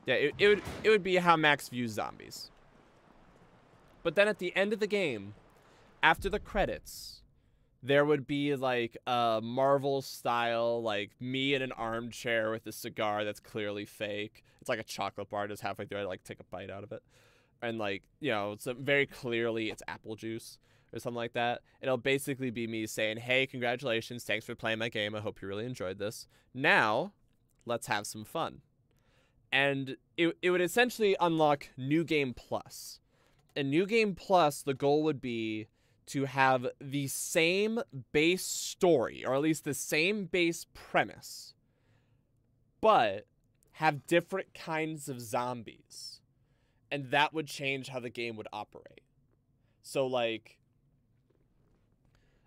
Yeah, it, it would it would be how Max views zombies. But then at the end of the game, after the credits, there would be like a Marvel style, like me in an armchair with a cigar that's clearly fake. It's like a chocolate bar just halfway through. I like take a bite out of it, and like you know, it's very clearly it's apple juice or something like that. It'll basically be me saying, "Hey, congratulations, thanks for playing my game. I hope you really enjoyed this. Now, let's have some fun." And it it would essentially unlock New Game Plus. And New Game Plus, the goal would be to have the same base story, or at least the same base premise, but have different kinds of zombies. And that would change how the game would operate. So, like,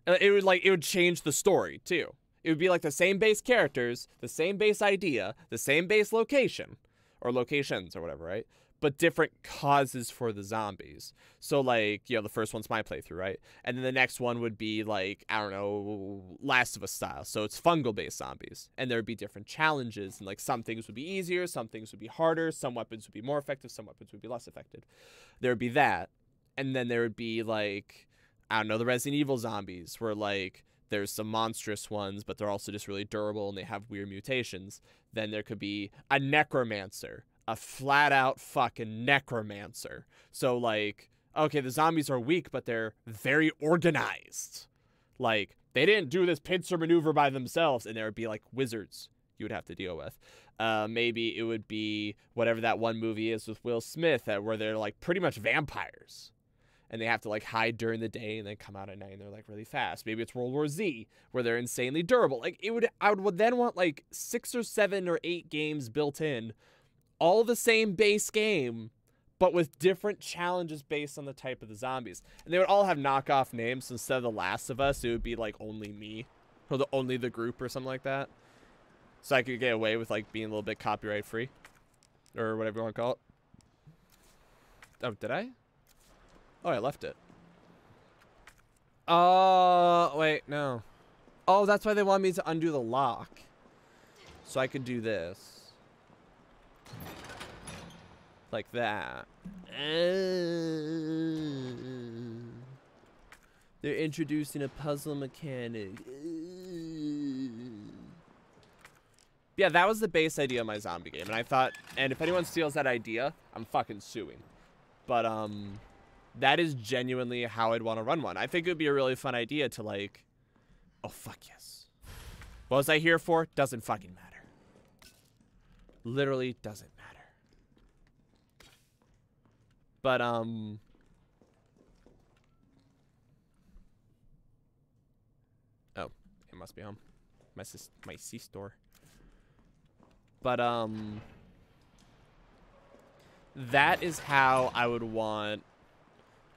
uh, it would like it would change the story too. It would be like the same base characters, the same base idea, the same base location or locations or whatever, right? But different causes for the zombies. So like, you know, the first one's my playthrough, right? And then the next one would be like, I don't know, Last of Us style. So it's fungal based zombies. And there would be different challenges and like some things would be easier, some things would be harder, some weapons would be more effective, some weapons would be less effective. There would be that. And then there would be like I don't know, the Resident Evil zombies where like there's some monstrous ones, but they're also just really durable and they have weird mutations. Then there could be a necromancer, a flat out fucking necromancer. So like, okay, the zombies are weak, but they're very organized. Like they didn't do this pincer maneuver by themselves, and there would be like wizards you would have to deal with. Uh, maybe it would be whatever that one movie is with Will Smith, uh, where they're like pretty much vampires and they have to like hide during the day and then come out at night and they're like really fast. Maybe it's World War Z where they're insanely durable. Like it would I would then want like 6 or 7 or 8 games built in all the same base game but with different challenges based on the type of the zombies. And they would all have knockoff names instead of The Last of Us it would be like only me or the only the group or something like that. So I could get away with like being a little bit copyright free or whatever you want to call it. Oh, did I? Oh, I left it. Oh, wait, no. Oh, that's why they want me to undo the lock. So I could do this. Like that. They're introducing a puzzle mechanic. Yeah, that was the base idea of my zombie game. And I thought, and if anyone steals that idea, I'm fucking suing. But, um that is genuinely how I'd want to run one. I think it would be a really fun idea to like, oh fuck yes. What was I here for? Doesn't fucking matter. Literally doesn't matter. But um. Oh, it must be home. My sis, my C store. But um. That is how I would want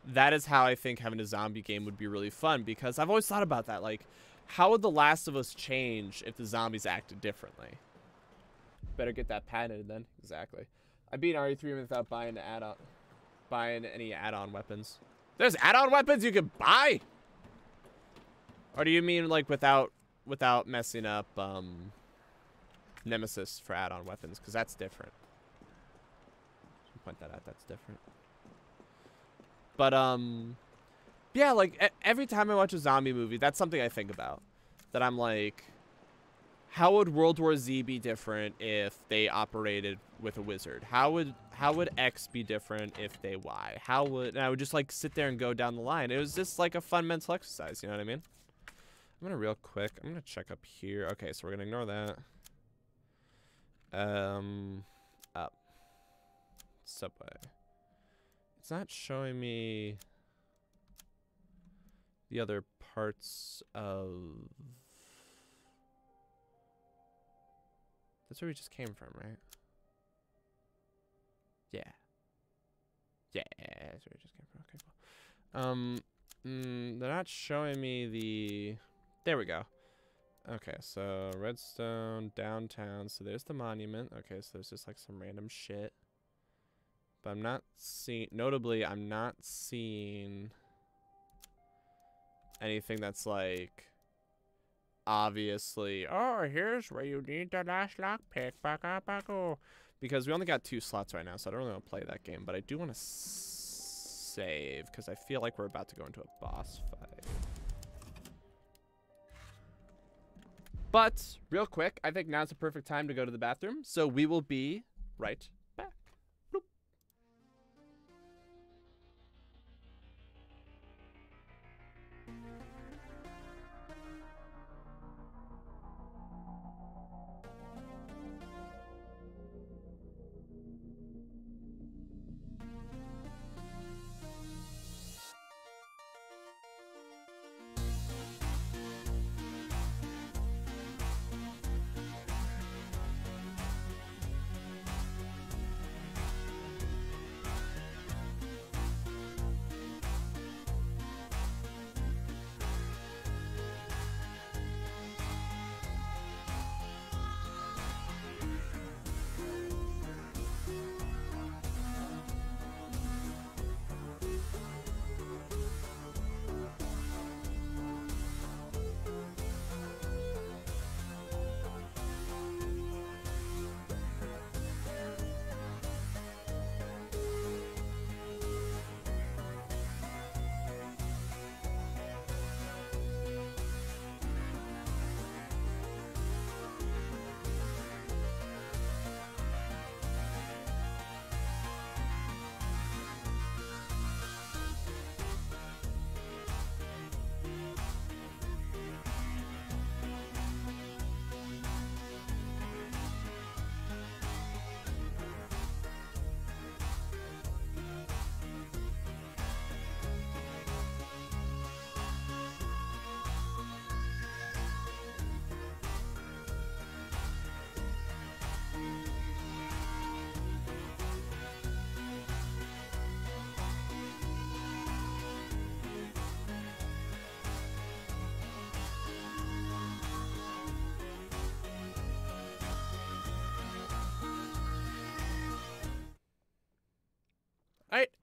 that is how I think having a zombie game would be really fun because I've always thought about that. Like, how would The Last of Us change if the zombies acted differently? Better get that patented then. Exactly. I beat RE3 without buying add-on, buying any add-on weapons. There's add-on weapons you can buy. Or do you mean like without without messing up um, Nemesis for add-on weapons, because that's different. Point that out. That's different. But um, yeah, like every time I watch a zombie movie, that's something I think about. That I'm like, how would World War Z be different if they operated with a wizard? How would how would X be different if they Y? How would and I would just like sit there and go down the line. It was just like a fun mental exercise, you know what I mean? I'm gonna real quick. I'm gonna check up here. Okay, so we're gonna ignore that. Um, up. Subway. It's not showing me the other parts of. That's where we just came from, right? Yeah. Yeah, that's where we just came from. Okay, cool. Um, mm, they're not showing me the. There we go. Okay, so Redstone, downtown. So there's the monument. Okay, so there's just like some random shit. But I'm not seeing. Notably, I'm not seeing anything that's like obviously. Oh, here's where you need the last lockpick. Because we only got two slots right now, so I don't really want to play that game. But I do want to save because I feel like we're about to go into a boss fight. But real quick, I think now's the perfect time to go to the bathroom. So we will be right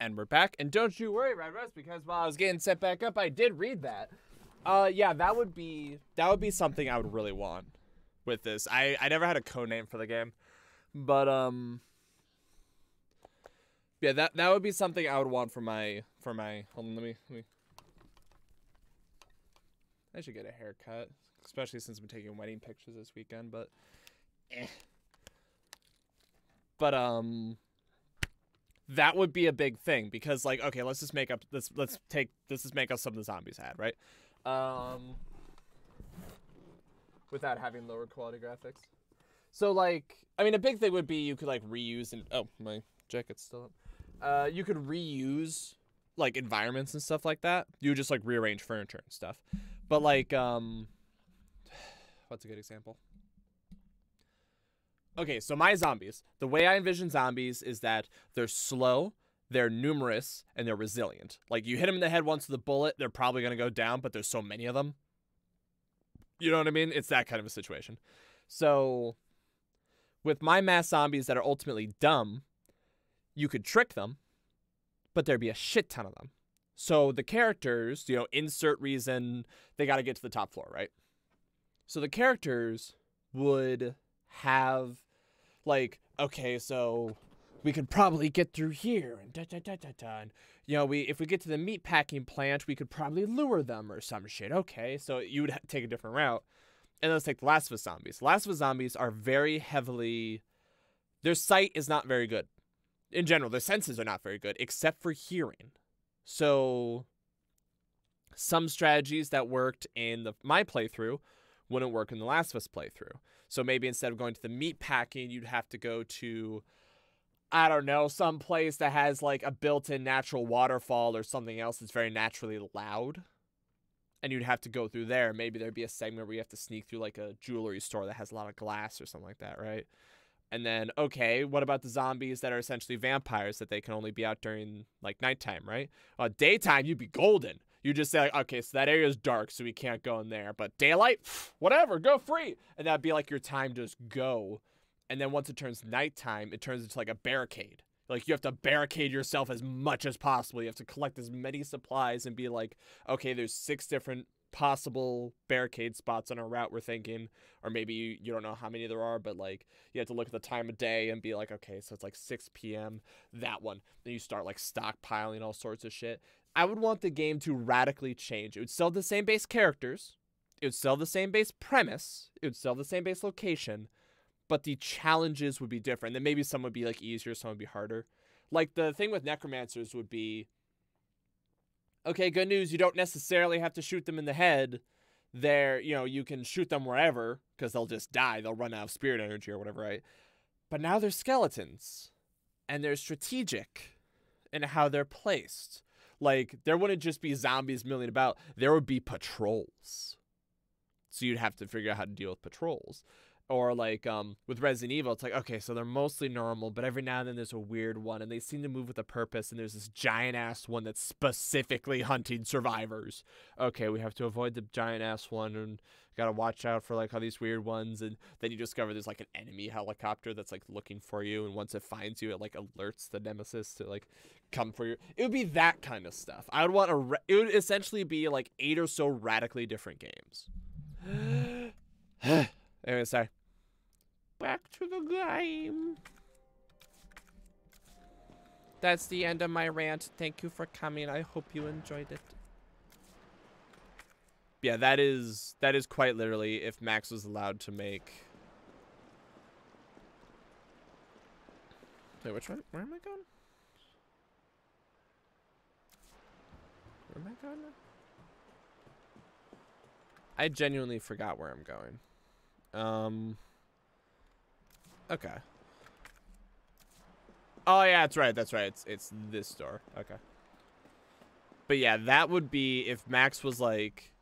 and we're back. And don't you worry, Red Rose, because while I was getting set back up, I did read that. Uh, yeah, that would be that would be something I would really want with this. I I never had a code name for the game, but um, yeah, that that would be something I would want for my for my. Hold on, let me let me. I should get a haircut, especially since I'm taking wedding pictures this weekend. But, eh. But um, that would be a big thing because like okay let's just make up let's let's take let's just make up some of the zombies had right? Um without having lower quality graphics. So like i mean a big thing would be you could like reuse and oh my jacket's still up. Uh you could reuse like environments and stuff like that. You would just like rearrange furniture and stuff. But like um what's a good example Okay, so my zombies. The way I envision zombies is that they're slow, they're numerous, and they're resilient. Like you hit them in the head once with a bullet, they're probably gonna go down, but there's so many of them. You know what I mean? It's that kind of a situation. So with my mass zombies that are ultimately dumb, you could trick them, but there'd be a shit ton of them. So the characters, you know, insert reason, they got to get to the top floor, right? So the characters would have like, okay, so we could probably get through here and da da da da da. And, you know, we if we get to the meat packing plant, we could probably lure them or some shit. Okay, so you would take a different route. And let's take the Last of Us zombies. Last of Us zombies are very heavily. Their sight is not very good. In general, their senses are not very good, except for hearing. So, some strategies that worked in the my playthrough wouldn't work in the Last of Us playthrough. So maybe instead of going to the meat packing, you'd have to go to, I don't know, some place that has like a built-in natural waterfall or something else that's very naturally loud. And you'd have to go through there. Maybe there'd be a segment where you have to sneak through like a jewelry store that has a lot of glass or something like that, right? And then, okay, what about the zombies that are essentially vampires that they can only be out during like nighttime, right? Uh, daytime, you'd be golden. You just say, like, okay, so that area is dark, so we can't go in there. But daylight, whatever, go free. And that'd be like your time to just go. And then once it turns nighttime, it turns into like a barricade. Like you have to barricade yourself as much as possible. You have to collect as many supplies and be like, okay, there's six different possible barricade spots on our route we're thinking or maybe you, you don't know how many there are but like you have to look at the time of day and be like okay so it's like 6 p.m that one then you start like stockpiling all sorts of shit i would want the game to radically change it would have the same base characters it would have the same base premise it would have the same base location but the challenges would be different then maybe some would be like easier some would be harder like the thing with necromancers would be okay, good news, you don't necessarily have to shoot them in the head. There, you know, you can shoot them wherever because they'll just die. They'll run out of spirit energy or whatever, right? But now they're skeletons and they're strategic in how they're placed. Like, there wouldn't just be zombies milling about, there would be patrols. So you'd have to figure out how to deal with patrols or like um with Resident Evil, it's like okay, so they're mostly normal, but every now and then there's a weird one, and they seem to move with a purpose. And there's this giant ass one that's specifically hunting survivors. Okay, we have to avoid the giant ass one, and gotta watch out for like all these weird ones. And then you discover there's like an enemy helicopter that's like looking for you, and once it finds you, it like alerts the nemesis to like come for you. It would be that kind of stuff. I would want a. Ra- it would essentially be like eight or so radically different games. Anyway, sorry. Back to the game. That's the end of my rant. Thank you for coming. I hope you enjoyed it. Yeah, that is that is quite literally if Max was allowed to make. Wait, which one? Where am I going? Where am I going? Now? I genuinely forgot where I'm going. Um. Okay. Oh yeah, that's right. That's right. It's it's this door. Okay. But yeah, that would be if Max was like,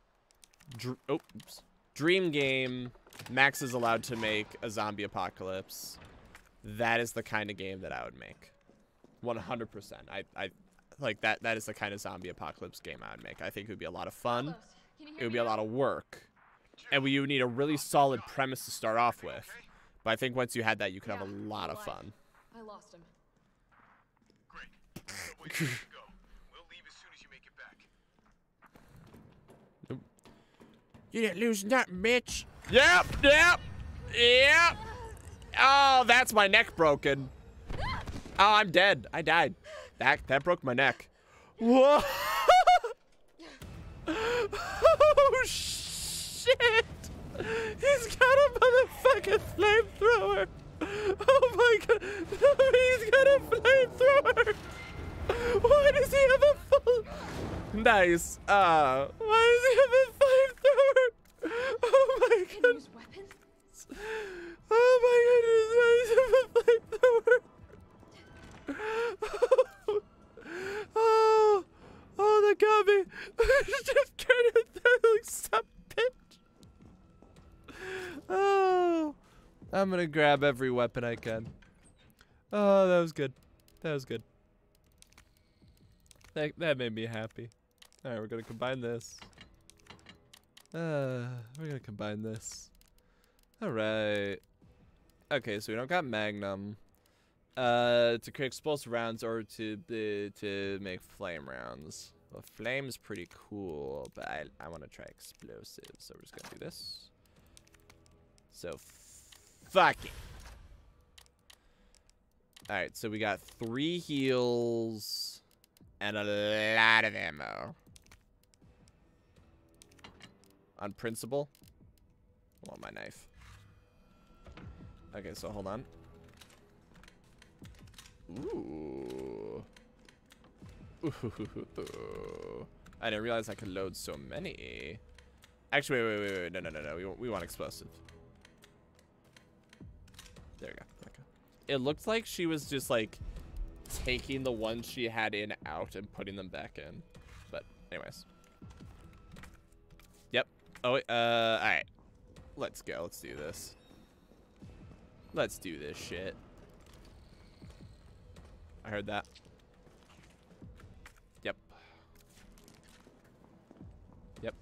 dr oh, oops. Dream game. Max is allowed to make a zombie apocalypse. That is the kind of game that I would make. 100%. I I like that. That is the kind of zombie apocalypse game I would make. I think it would be a lot of fun. It would be a lot of work and we would need a really solid premise to start off with. But I think once you had that, you could have a lot of fun. I lost him. Great. Where do you go? We'll leave as soon as you make it back. You didn't lose nothing, bitch. Yep, yep, yep. Oh, that's my neck broken. Oh, I'm dead. I died. That that broke my neck. Whoa. oh shit! He's got a motherfucking flamethrower. Oh my god! He's got a flamethrower. Why does he have a full? Nice. Uh, why does he have a flamethrower? Oh my god. Can use weapons? Oh my goodness, why does he have a flamethrower? Oh, oh, that got me. Just kind of like stop bitch. Oh, I'm gonna grab every weapon I can. Oh, that was good. That was good. That that made me happy. All right, we're gonna combine this. Uh, we're gonna combine this. All right. Okay, so we don't got Magnum. Uh, to create explosive rounds or to uh, to make flame rounds. Well, flame's pretty cool, but I I want to try explosives, so we're just gonna do this. So, fuck it. Alright, so we got three heals and a lot of ammo. On principle. I want my knife. Okay, so hold on. Ooh. Ooh. I didn't realize I could load so many. Actually, wait, wait, wait, wait. No, no, no, no. We, want- we want explosive. There we go. Okay. It looked like she was just like taking the ones she had in out and putting them back in. But anyways. Yep. Oh, uh, all right. Let's go. Let's do this. Let's do this shit. I heard that. Yep. Yep.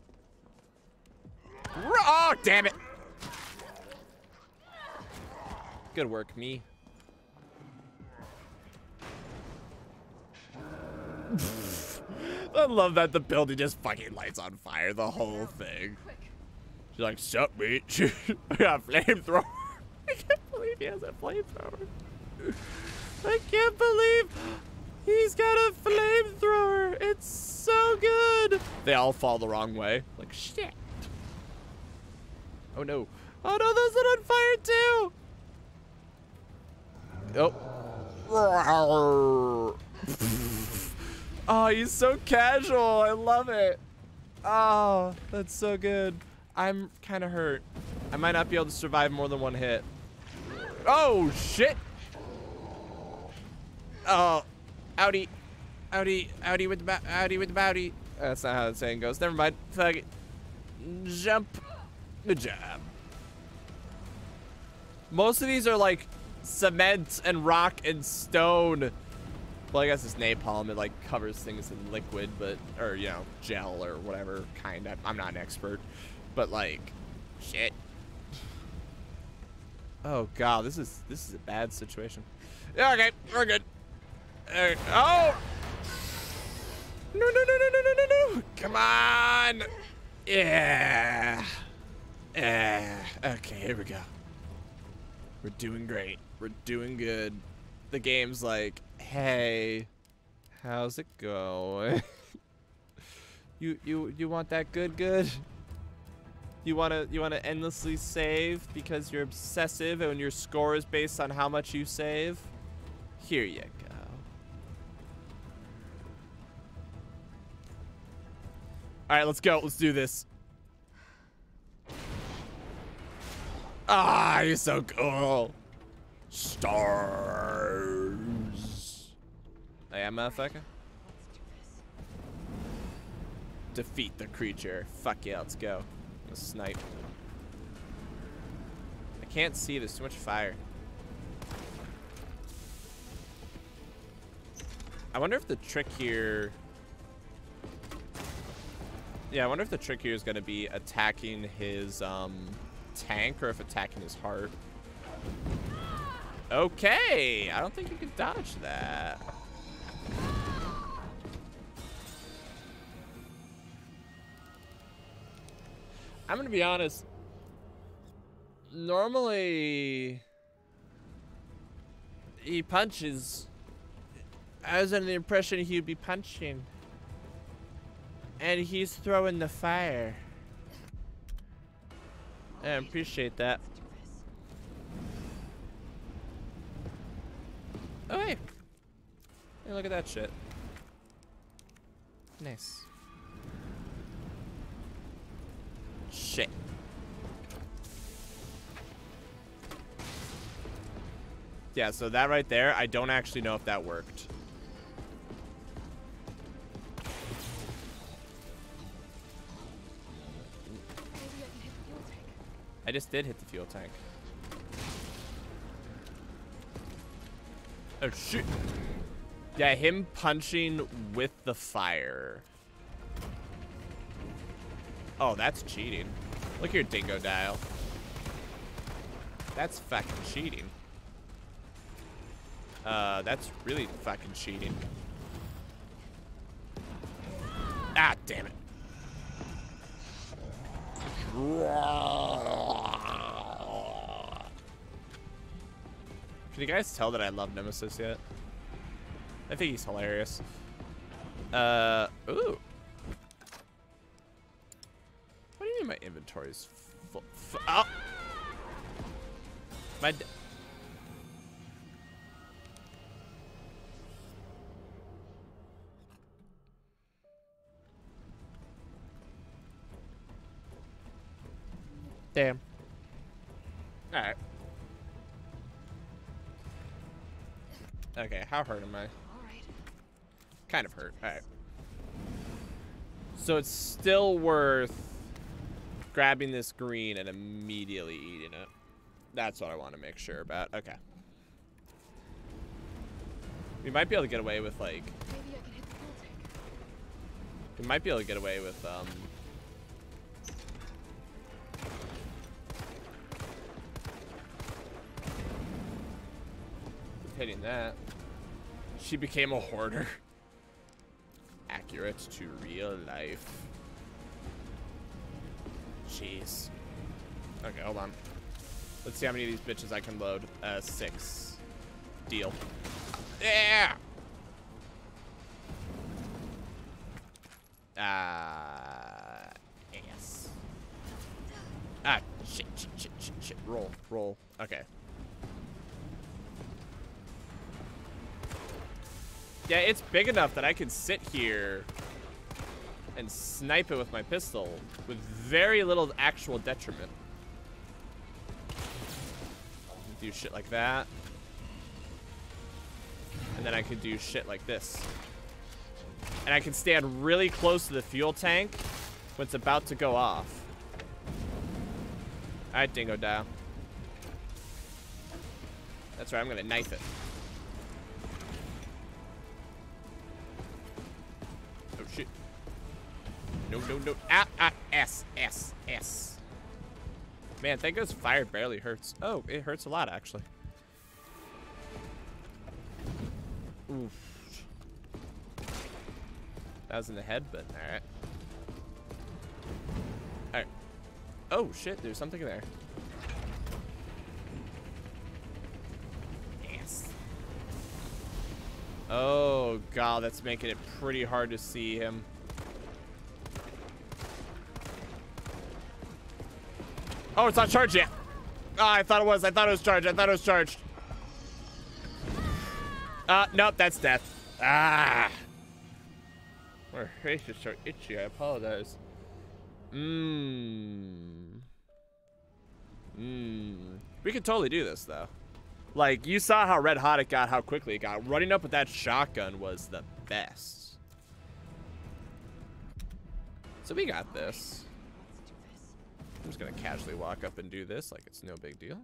Oh, damn it. Good work, me. I love that the building just fucking lights on fire, the whole thing. She's like, sup, bitch. I got a flamethrower. I can't believe he has a flamethrower. I can't believe he's got a flamethrower. It's so good. They all fall the wrong way. Like, shit. Oh, no. Oh, no, those are on fire, too. Oh. Oh, he's so casual. I love it. Oh, that's so good. I'm kind of hurt. I might not be able to survive more than one hit. Oh, shit. Oh, outie. Outie, outie with the outie with the bowdy. That's not how the saying goes. Never mind. Fuck it. Jump. Good job. Most of these are like cement and rock and stone. Well, I guess it's napalm. It like covers things in liquid, but or you know gel or whatever kind. I, I'm not an expert, but like, shit. Oh god, this is this is a bad situation. Yeah, okay, we're good. Uh, oh! No, no, no, no, no, no, no, no! Come on! Yeah. Yeah. Okay, here we go. We're doing great. We're doing good. The game's like, hey, how's it going? you you you want that good good? You wanna you wanna endlessly save because you're obsessive and your score is based on how much you save? Here you go. Alright, let's go. Let's do this. Ah, you're so cool. Stars. I am motherfucker. Defeat the creature. Fuck yeah, let's go. Let's snipe. I can't see, there's too much fire. I wonder if the trick here... Yeah, I wonder if the trick here is going to be attacking his um, tank or if attacking his heart. Okay, I don't think you can dodge that. I'm gonna be honest. Normally, he punches. I was under the impression he'd be punching. And he's throwing the fire. I appreciate that. Oh, hey. Hey, look at that shit. Nice. Shit. Yeah, so that right there, I don't actually know if that worked. I just did hit the fuel tank. Oh, shit. Yeah, him punching with the fire. Oh, that's cheating. Look here, Dingo Dial. That's fucking cheating. Uh, that's really fucking cheating. Ah, damn it. Can you guys tell that I love Nemesis yet? I think he's hilarious. Uh, ooh. Mean my inventory's full? F oh! My... Damn. Alright. Okay, how hurt am I? Kind of hurt. Alright. So it's still worth grabbing this green and immediately eating it. That's what I want to make sure about. Okay. We might be able to get away with, like... Maybe I can hit the full tank. We might be able to get away with, um... Hitting that. She became a hoarder. Accurate to real life. Jeez. Okay, hold on. Let's see how many of these bitches I can load. Uh, six. Deal. Yeah! Uh, yes. Ah, shit, shit, shit, shit, shit. Roll, roll. Okay. Yeah, it's big enough that I can sit here and snipe it with my pistol with very little actual detriment. Do shit like that. And then I could do shit like this. And I can stand really close to the fuel tank when it's about to go off. Alright, Dingo Dow. That's right, I'm gonna knife it. No, no, no. Ah, ah, S, S, S. Man, thank goodness fire barely hurts. Oh, it hurts a lot, actually. Oof. That was in the head, but alright. Alright. Oh, shit, there's something there. Yes. Oh, God, that's making it pretty hard to see him. Oh, it's not charged yet. Oh, I thought it was. I thought it was charged. I thought it was charged. Uh, nope, that's death. Ah. My face is so itchy. I apologize. Mmm. Mmm. We could totally do this, though. Like, you saw how red hot it got, how quickly it got. Running up with that shotgun was the best. So we got this. I'm just gonna casually walk up and do this like it's no big deal.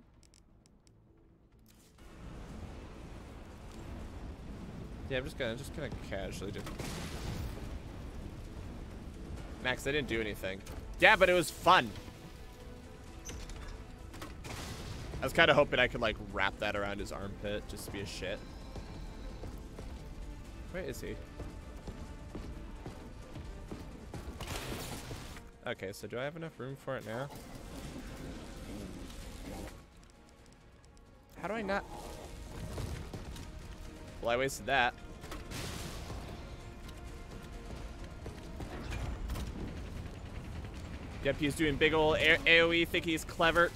Yeah, I'm just gonna just gonna casually do. Max, I didn't do anything. Yeah, but it was fun. I was kind of hoping I could like wrap that around his armpit just to be a shit. Where is he? Okay, so do I have enough room for it now? How do I not? Well, I wasted that. Yep, he's doing big ol' A AoE, think he's clever.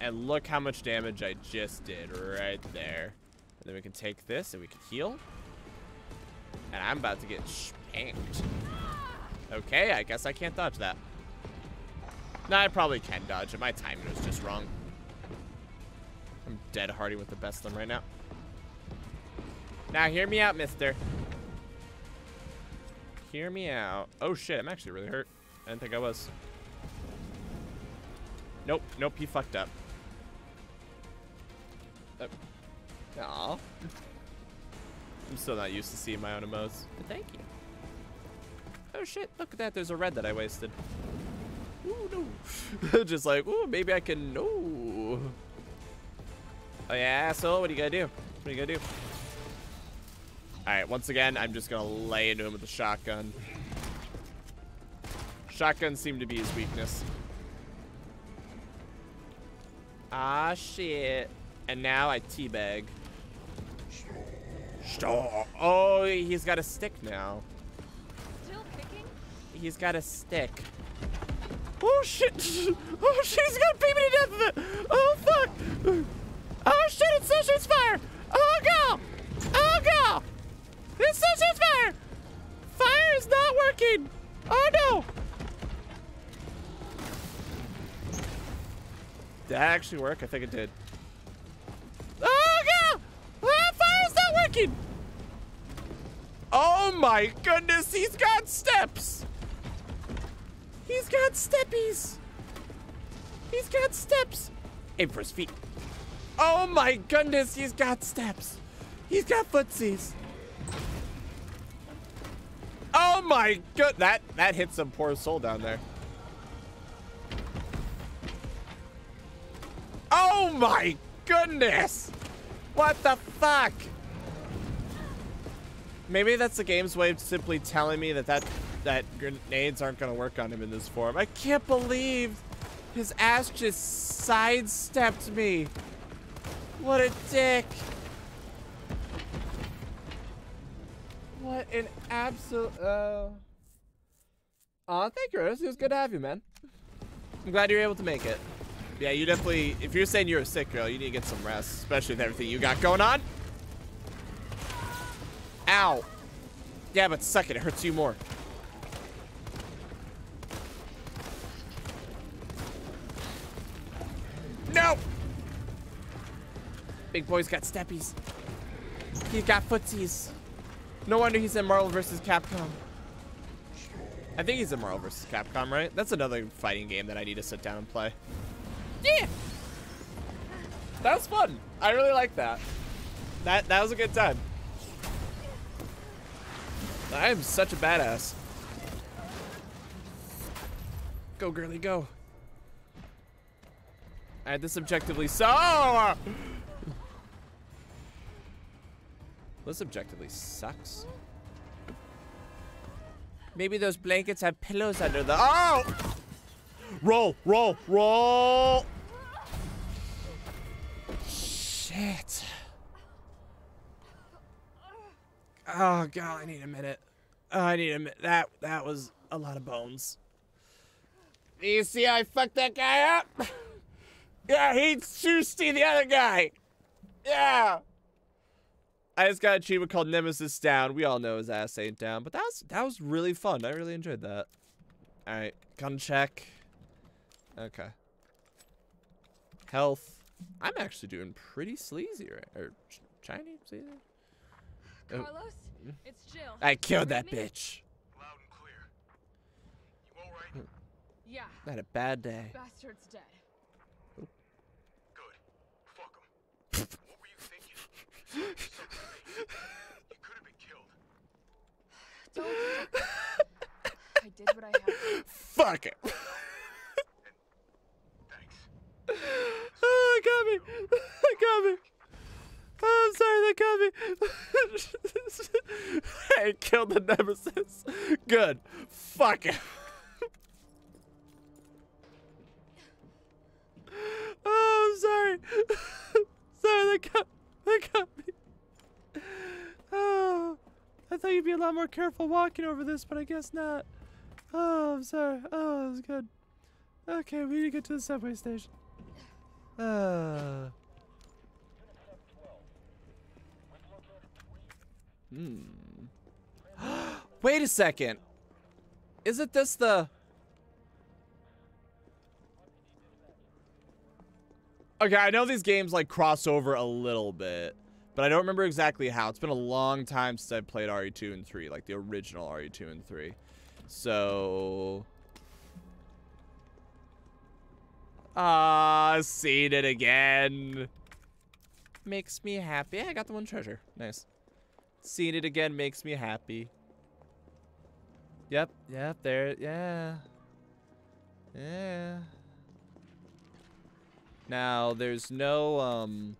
And look how much damage I just did right there. And then we can take this and we can heal. And I'm about to get spanked. Okay, I guess I can't dodge that. No, I probably can dodge it. My timing was just wrong. I'm dead hardy with the best of them right now. Now, hear me out, mister. Hear me out. Oh, shit. I'm actually really hurt. I didn't think I was. Nope. Nope. He fucked up. Oh. Aw. I'm still not used to seeing my own emotes. But thank you. Oh, shit. Look at that. There's a red that I wasted. Ooh, no. Just like, ooh, maybe I can... No. Oh, yeah, asshole. What are you gonna do? What are you gonna do? Alright, once again, I'm just gonna lay into him with the shotgun. Shotguns seem to be his weakness. Ah, shit. And now I teabag. Oh, he's got a stick now. Still kicking? He's got a stick. Oh, shit. Oh, shit, he's gonna beat me to death with it. Oh, fuck. Oh, shit, it's Sunshine Fire. Oh, go. Oh, go. It's Sunshine Fire. Fire is not working. Oh, no. Did that actually work? I think it did. Oh, God! Fire's not working! Oh my goodness, he's got steps! He's got steppies! He's got steps! Aim for his feet. Oh my goodness, he's got steps! He's got footsies! Oh my good that that hit some poor soul down there. Oh my goodness! What the fuck? Maybe that's the game's way of simply telling me that that, that grenades aren't gonna work on him in this form. I can't believe his ass just sidestepped me. What a dick. What an absolute, uh... Aw, thank you, Ernest. It was good to have you, man. I'm glad you're able to make it. Yeah, you definitely, if you're saying you're a sick girl, you need to get some rest, especially with everything you got going on. Ow. Yeah, but suck it, it hurts you more. No! Big boy's got steppies. He's got footsies. No wonder he's in Marvel vs. Capcom. I think he's in Marvel vs. Capcom, right? That's another fighting game that I need to sit down and play. Yeah. That was fun. I really like that. That that was a good time. I am such a badass. Go, girly, go. I had this objectively so. This objectively sucks. Maybe those blankets have pillows under the. Oh! Roll, roll, roll. Shit. Oh god, I need a minute. Oh, I need a minute. That that was a lot of bones. You see how I fucked that guy up? yeah, he's Shusty, the other guy. Yeah. I just got an achievement called Nemesis down. We all know his ass ain't down, but that was that was really fun. I really enjoyed that. All right, gun check. Okay. Health. I'm actually doing pretty sleazy right or shiny sleazy. Oh, Carlos, it's Jill. I killed that bitch. Loud and clear. You all right? Yeah. I had a bad day. Bastard's dead. Good. Fuck him. what were you thinking? Something. You could have been killed. Don't. I did what I had to. Fuck it. Thanks. Oh, they got me. They got me. Oh, I'm sorry, they got me. I killed the nemesis. Good. Fuck it. Oh, I'm sorry. sorry, they got, they got me. Oh, I thought you'd be a lot more careful walking over this, but I guess not. Oh, I'm sorry. Oh, that was good. Okay, we need to get to the subway station. Uh. Hmm. Wait a second. Isn't this the... Okay, I know these games like cross over a little bit, but I don't remember exactly how. It's been a long time since I played RE2 and 3, like the original RE2 and 3. So... Ah, seen it again. Makes me happy. I got the one treasure. Nice. Seeing it again makes me happy. Yep, yep, there, yeah. Yeah. Now, there's no, um...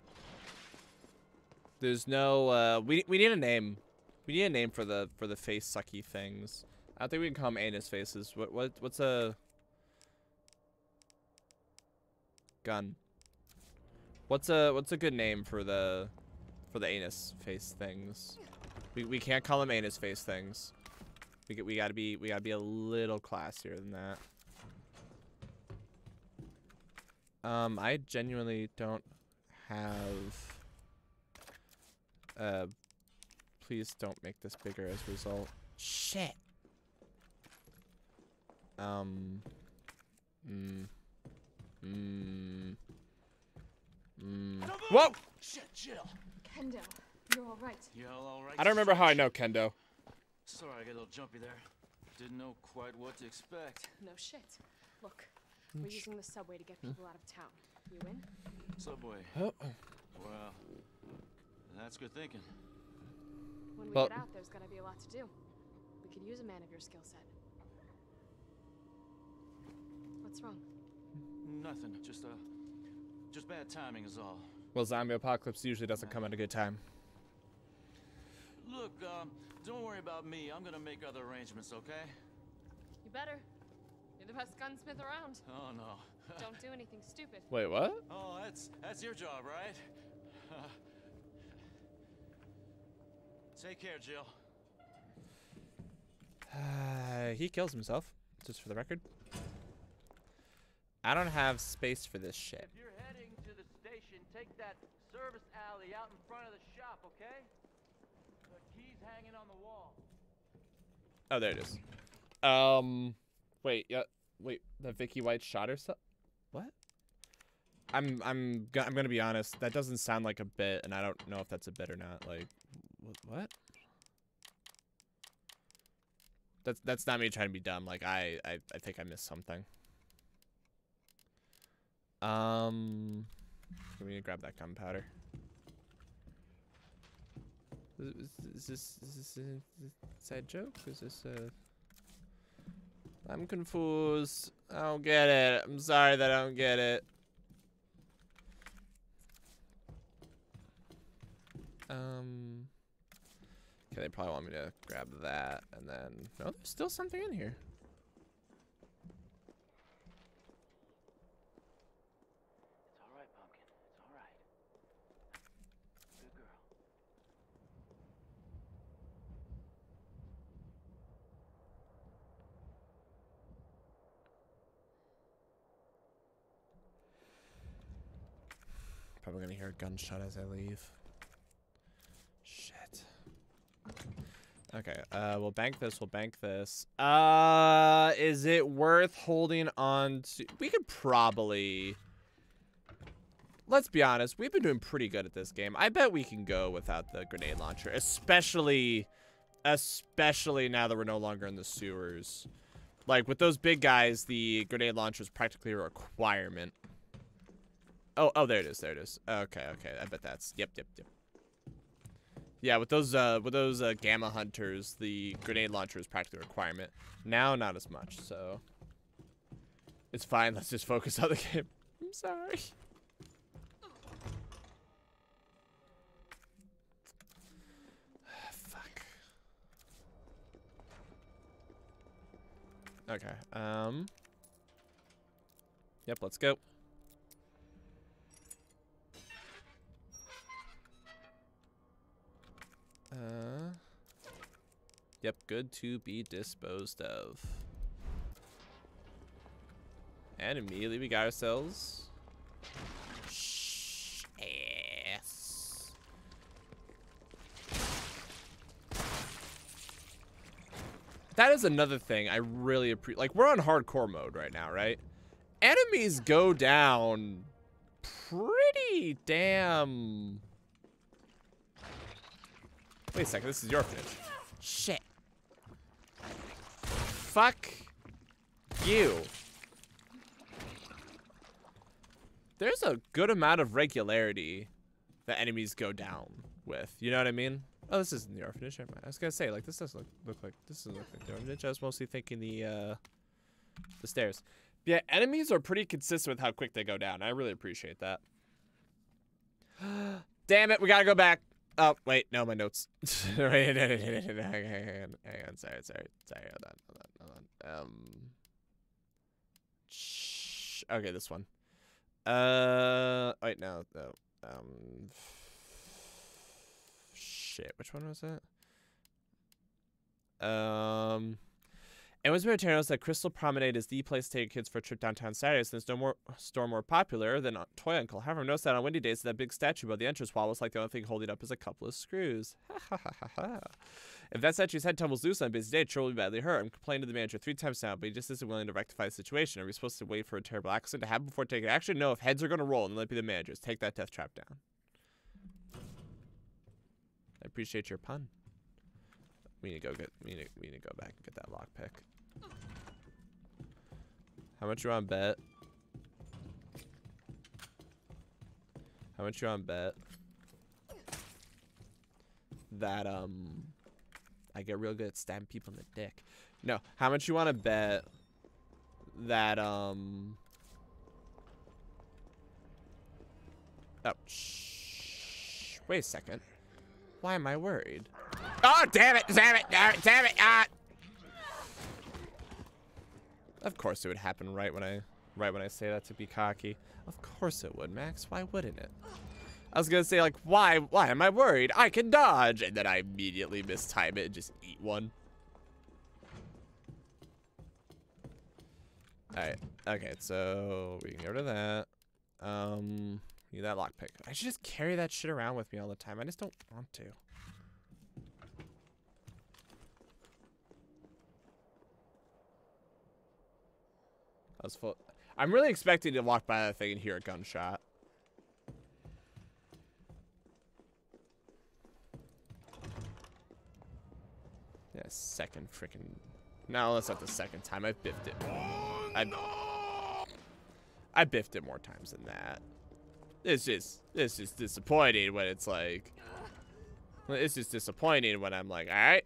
There's no, uh, we, we need a name. We need a name for the, for the face sucky things. I don't think we can call them anus faces. What, what, what's a... Gun. What's a what's a good name for the for the anus face things? We we can't call them anus face things. We get, we gotta be we gotta be a little classier than that. Um, I genuinely don't have. Uh, please don't make this bigger as a result. Shit. Um. Mm. Mm. Mm. Whoa! Shit, Jill. Kendo, you're all right. You all all right? I don't remember how I know Kendo. Sorry, I got a little jumpy there. Didn't know quite what to expect. No shit. Look, we're using the subway to get people out of town. You in? Subway. Oh. Well, that's good thinking. When we Well- get out, there's gonna be a lot to do. We could use a man of your skill set. What's wrong? Nothing. Just uh, just bad timing is all. Well, zombie apocalypse usually doesn't come at a good time. Look, um, don't worry about me. I'm gonna make other arrangements, okay? You better. You're the best gunsmith around. Oh no. Don't do anything stupid. Wait, what? Oh, that's that's your job, right? Take care, Jill. Uh, he kills himself, just for the record. I don't have space for this shit. If you're heading to the station, take that service alley out in front of the shop, okay? The key's hanging on the wall. Oh, there it is. Um, wait, yeah, wait. The Vicky White shot herself. What? I'm I'm I'm gonna be honest. That doesn't sound like a bit, and I don't know if that's a bit or not. Like, wh- what? That's that's not me trying to be dumb. Like, I I, I think I missed something. Um, let me grab that gunpowder. Is, is, is this is this a inside joke? Is this a? I'm confused. I don't get it. I'm sorry that I don't get it. Um. Okay, they probably want me to grab that, and then no, there's still something in here. It's all right, Pumpkin. It's all right. Good girl. Probably gonna hear a gunshot as I leave. Shit. Okay, uh, we'll bank this, we'll bank this. Uh, is it worth holding on to? We could probably... Let's be honest, we've been doing pretty good at this game. I bet we can go without the grenade launcher, especially, especially now that we're no longer in the sewers. Like, with those big guys, the grenade launcher is practically a requirement. Oh, oh, there it is. There it is. Okay, okay. I bet that's. Yep, yep, yep. Yeah, with those uh with those uh, gamma hunters, the grenade launcher is practically a requirement. Now, not as much. So it's fine. Let's just focus on the game. I'm sorry. Fuck. Okay. Um. Yep. Let's go. Uh, yep, good to be disposed of. And immediately we got ourselves... That is another thing I really appreciate. Like, we're on hardcore mode right now, right? Enemies go down pretty damn... Wait a second, this is your orphanage. Shit. Fuck you. There's a good amount of regularity that enemies go down with. You know what I mean? Oh, this isn't the orphanage. Never mind. I was gonna say, like, this does look look like this doesn't look like the orphanage. I was mostly thinking the uh, the stairs. Yeah, enemies are pretty consistent with how quick they go down. I really appreciate that. Damn it, we gotta go back. Oh, wait, no, my notes. hang on, hang on, sorry, sorry, sorry, hold on, hold on, hold on. Um, shh. Okay, this one. Uh, wait, no, no. Um, shit, which one was it? Um, it was Terranos that Crystal Promenade is the place to take kids for a trip downtown Saturday, since no more store more popular than uh, Toy Uncle. However, I noticed that on windy days, that big statue above the entrance wall was like the only thing holding up is a couple of screws. Ha ha ha ha. If that statue's head tumbles loose on a busy day, it will be badly hurt. I'm complaining to the manager three times now, but he just isn't willing to rectify the situation. Are we supposed to wait for a terrible accident to happen before taking action? No, if heads are going to roll, then let it be the managers. Take that death trap down. I appreciate your pun. We need to go get. We need to, we need to go back and get that lockpick. How much you on bet? How much you on bet? That um, I get real good at stabbing people in the dick. No, how much you want to bet? That um. Oh, shh. Wait a second. Why am I worried? Oh, damn it, damn it, damn it, damn it, ah! Of course it would happen right when I right when I say that to be cocky. Of course it would, Max. Why wouldn't it? I was gonna say like, why why am I worried? I can dodge, and then I immediately mistime it and just eat one. Alright. Okay, so we can get rid of that. Um need that lockpick. I should just carry that shit around with me all the time. I just don't want to. Was full. I'm really expecting to walk by that thing and hear a gunshot. Yeah, second freaking. No, that's not the second time. I've biffed it. I. I biffed it more times than that. It's just, it's just disappointing when it's like. It's just disappointing when I'm like, all right,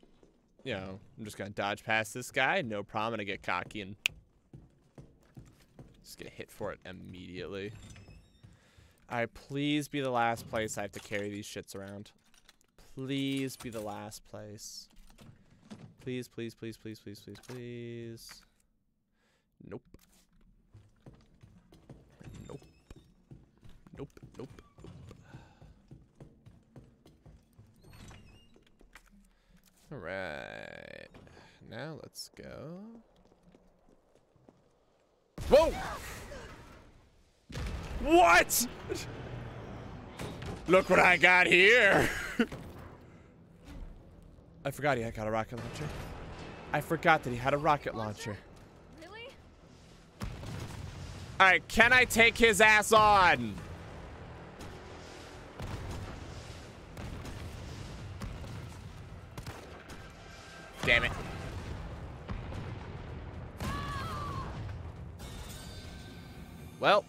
you know, I'm just gonna dodge past this guy. No problem. I'm gonna get cocky and just get hit for it immediately. Alright, please be the last place I have to carry these shits around. Please be the last place. Please, please, please, please, please, please, please. Nope. Nope. Nope, nope, nope. Alright. Now let's go. Whoa! What? Look what I got here. I forgot he had got a rocket launcher. I forgot that he had a rocket launcher. Really? Alright, can I take his ass on? Damn it. Well.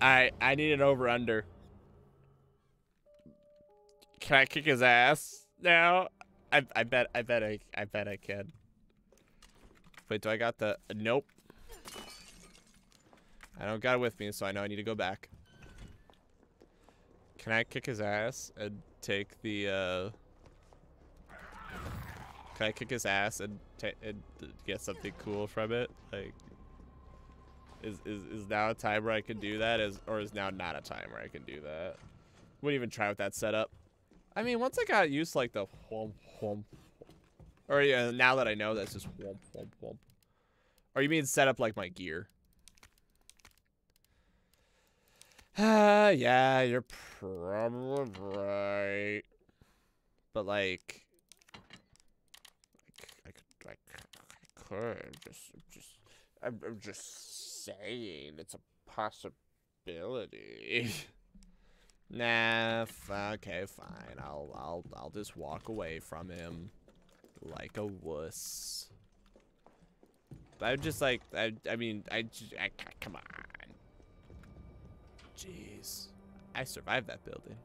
I I need an over under. Can I kick his ass now? I I bet I bet I I bet I can. Wait, do I got the nope. I don't got it with me, so I know I need to go back. Can I kick his ass and take the uh Can I kick his ass and, and get something cool from it? Like is, is is now a time where I can do that? Is or is now not a time where I can do that? Wouldn't even try with that setup. I mean, once I got used to like the whomp whomp, or yeah, now that I know that's just whomp whomp whomp. Or you mean set up like my gear? Uh, yeah, you're probably right. But like, I, I could, I, I could just, just, I'm, I'm just saying it's a possibility. nah, okay, fine. I'll, I'll, I'll just walk away from him like a wuss. I'm just like, I, I mean, I, I, come on. Jeez. I survived that building.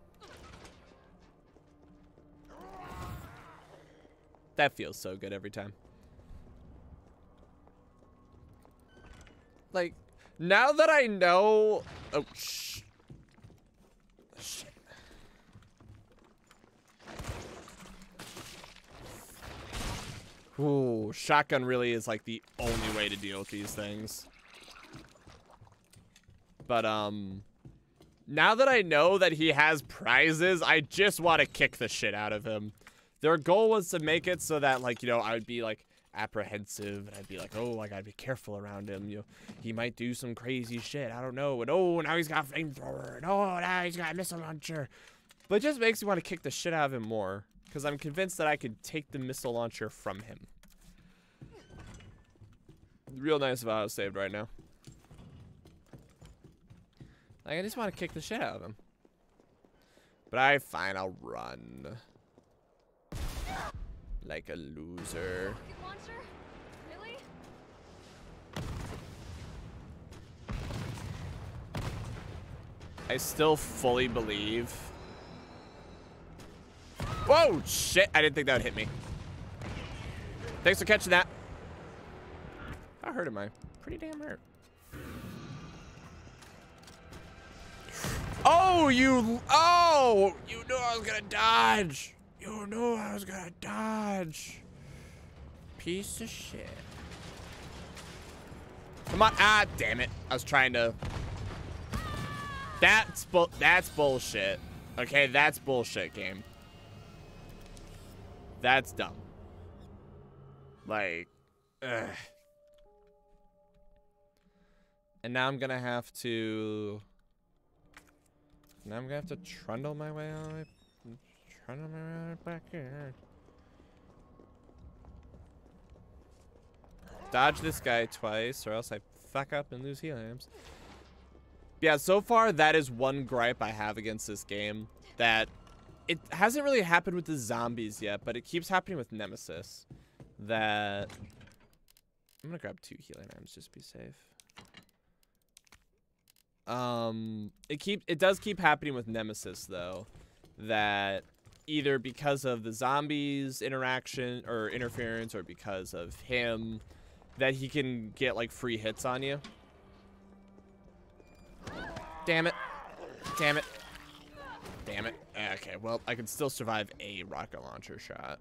That feels so good every time. Like, now that I know... Oh, shh. Shit. Ooh, shotgun really is like the only way to deal with these things. But, um, now that I know that he has prizes, I just want to kick the shit out of him. Their goal was to make it so that, like, you know, I would be, like, apprehensive and I'd be like, oh, I gotta be careful around him. You know, he might do some crazy shit. I don't know. And oh, now he's got flamethrower. And oh, now he's got missile launcher. But it just makes me want to kick the shit out of him more. Because I'm convinced that I could take the missile launcher from him. Real nice if I was saved right now. Like, I just want to kick the shit out of him. But I fine, I'll run. Like a loser. Really? I still fully believe. Whoa, shit. I didn't think that would hit me. Thanks for catching that. How hurt am I? Pretty damn hurt. Oh, you. Oh, you knew I was gonna dodge. You knew I was gonna dodge. Piece of shit. Come on. Ah, damn it. I was trying to. That's bull. That's bullshit. Okay, that's bullshit, game. That's dumb. Like, ugh. And now I'm gonna have to. Now I'm gonna have to trundle my way all back here. Dodge this guy twice, or else I fuck up and lose heliums. Yeah, so far that is one gripe I have against this game. That it hasn't really happened with the zombies yet, but it keeps happening with Nemesis. That I'm gonna grab two healing items just to be safe. Um, it keep it does keep happening with Nemesis though, that either because of the zombies interaction or interference or because of him, that he can get like free hits on you. Damn it! Damn it! Damn it! Okay, well I can still survive a rocket launcher shot.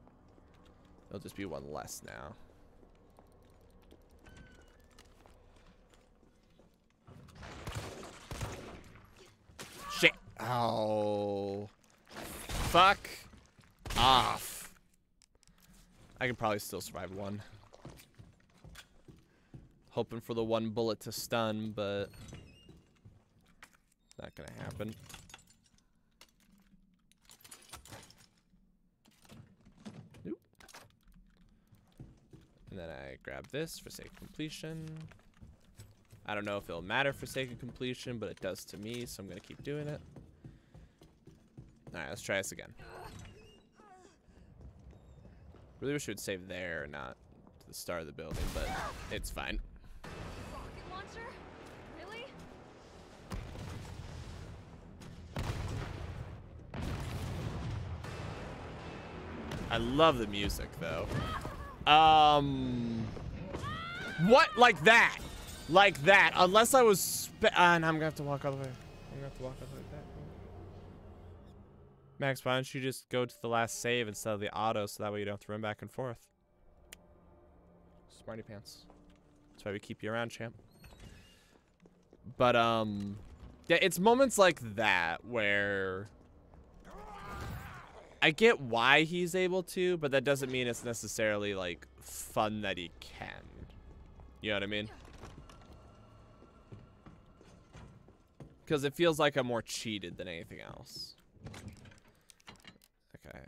It'll just be one less now. Shit. Oh. Fuck off. I can probably still survive one. Hoping for the one bullet to stun, but not gonna happen. Nope. And then I grab this for sake of completion. I don't know if it'll matter for sake of completion, but it does to me, so I'm gonna keep doing it. Alright, let's try this again. Really wish it would save there, not to the start of the building, but it's fine. Really? I love the music, though. Um, what? Like that? Like that? Unless I was, uh, and I'm gonna have to walk all the way. I'm gonna have to walk all the way back. Max, why don't you just go to the last save instead of the auto, so that way you don't have to run back and forth. Smarty pants. That's why we keep you around, champ. But um, yeah, it's moments like that where I get why he's able to, but that doesn't mean it's necessarily like fun that he can. You know what I mean? Because it feels like I'm more cheated than anything else. Okay.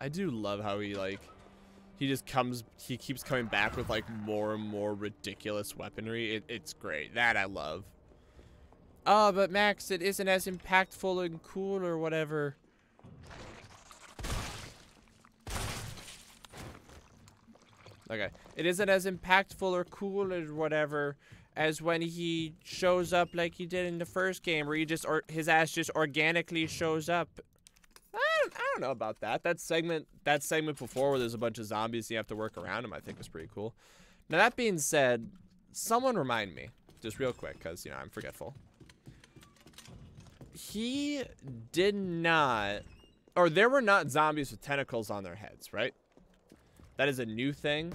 I do love how he like he just comes he keeps coming back with like more and more ridiculous weaponry. It, it's great. That I love. Oh, but Max, it isn't as impactful and cool or whatever. Okay. It isn't as impactful or cool or whatever as when he shows up like he did in the first game where he just or his ass just organically shows up. I don't, I don't know about that. That segment that segment before where there's a bunch of zombies and you have to work around them I think was pretty cool. Now that being said, someone remind me just real quick cuz you know I'm forgetful. he did not, or there were not zombies with tentacles on their heads, right? That is a new thing.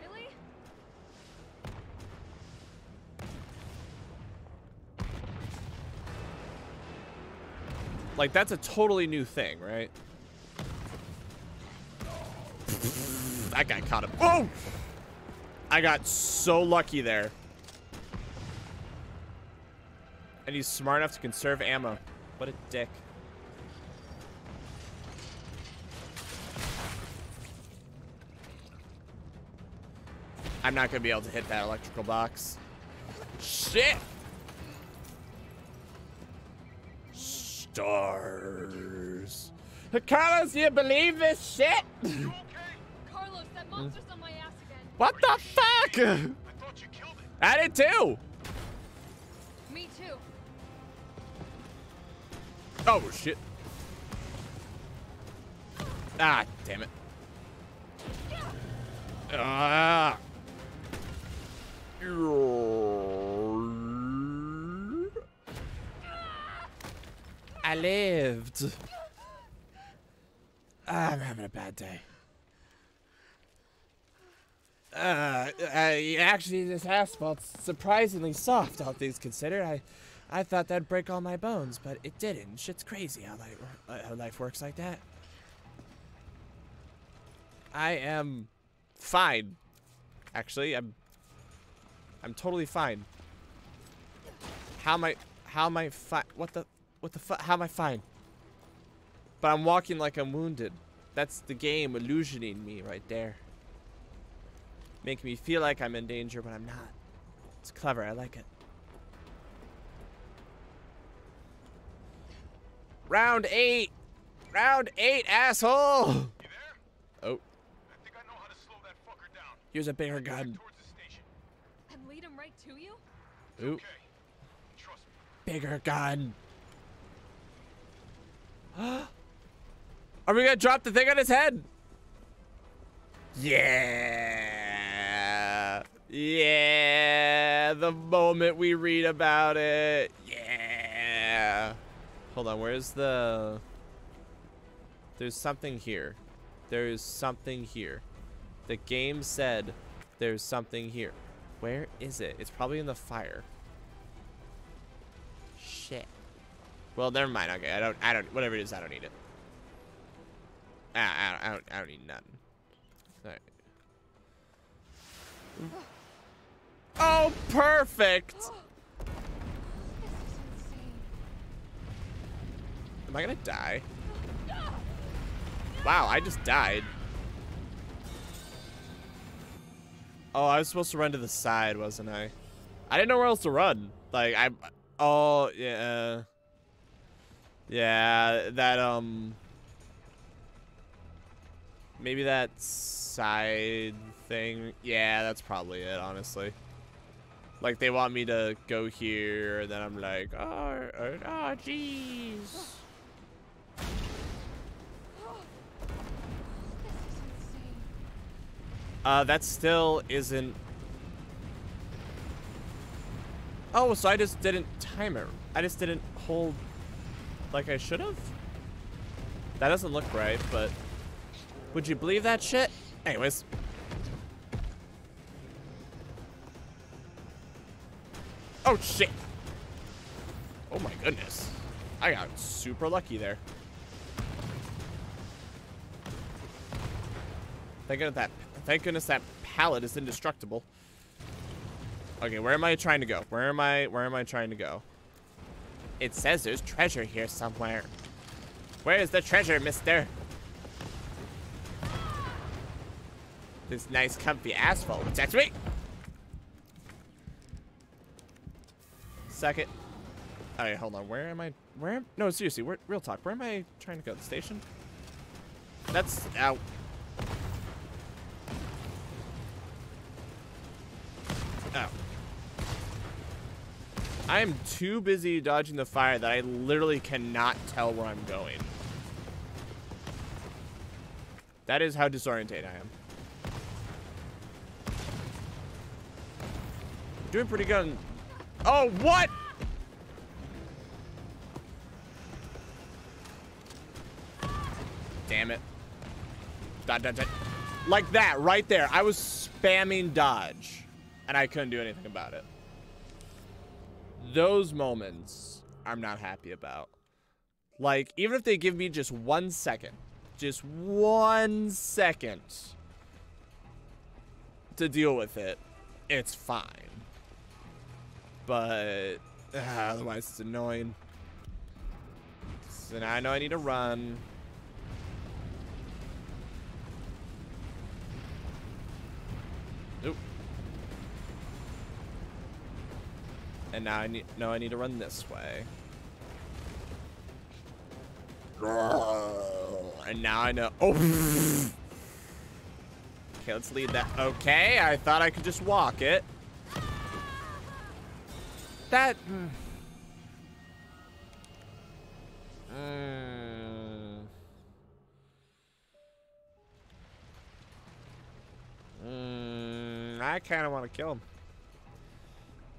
Really? Like, that's a totally new thing, right? that guy caught him. Oh! I got so lucky there. And he's smart enough to conserve ammo. What a dick. I'm not going to be able to hit that electrical box. Shit! Stars. Carlos, you believe this shit? Carlos, that monster's on my ass again. What the fuck? I did too. Me too. Oh shit. Ah, damn it. Ah. I lived. Ah, I'm having a bad day. Uh, actually, this asphalt's surprisingly soft, all things considered. I, I thought that'd break all my bones, but it didn't. Shit's crazy how uh, how life works like that. I am fine. Actually, I'm, I'm totally fine. How am I, how am I fine? What the, what the fuck? How am I fine? But I'm walking like I'm wounded. That's the game illusioning me right there. Making me feel like I'm in danger, but I'm not. It's clever. I like it. Round eight. Round eight, asshole. You there? Oh. Here's a bigger gun. And lead him right to you? Ooh. Bigger gun. Are we gonna drop the thing on his head? Yeah. Yeah. The moment we read about it. Yeah. Hold on, where's the... There's something here. There's something here. The game said there's something here. Where is it? It's probably in the fire. Shit. Well, never mind. Okay, I don't. I don't. Whatever it is, I don't need it. Ah, I don't. I don't, I don't need nothing. All right. Oh, perfect. Am I gonna die? Wow, I just died. Oh, I was supposed to run to the side, wasn't I? I didn't know where else to run. Like, I... Oh, yeah. Yeah, that, um... Maybe that side thing. Yeah, that's probably it, honestly. Like, they want me to go here, and then I'm like, oh, oh, oh Uh, that still isn't... Oh, so I just didn't time it. I just didn't hold like I should have? That doesn't look right, but... Would you believe that shit? Anyways. Oh, shit. Oh, my goodness. I got super lucky there. Thank goodness that, thank goodness that pallet is indestructible. Okay, where am I trying to go? Where am I, where am I trying to go? It says there's treasure here somewhere. Where is the treasure, mister? This nice comfy asphalt protects me. Second. Alright, hold on. Where am I? Where? No, seriously. Where, real talk. Where am I trying to go? The station? That's out. Oh. I am too busy dodging the fire that I literally cannot tell where I'm going. That is how disoriented I am. Doing pretty good Oh, what? Damn it. Dodge, dodge, dodge. Like that, right there. I was spamming dodge, and I couldn't do anything about it. Those moments, I'm not happy about. Like, even if they give me just one second, just one second to deal with it, it's fine. But uh, otherwise, it's annoying. So now I know I need to run. Oop. And now I need no I need to run this way. And now I know oh Okay, let's lead that. Okay, I thought I could just walk it. That Mm. Mm, I kind of want to kill him.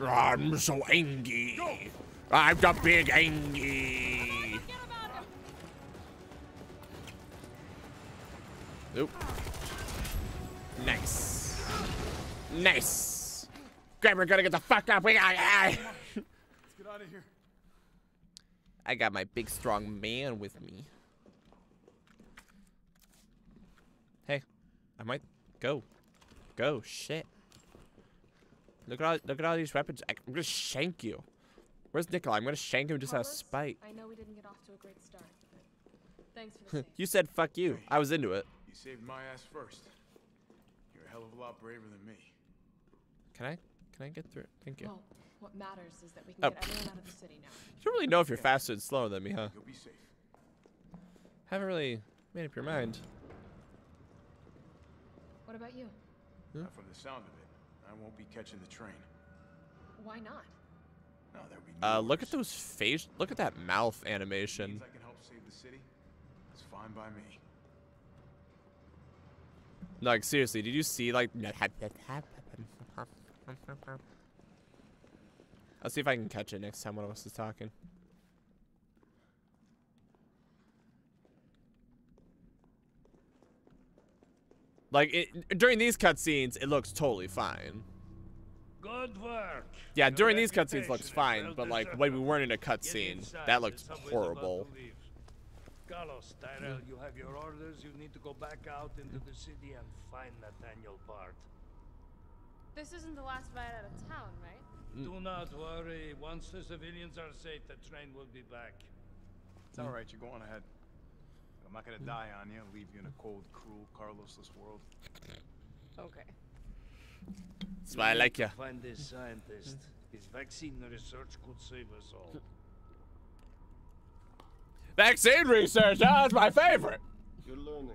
okay? I'm so angry. I'm the big angry. Oop. Nice. Nice. Grabber, gotta get the fuck up. We got. Let's get out of here. I got my big strong man with me. Hey, I might go. Go. Shit. Look at all. Look at all these weapons. I, I'm gonna shank you. Where's Nikolai? I'm gonna shank him just out of spite. I know we didn't get off to a great start, thanks for the you said fuck you. I was into it. You saved my ass first. You're a hell of a lot braver than me. Can I? Can I get through? it? Thank you. Well, what matters is that we can Oh. get everyone out of the city now. You don't really know if you're faster and slower than me, huh? You'll be safe. Haven't really made up your mind. What about you? Not from the sound of it. I won't be catching the train. Why not? No, there'll be Uh, no look at those face. Look at that mouth animation. Means I can help save the city. It's fine by me. Like seriously, did you see like? That happened? I'll see if I can catch it next time one of us is talking. Like it, during these cutscenes, it looks totally fine. Good work. Yeah, Your during these cutscenes reputation looks fine, well but like deserved. when we weren't in a Get cutscene, that the looked horrible. to leave. Carlos, Tyrell, you have your orders. You need to go back out into the city and find Nathaniel Bard. This isn't the last ride out of town, right? Mm. Do not worry. Once the civilians are safe, the train will be back. It's all right. You go on ahead. I'm not gonna die on you. Leave you in a cold, cruel, Carlosless world. Okay. That's why I like you. Find this scientist. His vaccine research could save us all. Vaccine research, oh, that's my favorite. You're learning.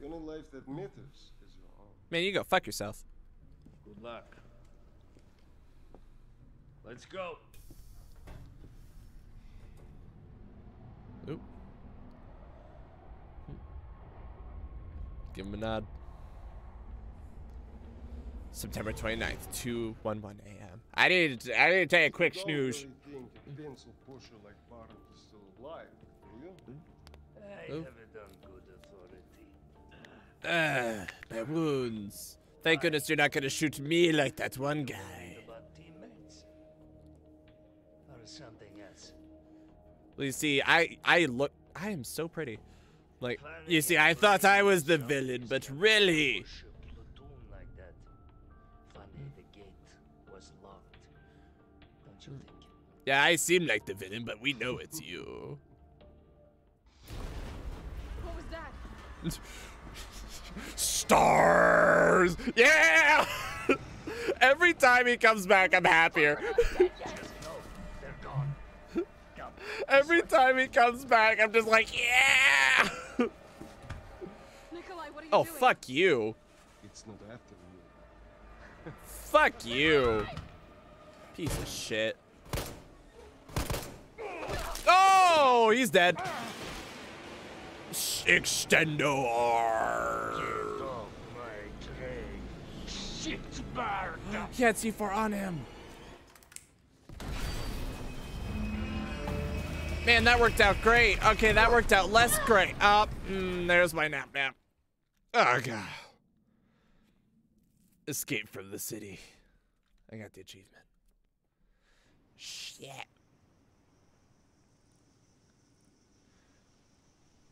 The only life that matters is your own. Man, you go fuck yourself. Good luck. Let's go. Oop. Give him a nod. September 29th, 2:11 a.m. I need to, I need to take a quick snooze. really think a pencil pusher like Barton is still alive, do you? I Oh. have it on good authority. Ah, my wounds. Thank goodness you're not gonna shoot me like that one guy. About teammates. Or something else. Well, you see, I I look, I am so pretty. Like, you see, I thought I was the villain, but really, Push a platoon like that. Funny the gate was locked. Don't you think? yeah, I seem like the villain, but we know it's you. What was that? Stars! Yeah! Every time he comes back, I'm happier. Just know they're gone. Come. Every time he comes back, I'm just like, yeah! Nikolai, what are you Oh, doing? fuck you. It's not after you. Fuck you. Piece of shit. Oh, he's dead. Extendo R. Oh my tray. Shit, bird. He had C4 on him. Man, that worked out great. Okay, that worked out less great. Up, mm, there's my nap nap. Oh god. Escape from the city. I got the achievement. Shit.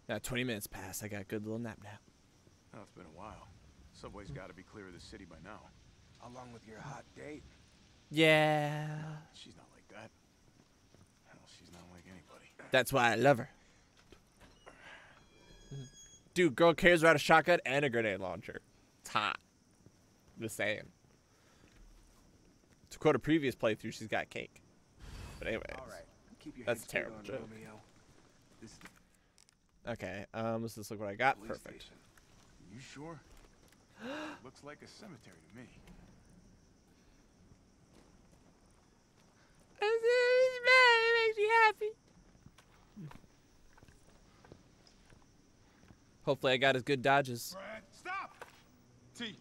Now 20 minutes passed. I got a good little nap nap. Oh, it's been a while. Subway's got to be clear of the city by now. Along with your hot date. Yeah. She's not like that. Hell, she's not like anybody. That's why I love her. Dude, girl carries around a shotgun and a grenade launcher. It's hot. Just saying. To quote a previous playthrough, she's got cake. But anyways. All right. Keep your That's a terrible joke. This is Okay, um, let's just look what I got. police Perfect. station. You sure? Looks like a cemetery to me. It makes me happy. Hopefully I got as good dodges. Brad, stop! Ty,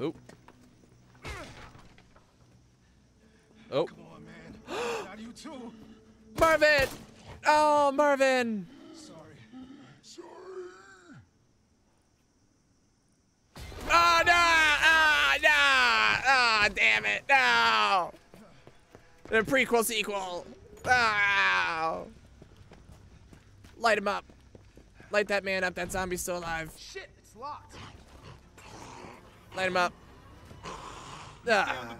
Oh. Oh. come on, man. not you too. Marvin! Oh, Marvin! Sorry. Sorry. Oh, no! Ah, no! Ah, damn it! No! The prequel sequel! Oh! Light him up. Light that man up. That zombie's still alive. Shit, it's locked. Light him up. Ah.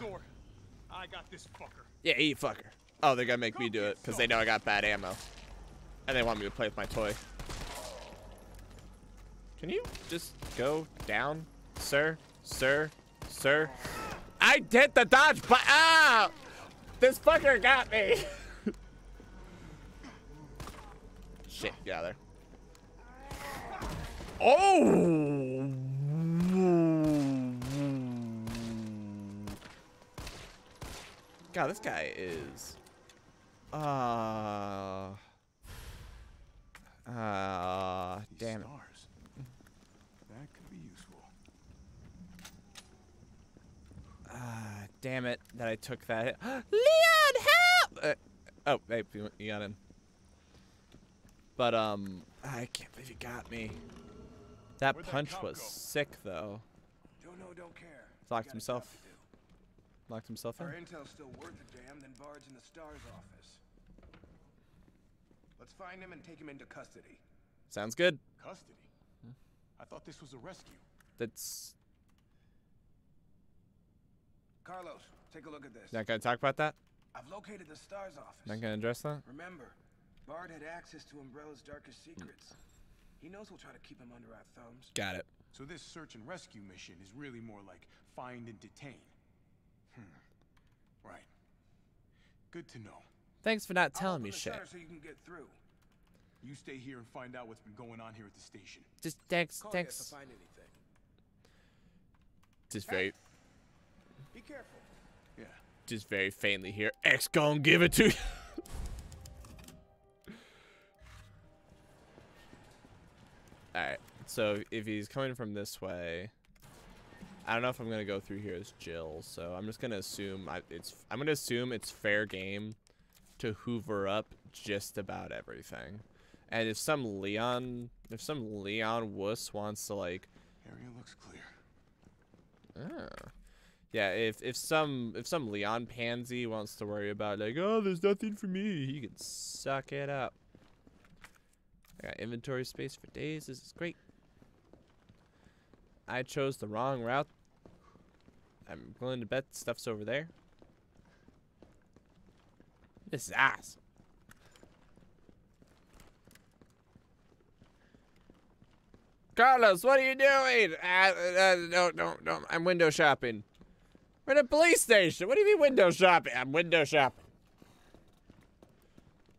I got this fucker. Yeah, eat fucker. Oh, they're gonna make me do it because they know I got bad ammo. And they want me to play with my toy. Can you just go down, sir? Sir? Sir? I did the dodge, but ah! This fucker got me! Shit, get out there. Oh! God, this guy is. Uh. Uh. These Damn it. stars. That could be useful. Ah, damn it that I took that. Leon, help! Uh, oh, hey, you got in. But, um, I can't believe you got me. That Where'd punch cop was go? sick, though. Don't know, don't care. Locked himself. Locked himself Our in. intel's still worth a damn than Bard's in the STARS office. Let's find him and take him into custody. Sounds good. Custody? Hmm. I thought this was a rescue. That's. Carlos, take a look at this. Not gonna talk about that? I've located the STARS office. Not gonna address that? Remember, Bard had access to Umbrella's darkest secrets. Hmm. He knows we'll try to keep him under our thumbs. Got it. So this search and rescue mission is really more like find and detain. Hmm. Right. Good to know. Thanks for not I'll telling open me the shit. so you can get through. You stay here and find out what's been going on here at the station. Just thanks, Call me if thanks. I find anything. Just very, Be careful. Yeah. just very faintly here. X gon' give it to you. Alright, so if he's coming from this way, I don't know if I'm gonna go through here as Jill, so I'm just gonna assume I, it's. I'm gonna assume it's fair game to hoover up just about everything, and if some Leon, if some Leon wuss wants to like Area looks clear. Oh. Yeah, if if some if some Leon pansy wants to worry about like, oh, there's nothing for me, he can suck it up. I got inventory space for days. This is great. I chose the wrong route. I'm willing to bet stuff's over there. This is ass. Carlos, what are you doing? Uh, uh, no, no, no. I'm window shopping. We're at a police station. What do you mean window shopping? I'm window shopping.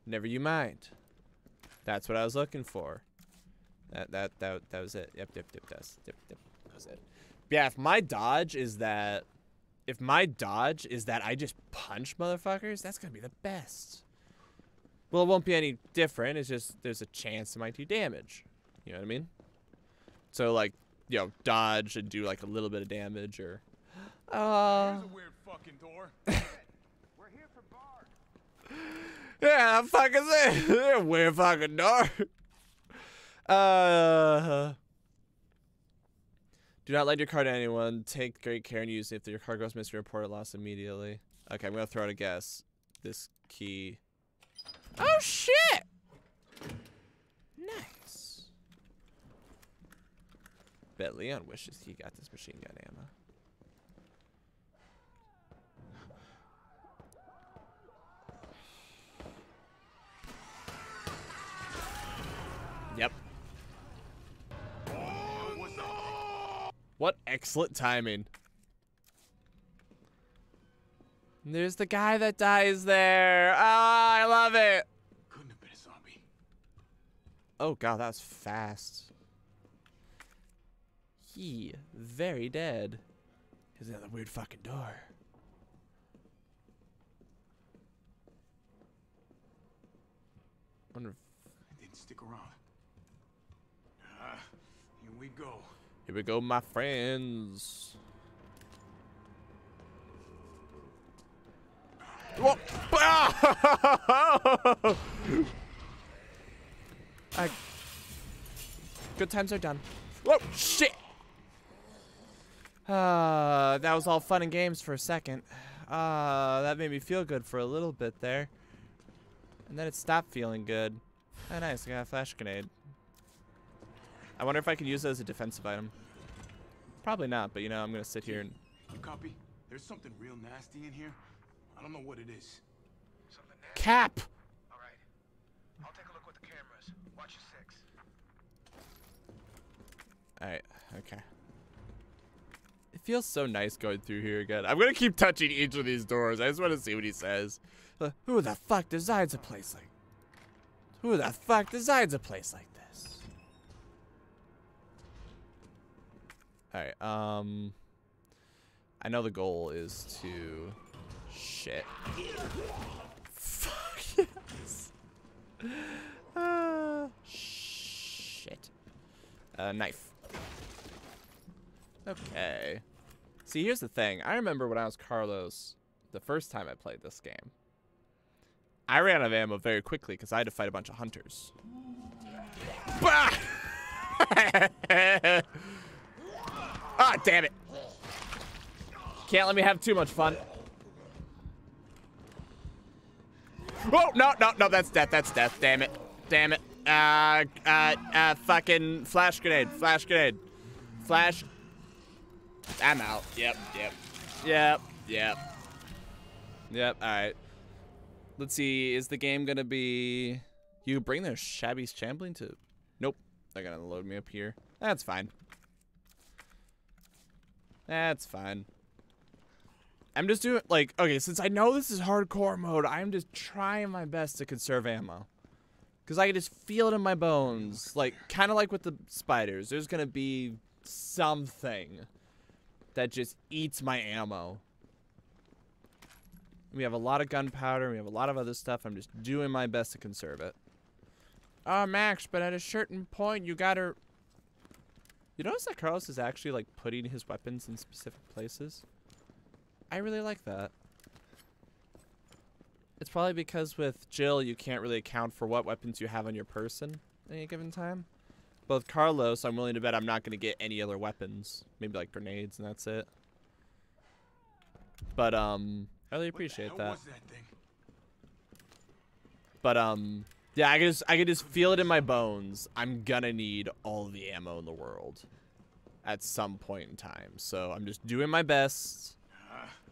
Never you mind. That's what I was looking for. That that that that was it. Yep, yep, yep. That's yep, yep. That was it. Yeah, if my dodge is that, if my dodge is that I just punch motherfuckers, that's gonna be the best. Well, it won't be any different. It's just there's a chance it might do damage. You know what I mean? So like, you know, dodge and do like a little bit of damage or. Uh, Here's a weird fucking door. We're here for Bard. yeah, fuck is it? Weird fucking dark. Uh. Do not lend your car to anyone. Take great care and use it. If your car goes missing, report it lost immediately. Okay, I'm gonna throw out a guess. This key. Oh shit! Nice. Bet Leon wishes he got this machine gun ammo. Yep. What excellent timing. And There's the guy that dies there. Ah, I love it. Couldn't have been a zombie. Oh god, that was fast. He very dead. Is that the weird fucking door? Wonder if It didn't stick around. Here we go. Here we go, my friends. Whoa. I... Good times are done. Whoa, shit! Uh, that was all fun and games for a second. Uh, that made me feel good for a little bit there. And then it stopped feeling good. Oh, nice. I got a flash grenade. I wonder if I can use it as a defensive item. Probably not, but you know, I'm gonna sit here and. You copy? There's something real nasty in here. I don't know what it is. Something nasty. Cap! All right. I'll take a look with the cameras. Watch your six. Alright, okay. It feels so nice going through here again. I'm gonna keep touching each of these doors. I just want to see what he says. Uh, who the fuck designs a place like? Who the fuck designs a place like Alright, um... I know the goal is to... Shit. Fuck yes. Uh, shit. Uh, knife. Okay. See, here's the thing. I remember when I was Carlos, the first time I played this game, I ran out of ammo very quickly because I had to fight a bunch of hunters. Ah, damn it. Can't let me have too much fun. Oh, no, no, no, that's death, that's death. Damn it. Damn it. Uh, uh, uh, fucking flash grenade, flash grenade. Flash. I'm out. Yep, yep. Yep, yep. Yep, alright. Let's see, is the game gonna be... You bring their Shabby's shambling to... Nope. They're gonna load me up here. That's fine. That's fine. I'm just doing, like, okay, since I know this is hardcore mode, I'm just trying my best to conserve ammo. Because I can just feel it in my bones. Like, kind of like with the spiders. There's going to be something that just eats my ammo. We have a lot of gunpowder. We have a lot of other stuff. I'm just doing my best to conserve it. Oh, Max, but at a certain point, you gotta... You notice that Carlos is actually, like, putting his weapons in specific places? I really like that. It's probably because with Jill, you can't really account for what weapons you have on your person at any given time. But with Carlos, I'm willing to bet I'm not going to get any other weapons. Maybe like grenades and that's it. But um, I really appreciate that. that? But um, yeah, I can just I can just feel it in my bones. I'm gonna need all the ammo in the world at some point in time. So I'm just doing my best.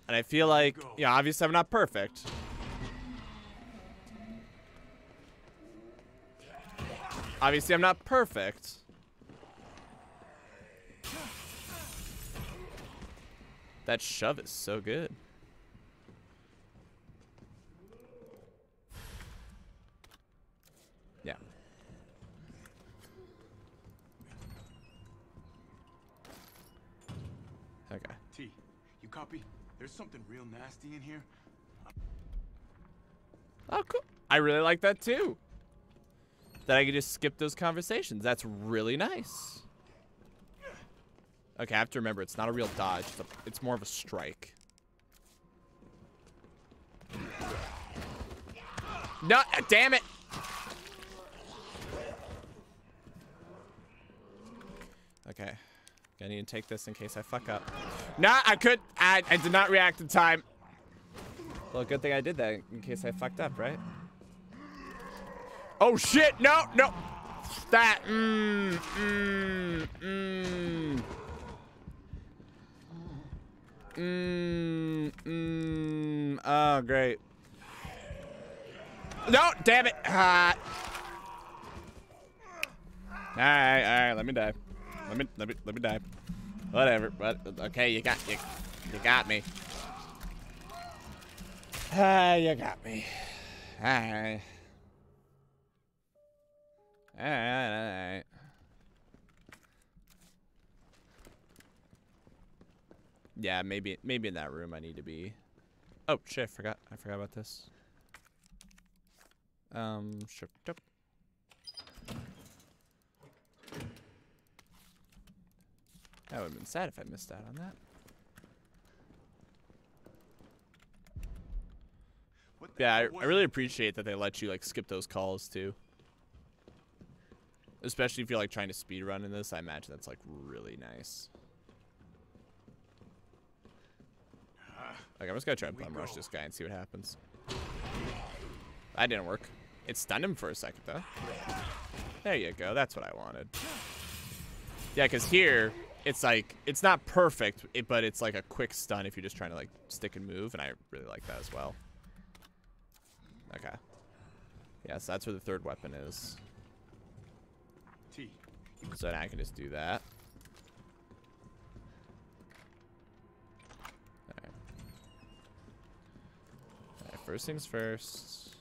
And I feel like, yeah, obviously I'm not perfect. Obviously I'm not perfect. That shove is so good. Yeah. Okay. Ty, you copy? There's something real nasty in here. Oh, cool. I really like that too. That I could just skip those conversations. That's really nice. Okay, I have to remember, it's not a real dodge. It's, a, it's more of a strike. No, uh, damn it. Okay. I need to take this in case I fuck up. Nah, I could. I, I did not react in time. Well, good thing I did that in case I fucked up, right? Oh shit! No, no. That. Mmm. Mmm. Mmm. Mmm. Mmm. Oh, great. No, damn it. Ah. All right, all right. Let me die. Let me, let me, let me die. Whatever. But okay, you got, you, you got me. Ah, you got me. All right. All right, all right. Yeah, maybe, maybe in that room I need to be. Oh shit! I forgot. I forgot about this. Um, sure. Dope. That would have been sad if I missed out on that. Yeah, I, I really appreciate that they let you like skip those calls too. Especially if you're like trying to speed run in this, I imagine that's like really nice. Like I'm just gonna try and bum rush this guy and see what happens. That didn't work. It stunned him for a second though. There you go. That's what I wanted. Yeah, because here it's like it's not perfect, it, but it's like a quick stun if you're just trying to like stick and move, and I really like that as well. Okay. Yeah, so that's where the third weapon is. Ty. So now I can just do that. Alright. First things first.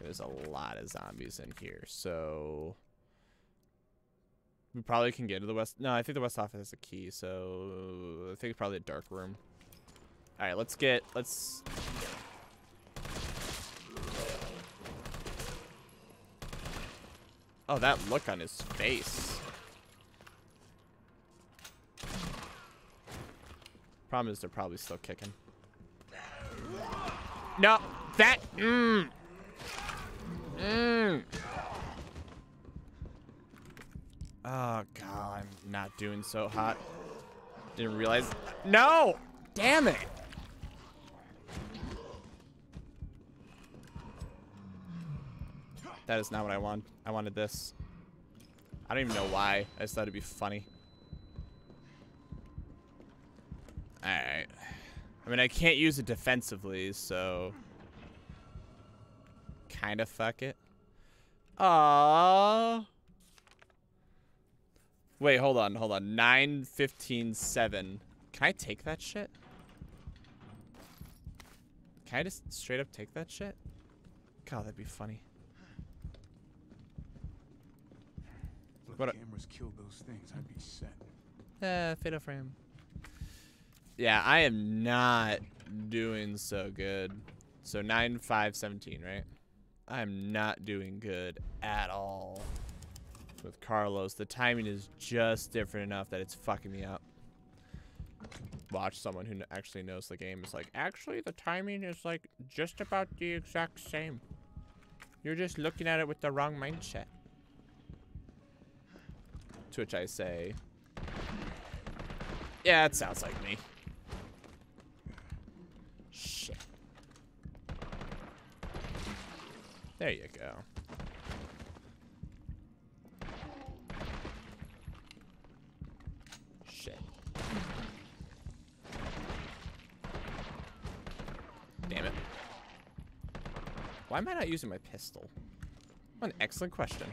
There's a lot of zombies in here, so... We probably can get to the west... No, I think the west office has a key, so... I think it's probably a dark room. Alright, let's get... Let's... Oh, that look on his face. Problem is they're probably still kicking. No, that... Mmm. Mmm. Oh, God, I'm not doing so hot. Didn't realize... No! Damn it! That is not what I want. I wanted this. I don't even know why. I just thought it'd be funny. Alright. I mean, I can't use it defensively, so... Kinda fuck it. Aww. Wait, hold on, hold on. 9, 15, 7. Can I take that shit? Can I just straight up take that shit? God, that'd be funny. If What a- cameras killed those things, I'd be set. Eh, fatal frame. Yeah, I am not doing so good. So 9, 5, 17, right? I'm not doing good at all with Carlos. The timing is just different enough that it's fucking me up. Watch someone who actually knows the game is like, actually, the timing is like just about the exact same. You're just looking at it with the wrong mindset. To which I say, Yeah, it sounds like me. Shit. There you go. Shit. Damn it. Why am I not using my pistol? What an excellent question.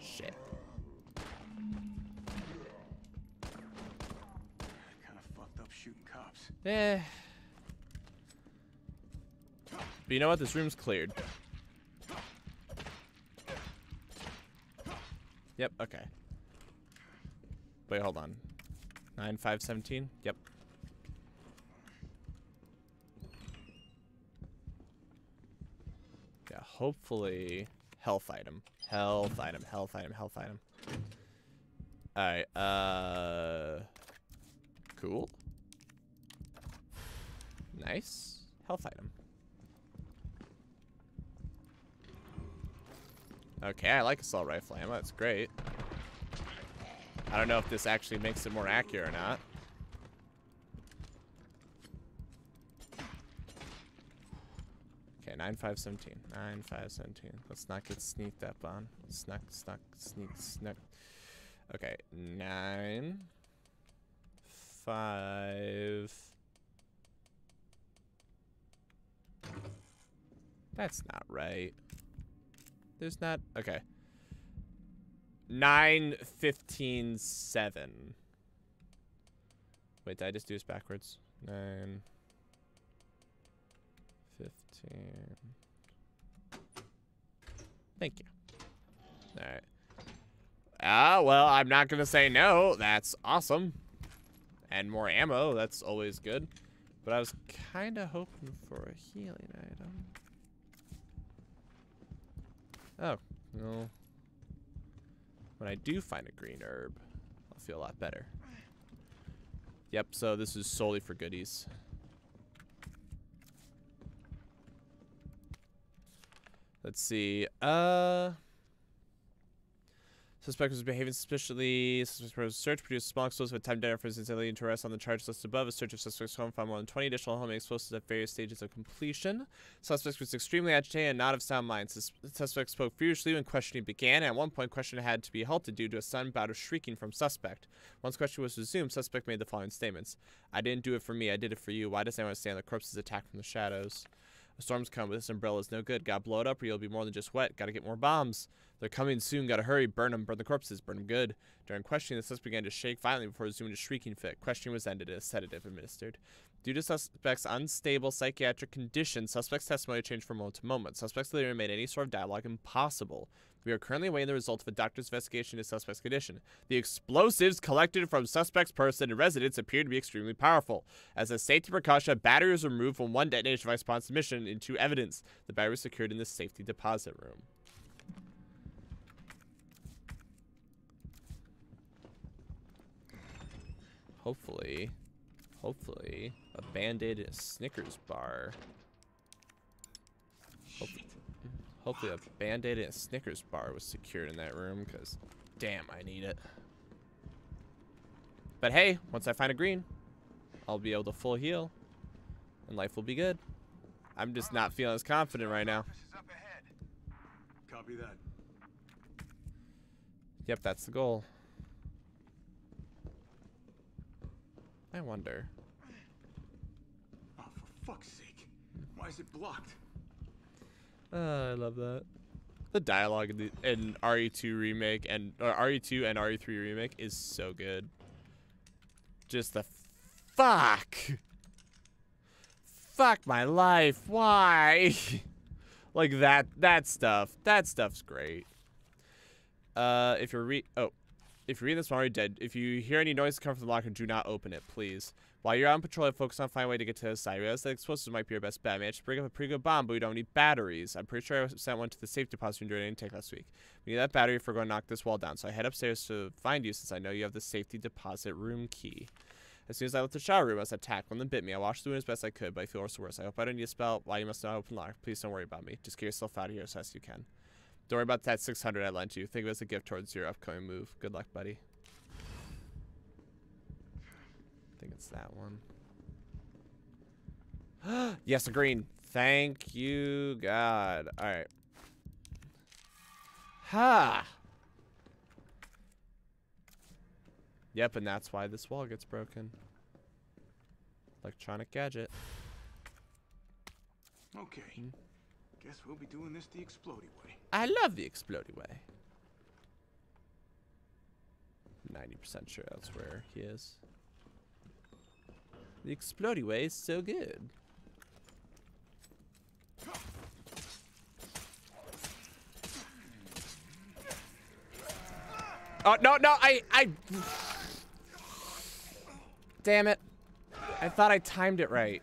Shit. Kind of fucked up shooting cops. Eh. But you know what? This room's cleared. Yep, okay. Wait, hold on. 9, 5, 17? Yep. Yeah, hopefully health item. Health item, health item, health item. Alright, uh cool. Nice. Health item. Okay, I like assault rifle ammo. That's great. I don't know if this actually makes it more accurate or not. Okay, 9517. 9517. Let's not get sneaked up on. Snuck, snuck, sneak, snuck. Okay, 9 5 That's not right. There's not okay. Nine fifteen seven. Wait, did I just do this backwards? Nine fifteen. Thank you. Alright. Ah, well, I'm not gonna say no. That's awesome. And more ammo, that's always good. But I was kinda hoping for a healing item. Oh, no. When I do find a green herb, I'll feel a lot better. Yep, so this is solely for goodies. Let's see. Uh... Suspect was behaving suspiciously. Suspect search produced small explosive with time identifiers instantly into arrest on the charge list above. A search of suspect's home found more than 20 additional homemade explosives at various stages of completion. Suspect was extremely agitated and not of sound mind. Sus suspect spoke furiously when questioning began. At one point, questioning had to be halted due to a sudden bout of shrieking from suspect. Once questioning was resumed, suspect made the following statements: "I didn't do it for me. I did it for you. Why does anyone stand the corpses attacked from the shadows?" A storm's come, but this umbrella is no good. Gotta blow it up or you'll be more than just wet. Gotta get more bombs. They're coming soon. Gotta hurry. Burn them. Burn the corpses. Burn them good. During questioning, the suspect began to shake violently before resuming a shrieking fit. Questioning was ended a sedative administered. Due to suspect's unstable psychiatric condition, suspect's testimony changed from moment to moment. Suspect's later made any sort of dialogue impossible. We are currently awaiting the results of a doctor's investigation into suspect's condition. The explosives collected from suspect's person and residence appear to be extremely powerful. As a safety precaution, a battery was removed from one detonation device upon submission into evidence. The battery was secured in the safety deposit room. Hopefully, hopefully, a band-aid and a Snickers bar. Hopefully, hopefully a band-aid and a Snickers bar was secured in that room, because damn, I need it. But hey, once I find a green, I'll be able to full heal, and life will be good. I'm just not feeling as confident right now. Copy that. Yep, that's the goal. I wonder. Oh, for fuck's sake. Why is it blocked? Uh, I love that. The dialogue in, the, in RE2 remake and RE2 and RE3 remake is so good. Just the fuck. Fuck my life. Why? like that that stuff. That stuff's great. Uh if you're re oh if you're reading this while you're dead, if you hear any noise come from the locker, do not open it, please. While you're on patrol, I focus on finding a way to get to the side. That explosives might be your best bet. I to bring up a pretty good bomb, but we don't need batteries. I'm pretty sure I sent one to the safe deposit room during an intake last week. We need that battery if we're going to knock this wall down. So I head upstairs to find you since I know you have the safety deposit room key. As soon as I left the shower room, I was attacked. One of bit me. I washed the wound as best I could, but I feel worse worse. I hope I don't need a spell. Why you must not open lock. Please don't worry about me. Just get yourself out of here as fast as you can. Don't worry about that 600 I lent you. Think of it as a gift towards your upcoming move. Good luck, buddy. I think it's that one. yes, a green. Thank you, God. All right. Ha! Yep, and that's why this wall gets broken. Electronic gadget. Okay. Hmm. Guess we'll be doing this the explodey way. I love the explodey way. 90% sure that's where he is. The explodey way is so good. Oh, no, no, I, I... Damn it. I thought I timed it right.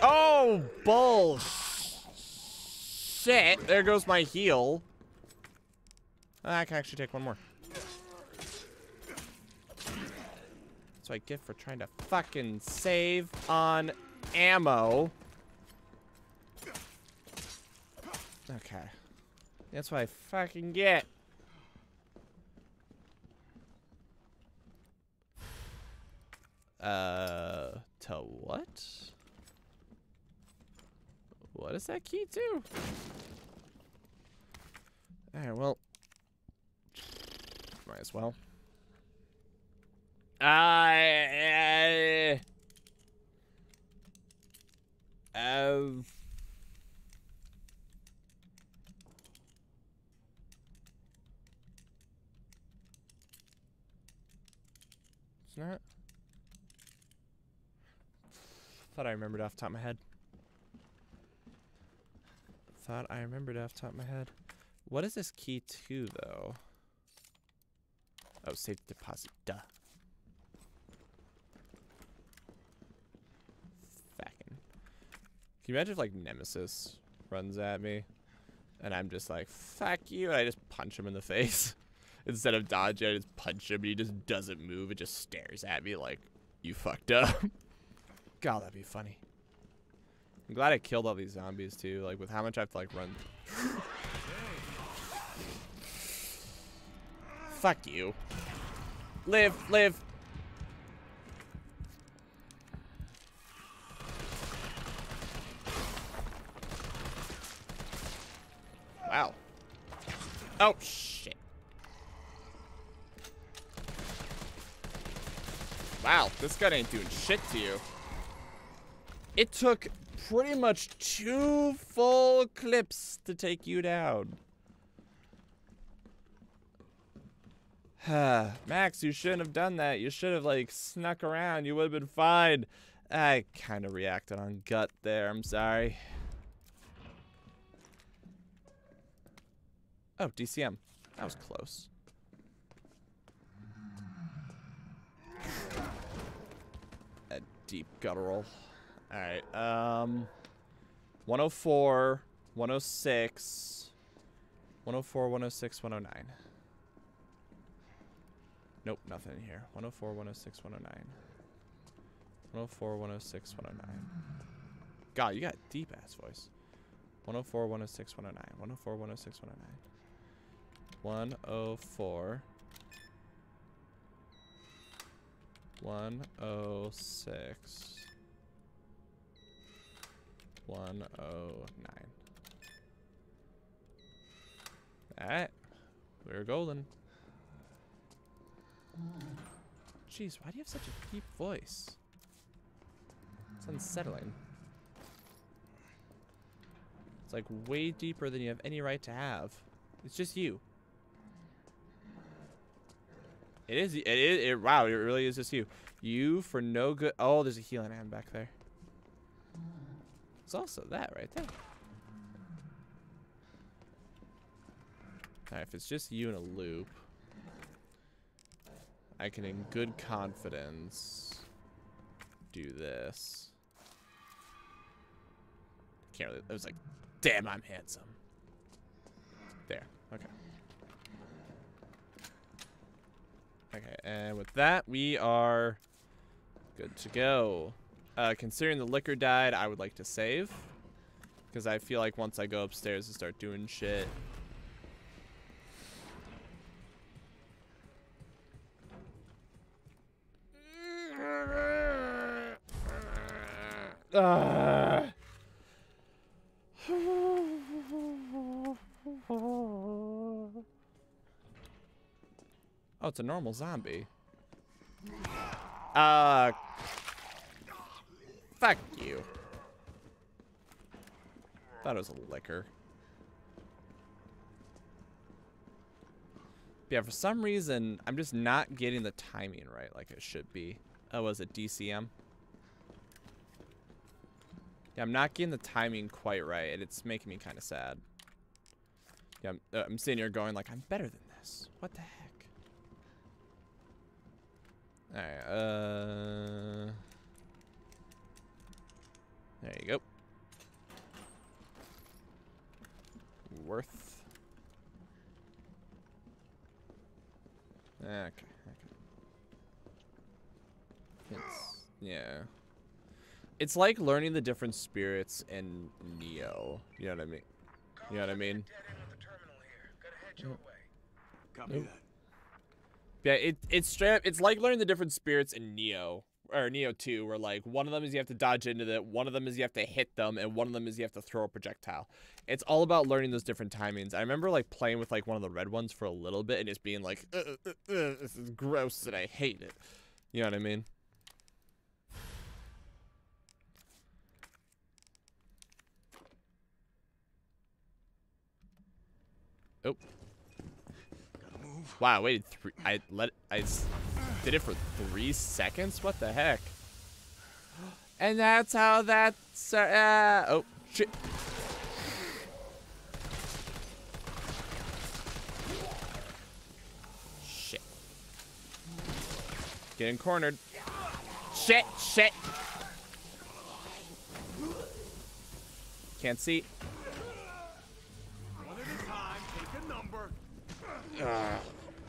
Oh, bull. Shit. There goes my heal. I can actually take one more. That's what I get for trying to fucking save on ammo. Okay. That's what I fucking get. Uh, to what? What is that key to? Alright, well. Might as well. I. Uh, uh, it's not. Thought I remembered off the top of my head. Thought I remembered off the top of my head. What is this key to, though? Oh, safe deposit. Duh. Fucking. Can you imagine if, like, Nemesis runs at me? And I'm just like, fuck you, and I just punch him in the face. Instead of dodging, I just punch him, and he just doesn't move. It just stares at me like, you fucked up. God, that'd be funny. I'm glad I killed all these zombies too. Like with how much I have to like run. Fuck you. Live, live. Wow. Oh shit. Wow, this gun ain't doing shit to you. It took pretty much two full clips to take you down. Max, you shouldn't have done that. You should have, like, snuck around. You would have been fine. I kind of reacted on gut there. I'm sorry. Oh, DCM. That was close. A deep guttural. Alright, um... 104, 106, 104, 106, 109. Nope, nothing in here. 104, 106, 109. 104, 106, 109. God, you got a deep ass voice. 104, 106, 109. 104, 106, 109. 104. 106. 109. Alright. We're golden. Jeez, why do you have such a deep voice? It's unsettling. It's like way deeper than you have any right to have. It's just you. It is. It is. It, wow. It really is just you. You for no good. Oh, there's a healing hand back there. It's also that right there. Alright, if it's just you in a loop, I can in good confidence do this. Can't really, it was like, damn, I'm handsome. There, okay. Okay, and with that, we are good to go. Uh, considering the licker died, I would like to save. Because I feel like once I go upstairs and start doing shit. Ah. It's a normal zombie. Uh, fuck you. It was a licker. Yeah, for some reason, I'm just not getting the timing right like it should be. Oh, was it DCM? Yeah, I'm not getting the timing quite right, and it's making me kind of sad. Yeah, I'm, uh, I'm sitting here going like, I'm better than this. What the heck? Alright, uh... There you go. Worth. Okay, okay. It's, yeah. It's like learning the different spirits in Nioh. You know what I mean? You know what I mean? Copy Nope. that. Yeah, it it's straight up. It's like learning the different spirits in Nioh or Nioh Two, where like one of them is you have to dodge into it, one of them is you have to hit them, and one of them is you have to throw a projectile. It's all about learning those different timings. I remember like playing with like one of the red ones for a little bit and just being like, "Uh, uh, uh, uh, "This is gross," and I hate it. You know what I mean? Oh. Wow, I waited three. I let. I s- did it for three seconds. What the heck? And that's how that's. Uh, oh shit. Shit. Getting cornered. Shit. Shit. Can't see. One at a time, take a number. Ugh.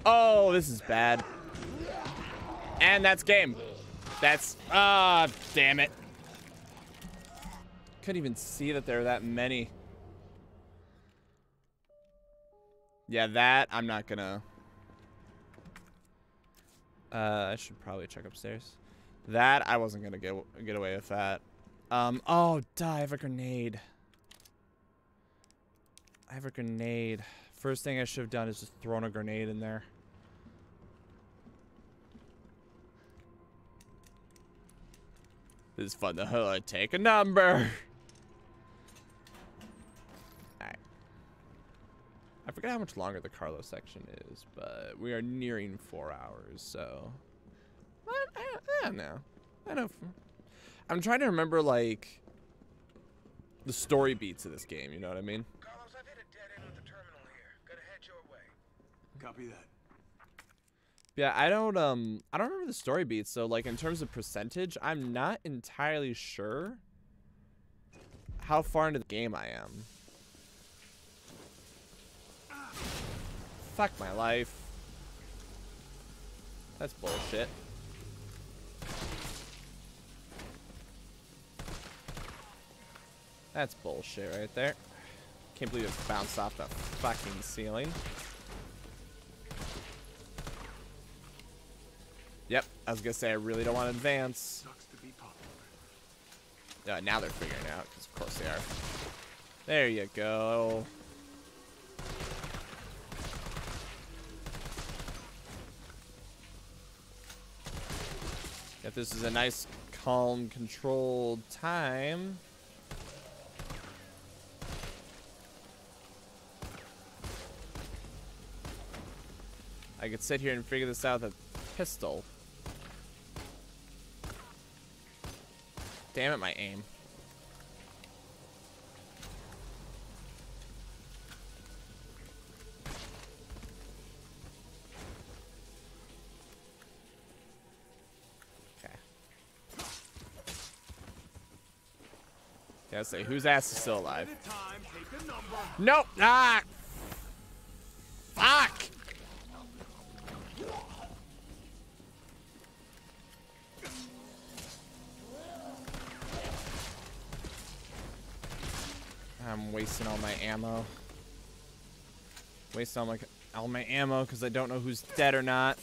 Oh, this is bad. And that's game. That's ah, damn it. Couldn't even see that there were that many. Yeah, that I'm not gonna. Uh, I should probably check upstairs. That I wasn't gonna get get away with that. Um. Oh, duh, I have a grenade. I have a grenade. First thing I should have done is just thrown a grenade in there. This is fun to uh, take a number. Alright. I forget how much longer the Carlos section is, but we are nearing four hours, so. I, I, I don't know. I don't. I'm trying to remember, like, the story beats of this game, you know what I mean? Copy that. Yeah, I don't um I don't remember the story beats, so like in terms of percentage, I'm not entirely sure how far into the game I am. Fuck my life. That's bullshit. That's bullshit right there. Can't believe it bounced off the fucking ceiling. I was gonna say I really don't want to advance. Yeah, uh, now they're figuring out, because of course they are. There you go. If this is a nice, calm, controlled time. I could sit here and figure this out with a pistol. Damn it, my aim. Okay. Gotta say, whose ass is still alive? Nope! Ah! Fuck! I'm wasting all my ammo. Wasting all my all my ammo because I don't know who's dead or not.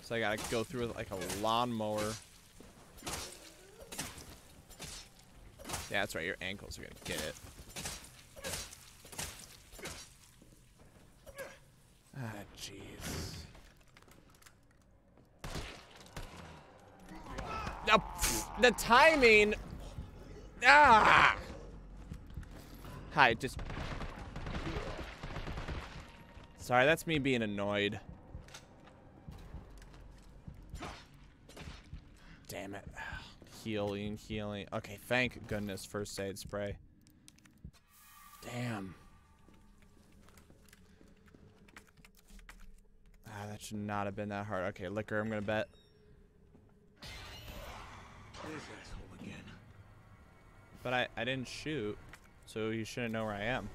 So I gotta go through with like a lawnmower. Yeah, that's right. Your ankles are gonna get it. Ah, jeez. No, pff, the timing. Ah. Hi, just. Sorry, that's me being annoyed. Damn it. Healing, healing. Okay, thank goodness first aid spray. Damn. Ah, that should not have been that hard. Okay, licker, I'm gonna bet. But I, I didn't shoot, so you shouldn't know where I am.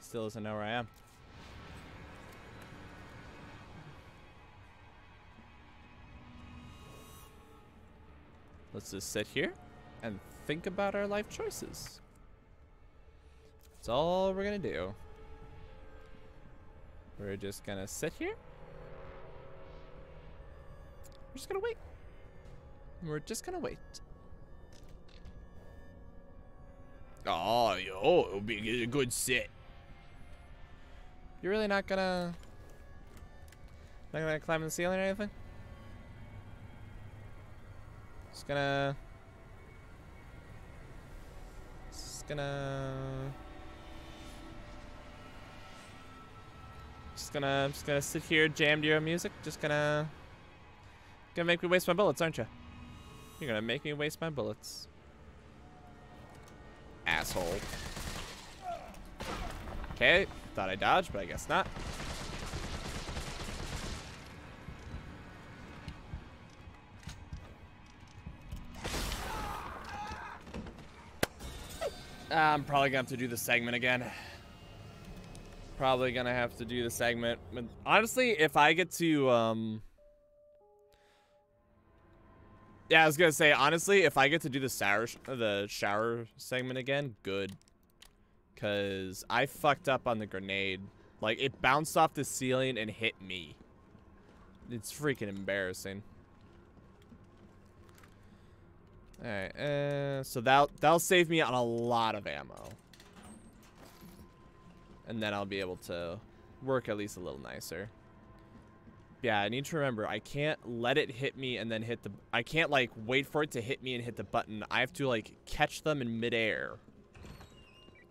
Still doesn't know where I am. Let's just sit here and think about our life choices. That's all we're gonna do. We're just gonna sit here. We're just gonna wait. We're just gonna wait. Oh, yo, it'll be a good sit. You're really not gonna... Not gonna climb the ceiling or anything? Just gonna... Just gonna... Just gonna, just gonna sit here, jam to your music. Just gonna, gonna make me waste my bullets, aren't you? You're gonna make me waste my bullets, asshole. Okay, thought I dodged, but I guess not. I'm probably gonna have to do the segment again. Probably gonna have to do the segment. Honestly, if I get to, um... Yeah, I was gonna say, honestly, if I get to do the shower, the shower segment again, good. Because I fucked up on the grenade. Like, it bounced off the ceiling and hit me. It's freaking embarrassing. Alright, uh, so that, that'll save me on a lot of ammo. And then I'll be able to work at least a little nicer. Yeah, I need to remember, I can't let it hit me and then hit the... I can't, like, wait for it to hit me and hit the button. I have to, like, catch them in midair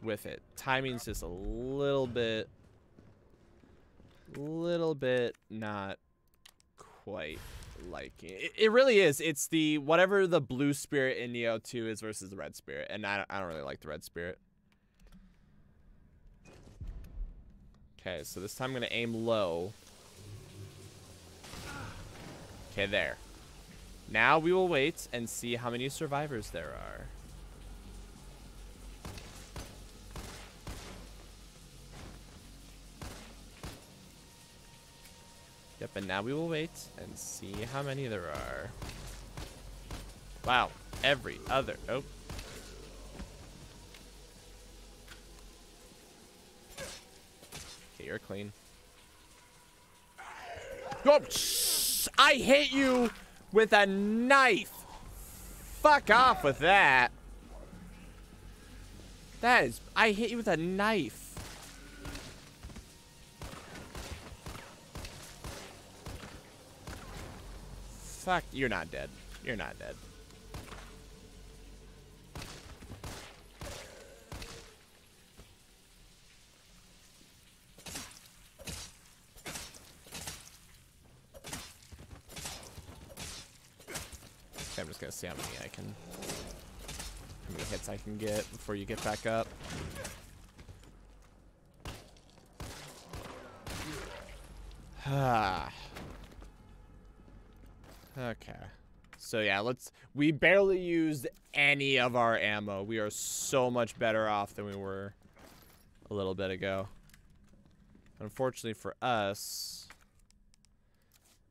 with it. Timing's just a little bit... Little bit not quite like it. It really is. It's the whatever the blue spirit in Nioh 2 is versus the red spirit. And I I don't really like the red spirit. Okay, so this time I'm going to aim low. Okay, there. Now we will wait and see how many survivors there are. Yep, and now we will wait and see how many there are. Wow, every other... Oh. Okay, you're clean. Oh, I hit you with a knife. Fuck off with that. That is... I hit you with a knife. Fuck, you're not dead. You're not dead. Gonna see how many I can, how many hits I can get before you get back up. Okay. So yeah, let's we barely used any of our ammo. We are so much better off than we were a little bit ago. Unfortunately for us,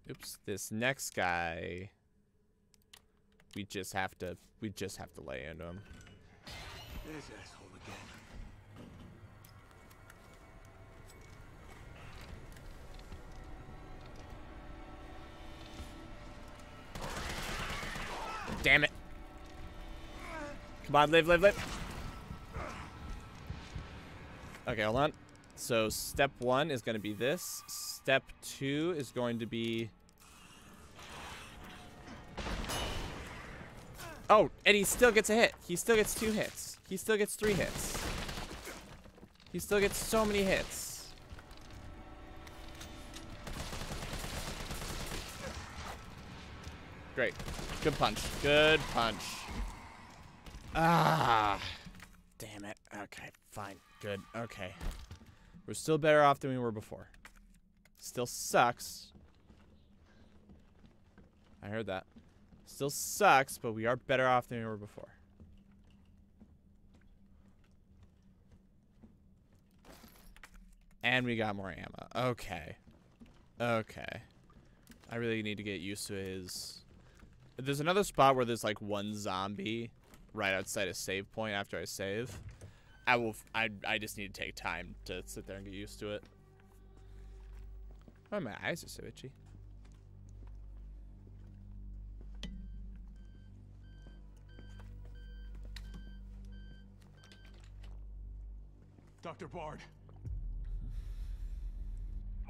oops, this next guy We just have to. We just have to lay into him. This asshole again. Damn it. Come on, live, live, live. Okay, hold on. So step one is going to be this. Step two is going to be... Oh, and he still gets a hit. He still gets two hits. He still gets three hits. He still gets so many hits. Great. Good punch. Good punch. Ah. Damn it. Okay, fine. Good. Okay. We're still better off than we were before. Still sucks. I heard that. Still sucks, but we are better off than we were before. And we got more ammo. Okay. Okay. I really need to get used to his... There's another spot where there's like one zombie right outside a save point after I save. I will. I. I just need to take time to sit there and get used to it. Oh, my eyes are so itchy. Dr. Bard.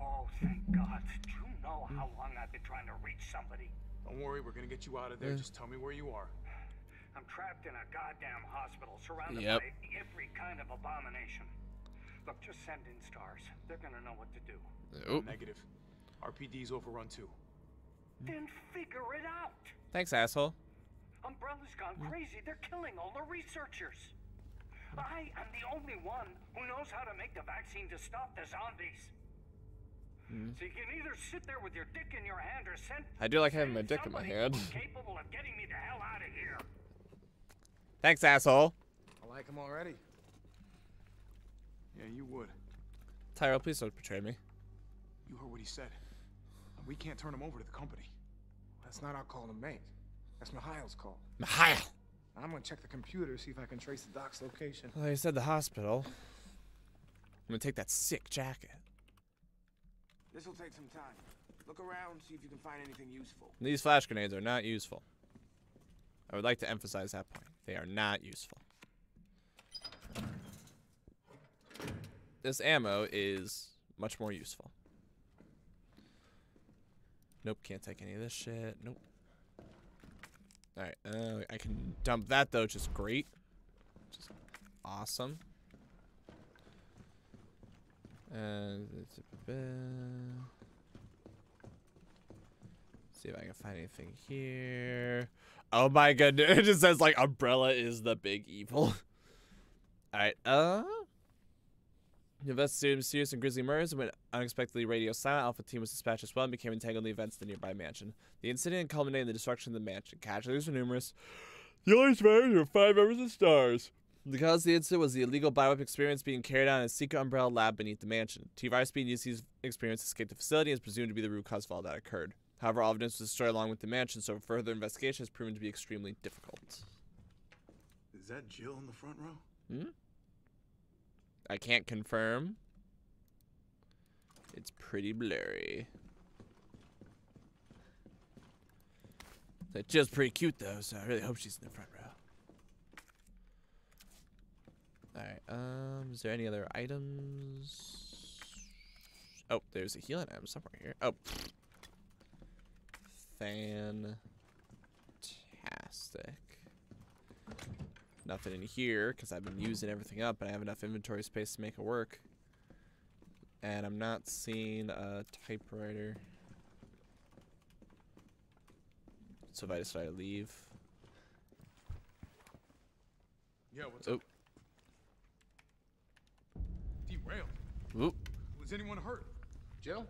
Oh, thank God. Do you know how long I've been trying to reach somebody? Don't worry, we're gonna get you out of there. Yeah. Just tell me where you are. I'm trapped in a goddamn hospital surrounded Yep. by every kind of abomination. Look, just send in STARS. They're gonna know what to do. Oop. Negative. RPD's overrun too. Hmm. Then figure it out. Thanks, asshole. Umbrella's gone hmm. crazy. They're killing all the researchers. I am the only one who knows how to make the vaccine to stop the zombies. Mm. So you can either sit there with your dick in your hand or send I do like having my dick in my somebody hand. who's capable of getting me the hell out of here. Thanks, asshole. I like him already. Yeah, you would. Tyrell, please don't betray me. You heard what he said. We can't turn him over to the company. That's not our call to make. That's Mikhail's call. Mikhail! I'm gonna check the computer, see if I can trace the doc's location. Well, you said the hospital. I'm gonna take that sick jacket. This'll take some time. Look around, see if you can find anything useful. These flash grenades are not useful. I would like to emphasize that point. They are not useful. This ammo is much more useful. Nope, can't take any of this shit. Nope. Alright, uh, I can dump that though, which is great. Just awesome. And see if I can find anything here. Oh my goodness, it just says like Umbrella is the big evil. Alright, uh the investigated mysterious and grisly murders went unexpectedly radio silent. Alpha team was dispatched as well and became entangled in the events of the nearby mansion. The incident culminated in the destruction of the mansion. Casualties were numerous. The only survivors were five members of STARS. The cause of the incident was the illegal bioweapon experiments being carried out in a secret umbrella lab beneath the mansion. T-Virus being used these experiments to escape the facility and is presumed to be the root cause of all that occurred. However, all evidence was destroyed along with the mansion, so further investigation has proven to be extremely difficult. Is that Jill in the front row? Hmm? I can't confirm. It's pretty blurry. That Jill's pretty cute though, so I really hope she's in the front row. Alright, um, is there any other items? Oh, there's a healing item somewhere here. Oh. Fantastic. Nothing in here because I've been using everything up and I have enough inventory space to make it work. And I'm not seeing a typewriter. So if I decide to leave. Yeah, what's Oh. up? Derailed. Oop. Was anyone hurt? Jill?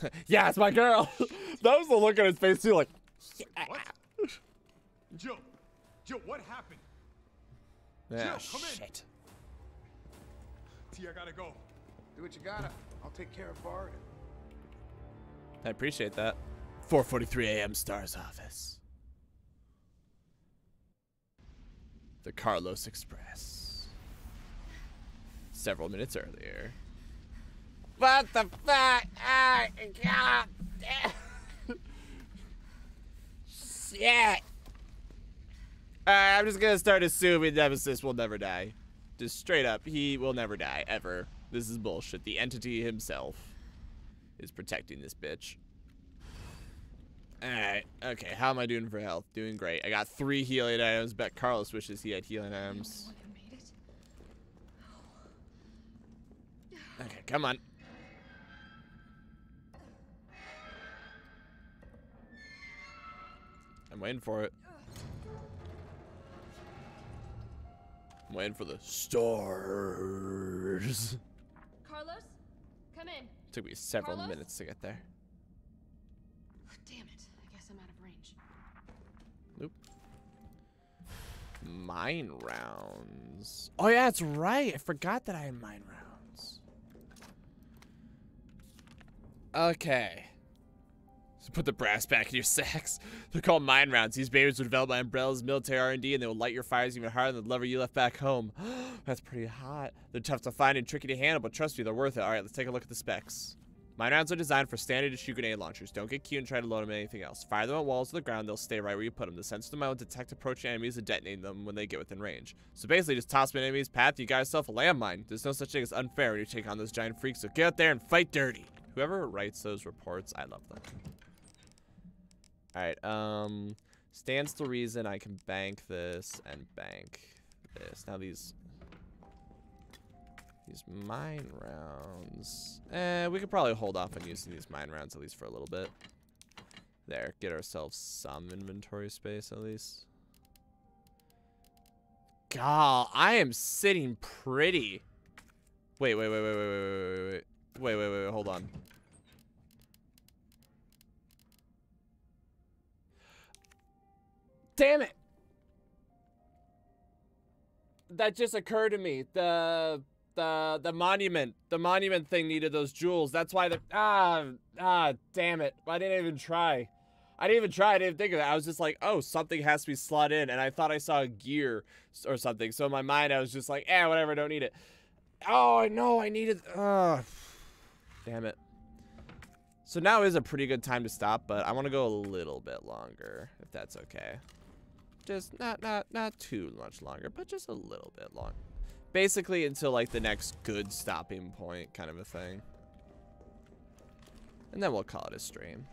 yeah, it's my girl. that was the look on his face too, like. What? Jill. Jill, what happened? Ah, Jill, come in. shit. T, I gotta go. Do what you gotta. I'll take care of Bard. I appreciate that. 4:43 a.m. STARS office. The Carlos Express. Several minutes earlier. What the fuck? Ah, God. Shit. I'm just gonna start assuming Nemesis will never die. Just straight up, he will never die, ever. This is bullshit. The entity himself is protecting this bitch. Alright, okay, how am I doing for health? Doing great. I got three healing items. Bet Carlos wishes he had healing items. Okay, come on. I'm waiting for it. I'm waiting for the stars. Carlos, come in. It Took me several Carlos? minutes to get there. Oh, damn it. I guess I'm out of range. Nope. Mine rounds. Oh yeah, that's right. I forgot that I had mine rounds. Okay. So put the brass back in your sacks. They're called mine rounds. These babies were developed by Umbrella's military R&D, and they will light your fires even harder than the lever you left back home. That's pretty hot. They're tough to find and tricky to handle, but trust me, they're worth it. All right, let's take a look at the specs. Mine rounds are designed for standard issue grenade launchers. Don't get cute and try to load them in anything else. Fire them at walls or the ground, they'll stay right where you put them. The sensor out will detect approaching enemies and detonate them when they get within range. So basically, just toss them in enemy's path, you got yourself a landmine. There's no such thing as unfair when you take on those giant freaks, so get out there and fight dirty. Whoever writes those reports, I love them. Alright, um, stands to reason I can bank this and bank this. Now these, these mine rounds, eh, we could probably hold off on using these mine rounds at least for a little bit. There, get ourselves some inventory space at least. God, I am sitting pretty. Wait, wait, wait, wait, wait, wait, wait, wait, wait, wait, wait, wait, hold on. Damn it! That just occurred to me. The the the monument, the monument thing needed those jewels. That's why the ah ah damn it! I didn't even try. I didn't even try. I didn't think of that. I was just like, oh, something has to be slot in, and I thought I saw a gear or something. So in my mind, I was just like, eh, whatever, don't need it. Oh, I know, I needed. Oh, damn it. So now is a pretty good time to stop, but I want to go a little bit longer, if that's okay. Just not not not too much longer, but just a little bit long. Basically until like the next good stopping point kind of a thing. And then we'll call it a stream.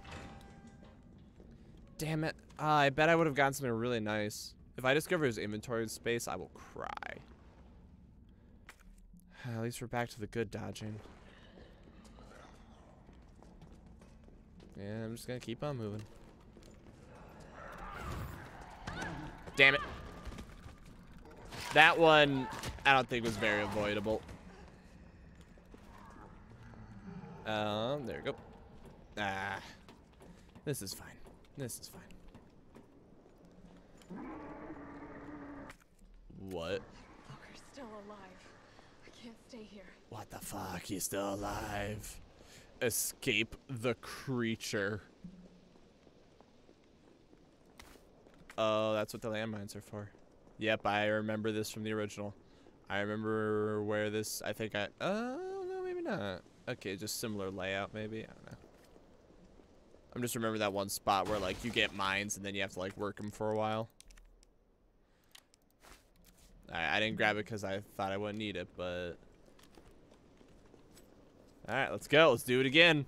Damn it. Uh, I bet I would have gotten something really nice. If I discover his inventory space, I will cry. At least we're back to the good dodging. Yeah, I'm just gonna keep on moving. Damn it. That one, I don't think was very avoidable. Um, there we go. Ah, this is fine. This is fine. What? Walker's still alive. I can't stay here. What the fuck? He's still alive. Escape the creature. Oh, that's what the landmines are for. Yep, I remember this from the original. I remember where this, I think I, oh, no, maybe not. Okay, just similar layout, maybe. I don't know. I'm just remember that one spot where, like, you get mines and then you have to, like, work them for a while. I, I didn't grab it because I thought I wouldn't need it, but... Alright, let's go. Let's do it again.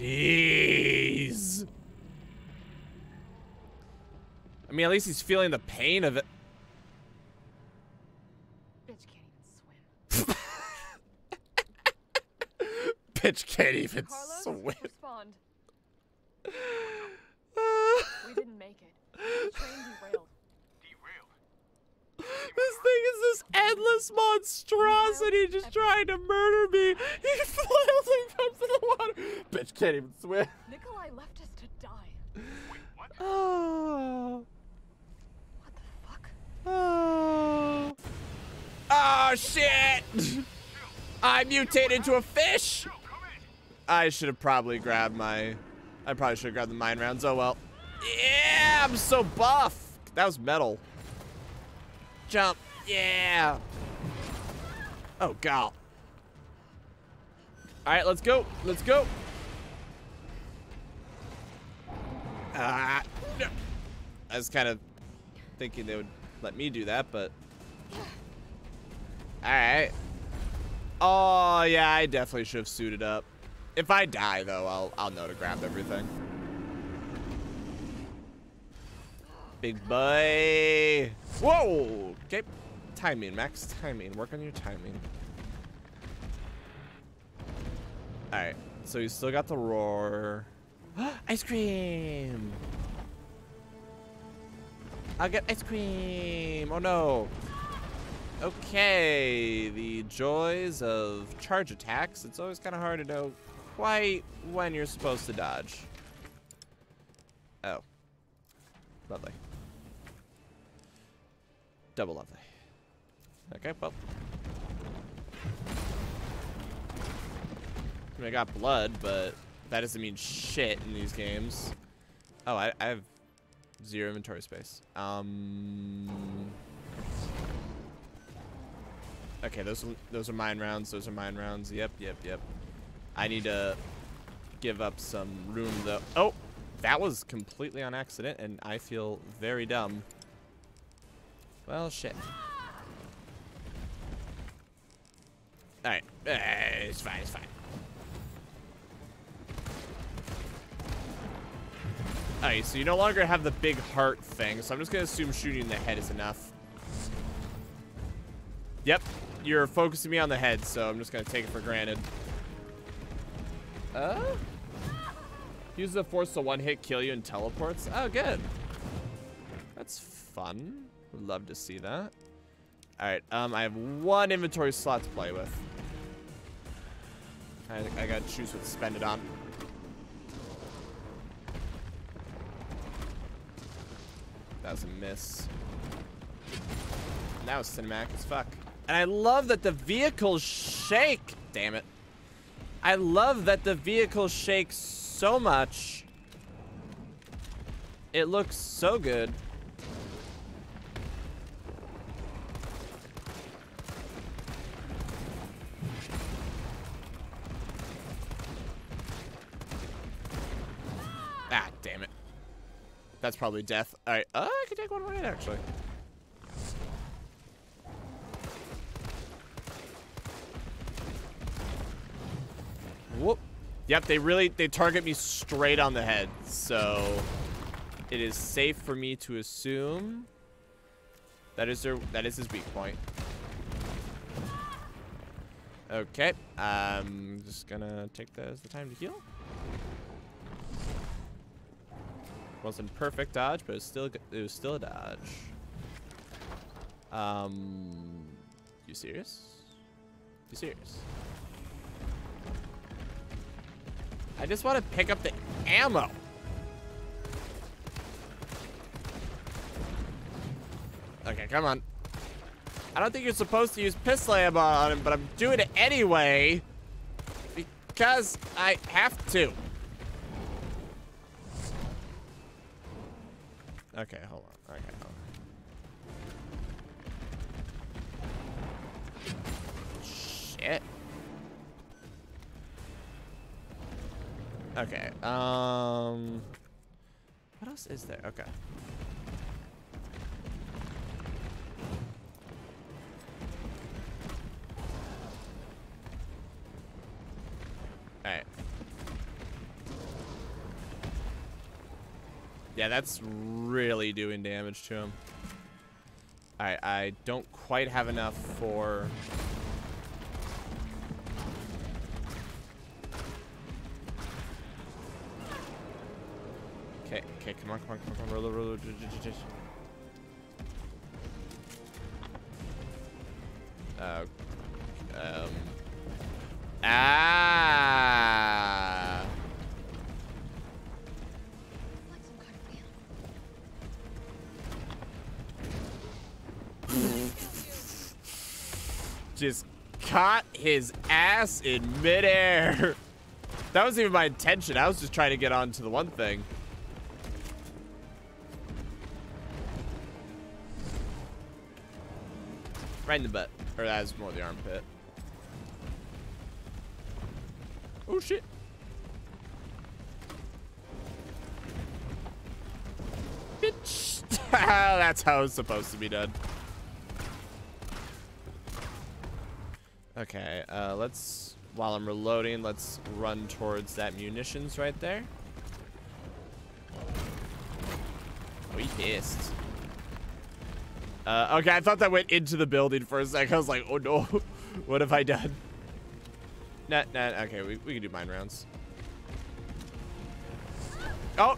Jeez. I mean, at least he's feeling the pain of it. Bitch can't even swim. Bitch can't even Carlos, swim. respond. we didn't make it. The train derailed. This thing is this endless monstrosity just trying to murder me. He flails and comes to the water. Bitch can't even swim. Nikolai left us to die. Oh. What the fuck? Oh. Oh shit! I mutated into a fish. I should have probably grabbed my. I probably should have grabbed the mine rounds. Oh well. Yeah, I'm so buff. That was metal. Jump. Yeah. Oh god. All right, let's go. Let's go. Ah. no. I was kind of thinking they would let me do that, but all right. Oh yeah, I definitely should have suited up. If I die though, I'll I'll know to grab everything. Big boy. Whoa. Okay. Timing, Max. Timing. Work on your timing. All right. So you still got the roar. ice cream. I'll get ice cream. Oh no. Okay, the joys of charge attacks. It's always kind of hard to know quite when you're supposed to dodge. Oh. Lovely. Double lovely. Okay, well. I, mean, I got blood, but that doesn't mean shit in these games. Oh, I, I have zero inventory space. Um... Okay, those those are mine rounds. Those are mine rounds. Yep, yep, yep. I need to give up some room though. Oh, that was completely on accident, and I feel very dumb. Well, shit. All right, uh, it's fine. It's fine. Alright, so you no longer have the big heart thing, so I'm just gonna assume shooting the head is enough. Yep, you're focusing me on the head, so I'm just gonna take it for granted. Uh? Use the force to one-hit kill you and teleports. Oh, good. That's fun. Would love to see that. All right, um, I have one inventory slot to play with. I, I gotta choose what to spend it on. That was a miss. That was cinematic as fuck. And I love that the vehicles shake. Damn it. I love that the vehicles shake so much. It looks so good. Ah, damn it. That's probably death. All right. Uh, I can take one right, actually. Whoop. Yep, they really, they target me straight on the head. So it is safe for me to assume that is their, that is his weak point. Okay. I'm just gonna take that as the time to heal. Wasn't perfect dodge, but it was still it was still a dodge. Um, you serious? You serious? I just want to pick up the ammo. Okay, come on. I don't think you're supposed to use pistol ammo on him, but I'm doing it anyway. Because I have to. Okay, hold on. Okay, hold on. Shit. Okay, um... What else is there? Okay. Alright. Yeah, that's really doing damage to him. I I don't quite have enough for Okay, okay, come on, come on, come on, roll, roll, roll, Uh, um, ah. Just caught his ass in midair. That wasn't even my intention. I was just trying to get onto the one thing. Right in the butt. Or that's more the armpit. Oh shit. Bitch. that's how it's supposed to be done. Okay, uh, let's, while I'm reloading, let's run towards that munitions right there. Oh, he pissed. Uh, okay, I thought that went into the building for a sec. I was like, oh no, what have I done? Nah, nah, okay, we, we can do mine rounds. Oh!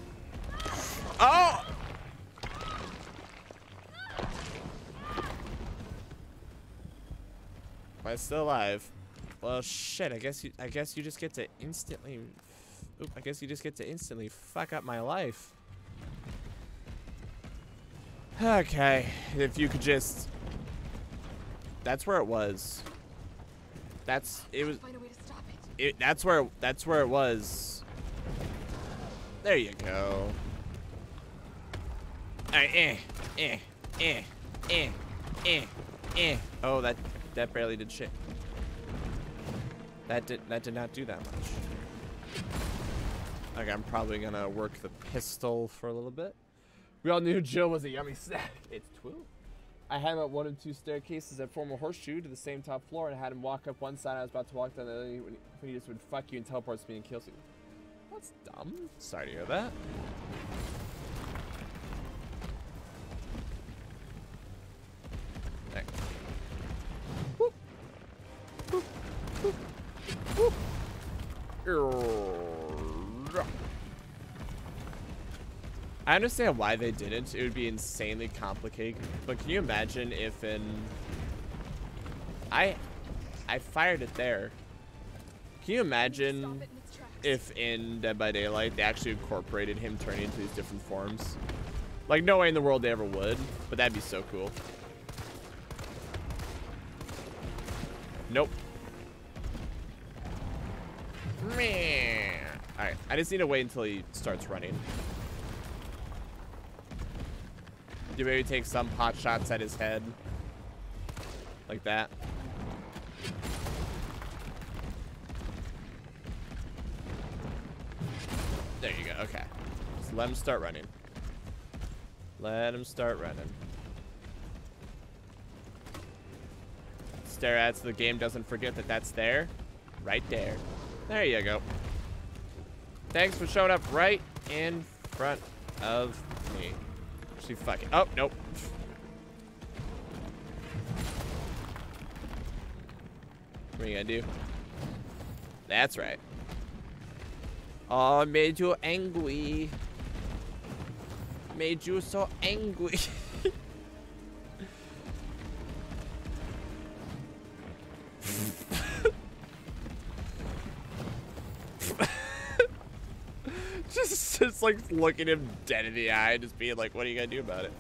Oh! Still alive? Well, shit. I guess you. I guess you just get to instantly. Oop, I guess you just get to instantly fuck up my life. Okay, if you could just. That's where it was. That's it was. Find a way to stop it. It. That's where. That's where it was. There you go. Alright, eh, eh, eh, eh, eh, eh. Oh, that that barely did shit. That did that did not do that much. Okay, I'm probably gonna work the pistol for a little bit. We all knew Jill was a yummy snack. It's true. I had him at one and two staircases at former horseshoe to the same top floor and had him walk up one side. I was about to walk down the other when he, when he just would fuck you and teleports me and kills you. That's dumb. Sorry to hear that. There. I understand why they didn't. It would be insanely complicated. But can you imagine if in... I... I fired it there. Can you imagine if in Dead by Daylight they actually incorporated him turning into these different forms? Like, no way in the world they ever would. But that'd be so cool. Nope. Alright, I just need to wait until he starts running. You maybe take some pot shots at his head. Like that. There you go, okay. Just let him start running. Let him start running. Stare at so the game doesn't forget that that's there. Right there. There you go. Thanks for showing up right in front of me. Actually, fucking. Oh, nope. What are you gonna do? That's right. Oh, made you angry. Made you so angry. just, just like looking him dead in the eye, just being like, what are you gonna do about it?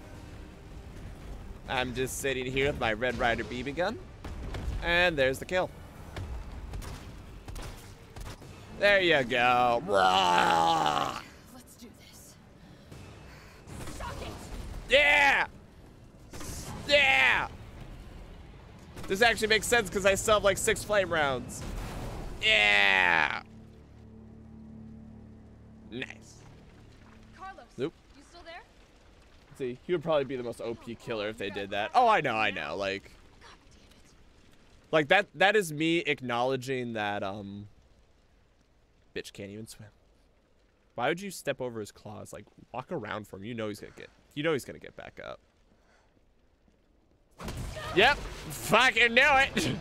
I'm just sitting here with my Red Ryder BB gun. And there's the kill. There you go. Let's do this. It. Yeah! Yeah! This actually makes sense because I still have like six flame rounds. Yeah! See, he would probably be the most OP killer if they did that. Oh, I know, I know. Like, like that. That is me acknowledging that. Um, bitch can't even swim. Why would you step over his claws? Like, walk around for him. You know he's gonna get. You know he's gonna get back up. Yep. Fucking knew it.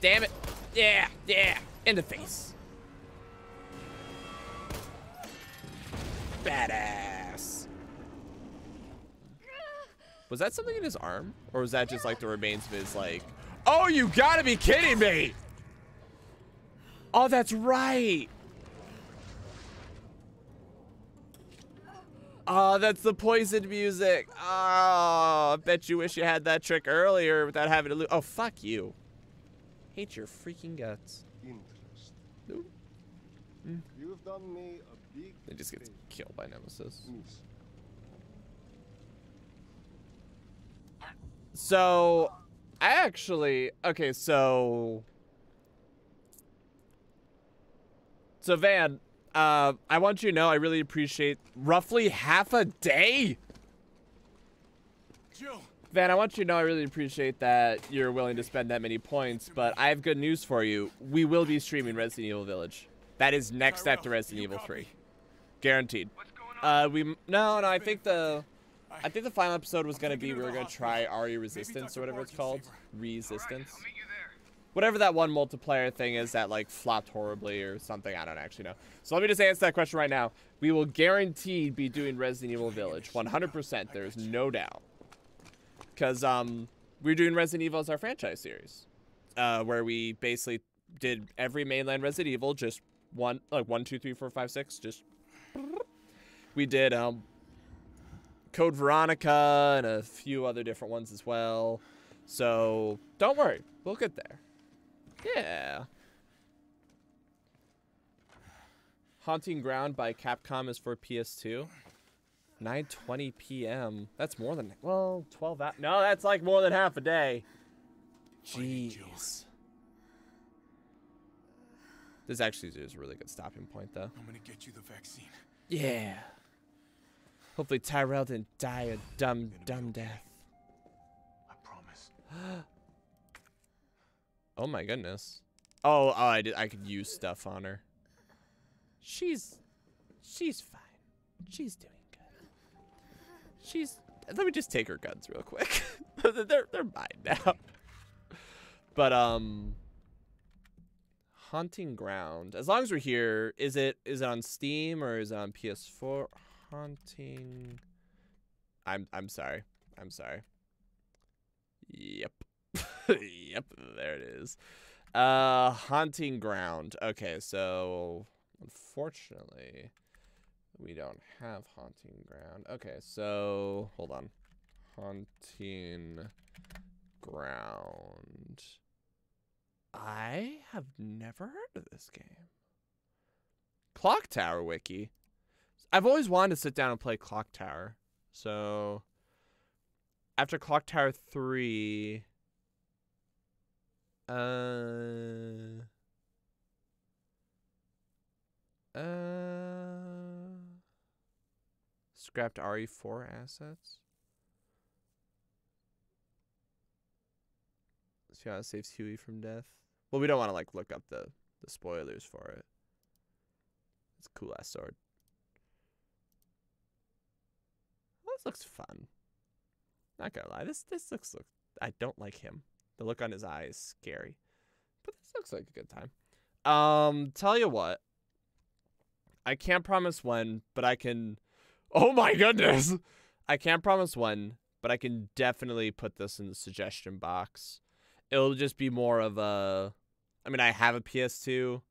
Damn it. Yeah. Yeah. In the face. Badass. Was that something in his arm? Or was that just like the remains of his like... Oh, you gotta be kidding me! Oh, that's right! Oh, that's the poison music. Oh, I bet you wish you had that trick earlier without having to lose. Oh, fuck you. Hate your freaking guts. interest. Nope. Mm. You've done me a big He just gets by Nemesis. So, I actually okay. So, so Van, uh, I want you to know I really appreciate roughly half a day. Van, I want you to know I really appreciate that you're willing to spend that many points, but I have good news for you. We will be streaming Resident Evil Village. That is next after Resident Evil copy? 3. Guaranteed. Uh, we no, no. I think the, I think the final episode was gonna be we were gonna try RE Resistance or whatever it's called, Resistance. Whatever that one multiplayer thing is that like flopped horribly or something. I don't actually know. So let me just answer that question right now. We will guaranteed be doing Resident Evil Village, 100%. There's no doubt. Cause um, we're doing Resident Evil as our franchise series, uh, where we basically did every mainland Resident Evil, just one, like one, two, three, four, five, six, just we did um Code Veronica and a few other different ones as well. So don't worry, we'll get there. Yeah. Haunting Ground by Capcom is for PS2. 9:20 p.m. That's more than well, 12 hours. No, that's like more than half a day. Jeez. This actually is a really good stopping point, though. I'm gonna get you the vaccine. Yeah. Hopefully Tyrell didn't die a dumb, dumb death. I promise. oh my goodness. Oh, oh, I did. I could use stuff on her. She's, she's fine. She's doing good. She's. Let me just take her guns real quick. they're they're mine now. But um. Haunting Ground. As long as we're here, is it is it on Steam or is it on PS4? Haunting. I'm I'm sorry. I'm sorry. Yep. yep, there it is. Uh Haunting Ground. Okay, so unfortunately we don't have Haunting Ground. Okay, so hold on. Haunting Ground. I have never heard of this game. Clock Tower Wiki. I've always wanted to sit down and play Clock Tower. So after Clock Tower 3 uh uh scrapped RE4 assets. It saves Hewie from death. Well, we don't want to like look up the the spoilers for it. It's a cool ass sword. Well, this looks fun. Not gonna lie, this this looks look. I don't like him. The look on his eye is scary, but this looks like a good time. Um, tell you what. I can't promise when, but I can. Oh my goodness! I can't promise when, but I can definitely put this in the suggestion box. It'll just be more of a. I mean, I have a PS2,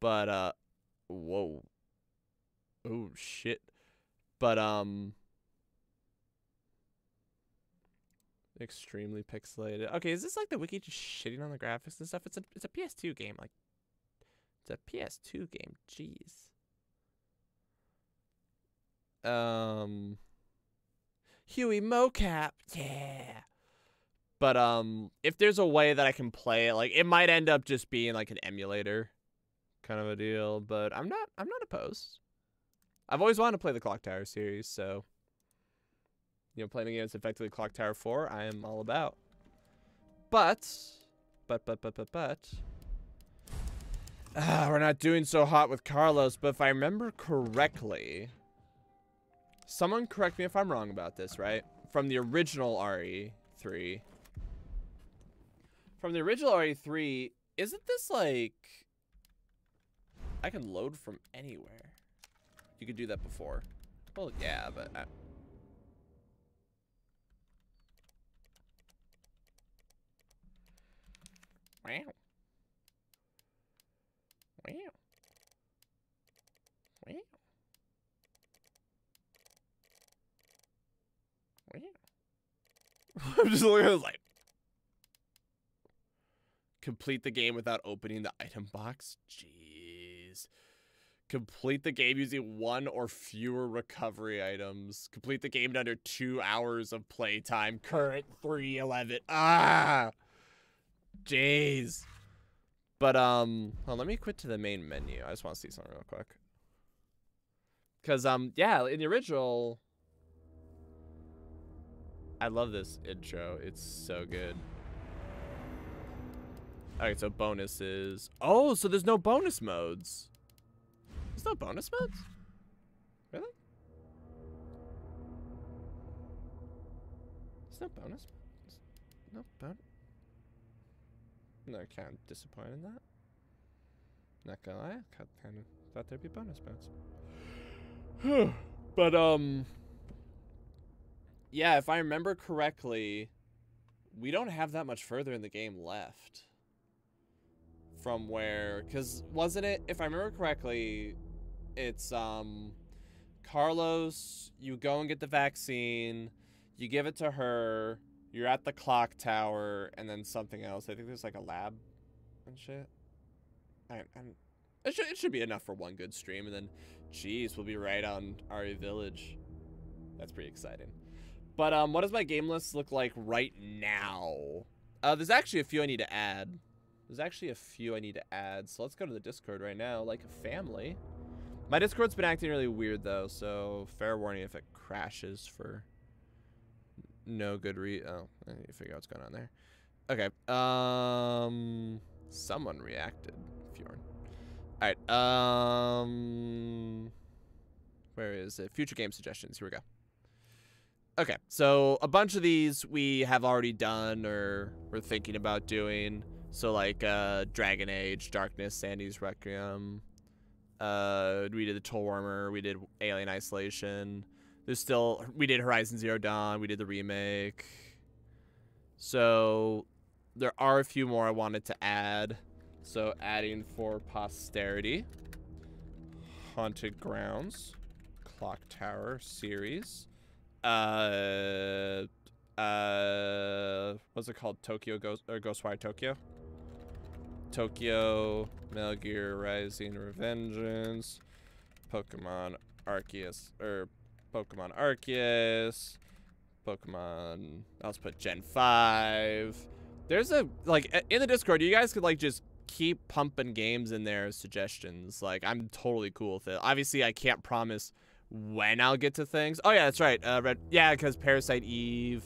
but uh, whoa, oh shit, but um, extremely pixelated. Okay, is this like the wiki just shitting on the graphics and stuff? It's a it's a PS2 game, like it's a PS2 game. Jeez. Um, Hewie mocap, yeah. But um, if there's a way that I can play it, like it might end up just being like an emulator, kind of a deal. But I'm not I'm not opposed. I've always wanted to play the Clock Tower series, so you know, playing against effectively Clock Tower 4, I am all about. But, but, but, but, but, but, ah, we're not doing so hot with Carlos. But if I remember correctly, someone correct me if I'm wrong about this, right? From the original RE3, from the original RE3, isn't this like I can load from anywhere? You could do that before. Well, yeah, but I, Wow. Wow. Wow. Wow. I'm just looking at it like Complete the game without opening the item box. Jeez. Complete the game using one or fewer recovery items. Complete the game in under two hours of playtime. Current 311. Ah! Jeez. But, um, well, let me quit to the main menu. I just want to see something real quick. Because, um, yeah, in the original, I love this intro. It's so good. All right, so bonuses. Oh, so there's no bonus modes. There's no bonus modes? Really? There's no bonus modes? No bonus? No, kind of disappointed in that. Not gonna lie, I kind of thought there'd be bonus modes. but, um... Yeah, if I remember correctly, we don't have that much further in the game left. From where, because wasn't it, if I remember correctly, it's, um, Carlos, you go and get the vaccine, you give it to her, you're at the clock tower, and then something else. I think there's like a lab and shit. I, I'm, it, should, it should be enough for one good stream, and then, geez, we'll be right on RE Village. That's pretty exciting. But um, what does my game list look like right now? Uh, there's actually a few I need to add. There's actually a few I need to add. So let's go to the Discord right now, like a family. My Discord's been acting really weird though, so fair warning if it crashes for no good re- oh, I need to figure out what's going on there. Okay, um, someone reacted, Fjorn. Alright, um, where is it? Future game suggestions, here we go. Okay, so a bunch of these we have already done or we're thinking about doing. So like uh, Dragon Age, Darkness, Sandy's Requiem. Uh, we did the Toll Warmer. We did Alien Isolation. There's still we did Horizon Zero Dawn. We did the remake. So there are a few more I wanted to add. So adding for posterity. Haunted Grounds, Clock Tower series uh, uh, what's it called? Tokyo Ghost or Ghostwire Tokyo. Tokyo, Metal Gear Rising Revengeance, Pokemon Arceus or Pokemon Arceus, Pokemon. I'll just put Gen Five. There's a like in the Discord. You guys could like just keep pumping games in there as suggestions. Like I'm totally cool with it. Obviously, I can't promise when I'll get to things. Oh yeah, that's right. Uh, Red. Yeah, because Parasite Eve,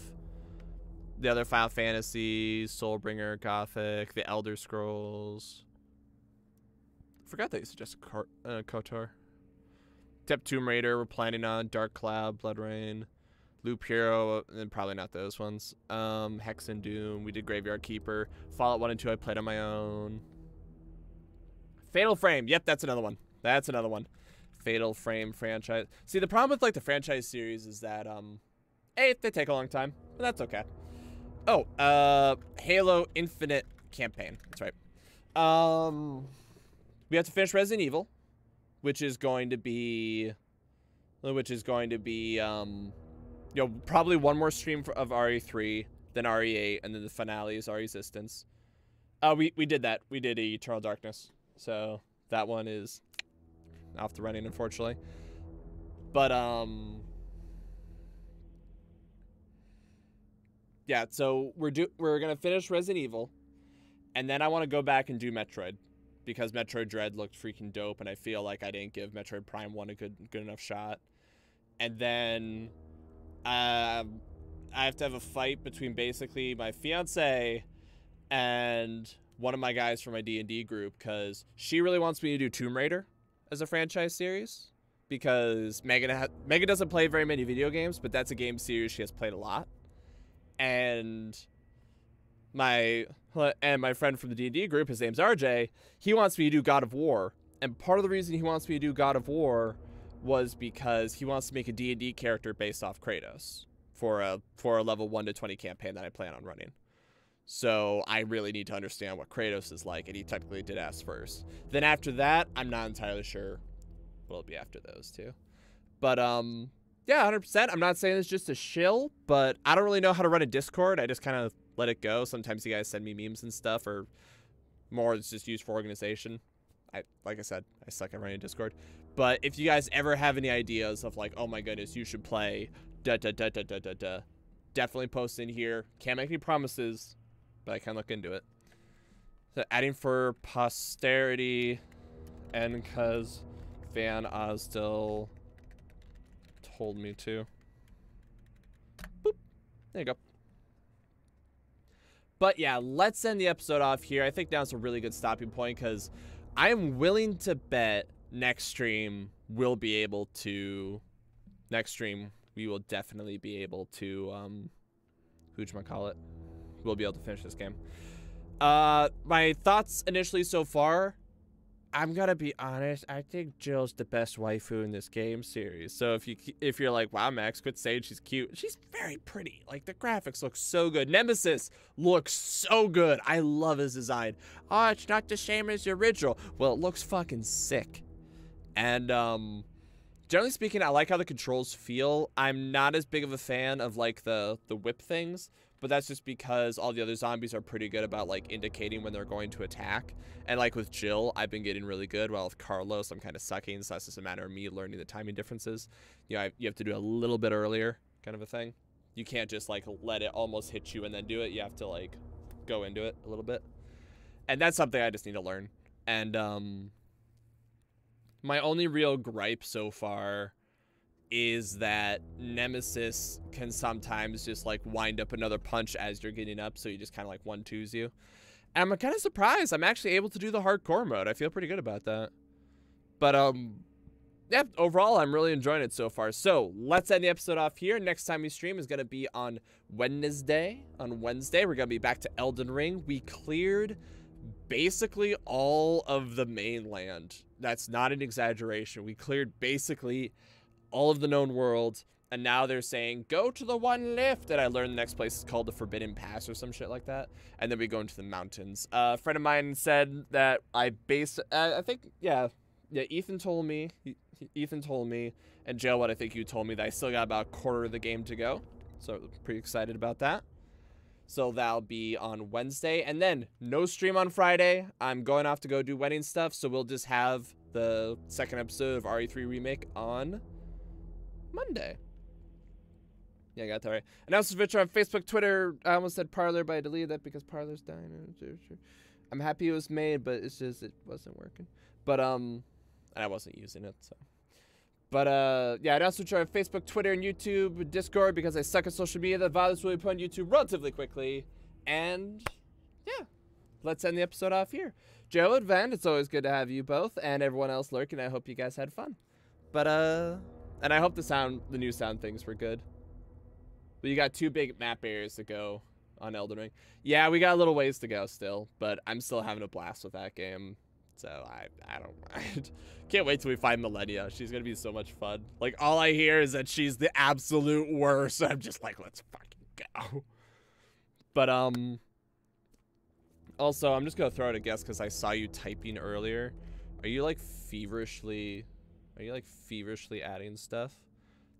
the other Final Fantasy, Soulbringer, Gothic, the Elder Scrolls. Forgot that you suggested uh, Kotor. Tip Tomb Raider. We're planning on Dark Cloud, BloodRayne, Loop Hero, and probably not those ones. Um, Hex and Doom. We did Graveyard Keeper. Fallout One and Two. I played on my own. Fatal Frame. Yep, that's another one. That's another one. Fatal Frame franchise. See, the problem with like the franchise series is that um, a they take a long time, but that's okay. Oh, uh, Halo Infinite campaign. That's right. Um, we have to finish Resident Evil, which is going to be, which is going to be um, you know, probably one more stream of RE3, then RE8, and then the finale is Resistance. Uh, we we did that. We did Eternal Darkness, so that one is off the running, unfortunately. But um, yeah. So we're do we're gonna finish Resident Evil, and then I want to go back and do Metroid, because Metroid Dread looked freaking dope, and I feel like I didn't give Metroid Prime One a good good enough shot. And then, uh, I have to have a fight between basically my fiance and one of my guys from my D and D group because she really wants me to do Tomb Raider as a franchise series because Megan ha- Megan doesn't play very many video games, but that's a game series she has played a lot. And my and my friend from the D&D group, his name's RJ, he wants me to do God of War. And part of the reason he wants me to do God of War was because he wants to make a D&D character based off Kratos for a for a level 1 to 20 campaign that I plan on running. So I really need to understand what Kratos is like, and he technically did ask first. Then after that, I'm not entirely sure what will be after those two. But um, yeah, 100%. I'm not saying it's just a shill, but I don't really know how to run a Discord. I just kind of let it go. Sometimes you guys send me memes and stuff, or More it's just used for organization. I like I said, I suck at running a Discord. But if you guys ever have any ideas of like, oh my goodness, you should play da da da da da da da, definitely post in here. Can't make any promises, but I can look into it. So adding for posterity, and cause Van Osdell told me to. Boop. There you go. But yeah, let's end the episode off here. I think now's a really good stopping point because I'm willing to bet next stream we'll be able to. Next stream, we will definitely be able to. Um, call it? We'll be able to finish this game. Uh, my thoughts initially so far I'm gonna be honest. I think Jill's the best waifu in this game series. So if you if you're like, wow, Max, quit saying she's cute. She's very pretty. Like the graphics look so good. Nemesis looks so good. I love his design. Oh, it's not the same as the original. Well, it looks fucking sick. And um, generally speaking, I like how the controls feel. I'm not as big of a fan of like the the whip things but that's just because all the other zombies are pretty good about like indicating when they're going to attack. And like with Jill, I've been getting really good. While with Carlos, I'm kind of sucking, so that's just a matter of me learning the timing differences. You know, I, you have to do a little bit earlier, kind of a thing. You can't just like let it almost hit you and then do it. You have to like go into it a little bit, and that's something I just need to learn. And um, my only real gripe so far is that Nemesis can sometimes just like wind up another punch as you're getting up, so you just kind of like one twos you. And I'm kind of surprised I'm actually able to do the hardcore mode. I feel pretty good about that. But um, yeah, overall I'm really enjoying it so far. So let's end the episode off here. Next time we stream is gonna be on Wednesday. On Wednesday we're gonna be back to Elden Ring. We cleared basically all of the mainland. That's not an exaggeration. We cleared basically all of the known worlds, and now they're saying go to the one lift and I learned the next place is called the Forbidden Pass or some shit like that, and then we go into the mountains. Uh, a friend of mine said that I base. Uh, I think yeah, yeah. Ethan told me. Ethan told me, and Joe, what I think you told me that I still got about a quarter of the game to go, so pretty excited about that. So that'll be on Wednesday, and then no stream on Friday. I'm going off to go do wedding stuff, so we'll just have the second episode of RE3 remake on Monday. Yeah, I got that right. Announce Victor on Facebook, Twitter. I almost said Parler, but I deleted that because Parler's dying. I'm happy it was made, but it's just it wasn't working. But um, and I wasn't using it, so. But uh, yeah, announce Victor on Facebook, Twitter, and YouTube, Discord because I suck at social media. The violence will be put on YouTube relatively quickly, and yeah, let's end the episode off here. Joe and Van, it's always good to have you both, and everyone else lurking. I hope you guys had fun. But uh. And I hope the sound, the new sound things were good. But you got two big map areas to go on Elden Ring. Yeah, we got a little ways to go still, but I'm still having a blast with that game. So I, I don't mind. Can't wait till we find Malenia. She's gonna be so much fun. Like all I hear is that she's the absolute worst. I'm just like, let's fucking go. But um, also I'm just gonna throw out a guess because I saw you typing earlier. Are you like feverishly are you like feverishly adding stuff?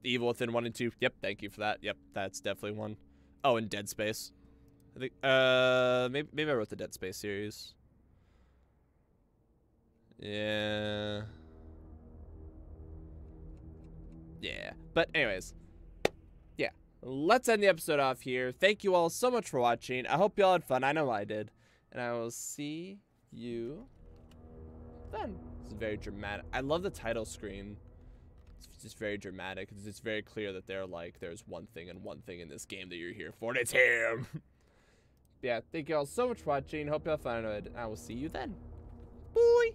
The Evil Within 1 and 2. Yep, thank you for that. Yep, that's definitely one. Oh, and Dead Space. I think, uh, maybe, maybe I wrote the Dead Space series. Yeah. Yeah. But anyways. Yeah. Let's end the episode off here. Thank you all so much for watching. I hope you all had fun. I know I did. And I will see you then very dramatic. I love the title screen. It's just very dramatic. It's just very clear that they're like, there's one thing and one thing in this game that you're here for, and it's him. yeah, thank you all so much for watching. Hope y'all found it. and I will see you then. Bye.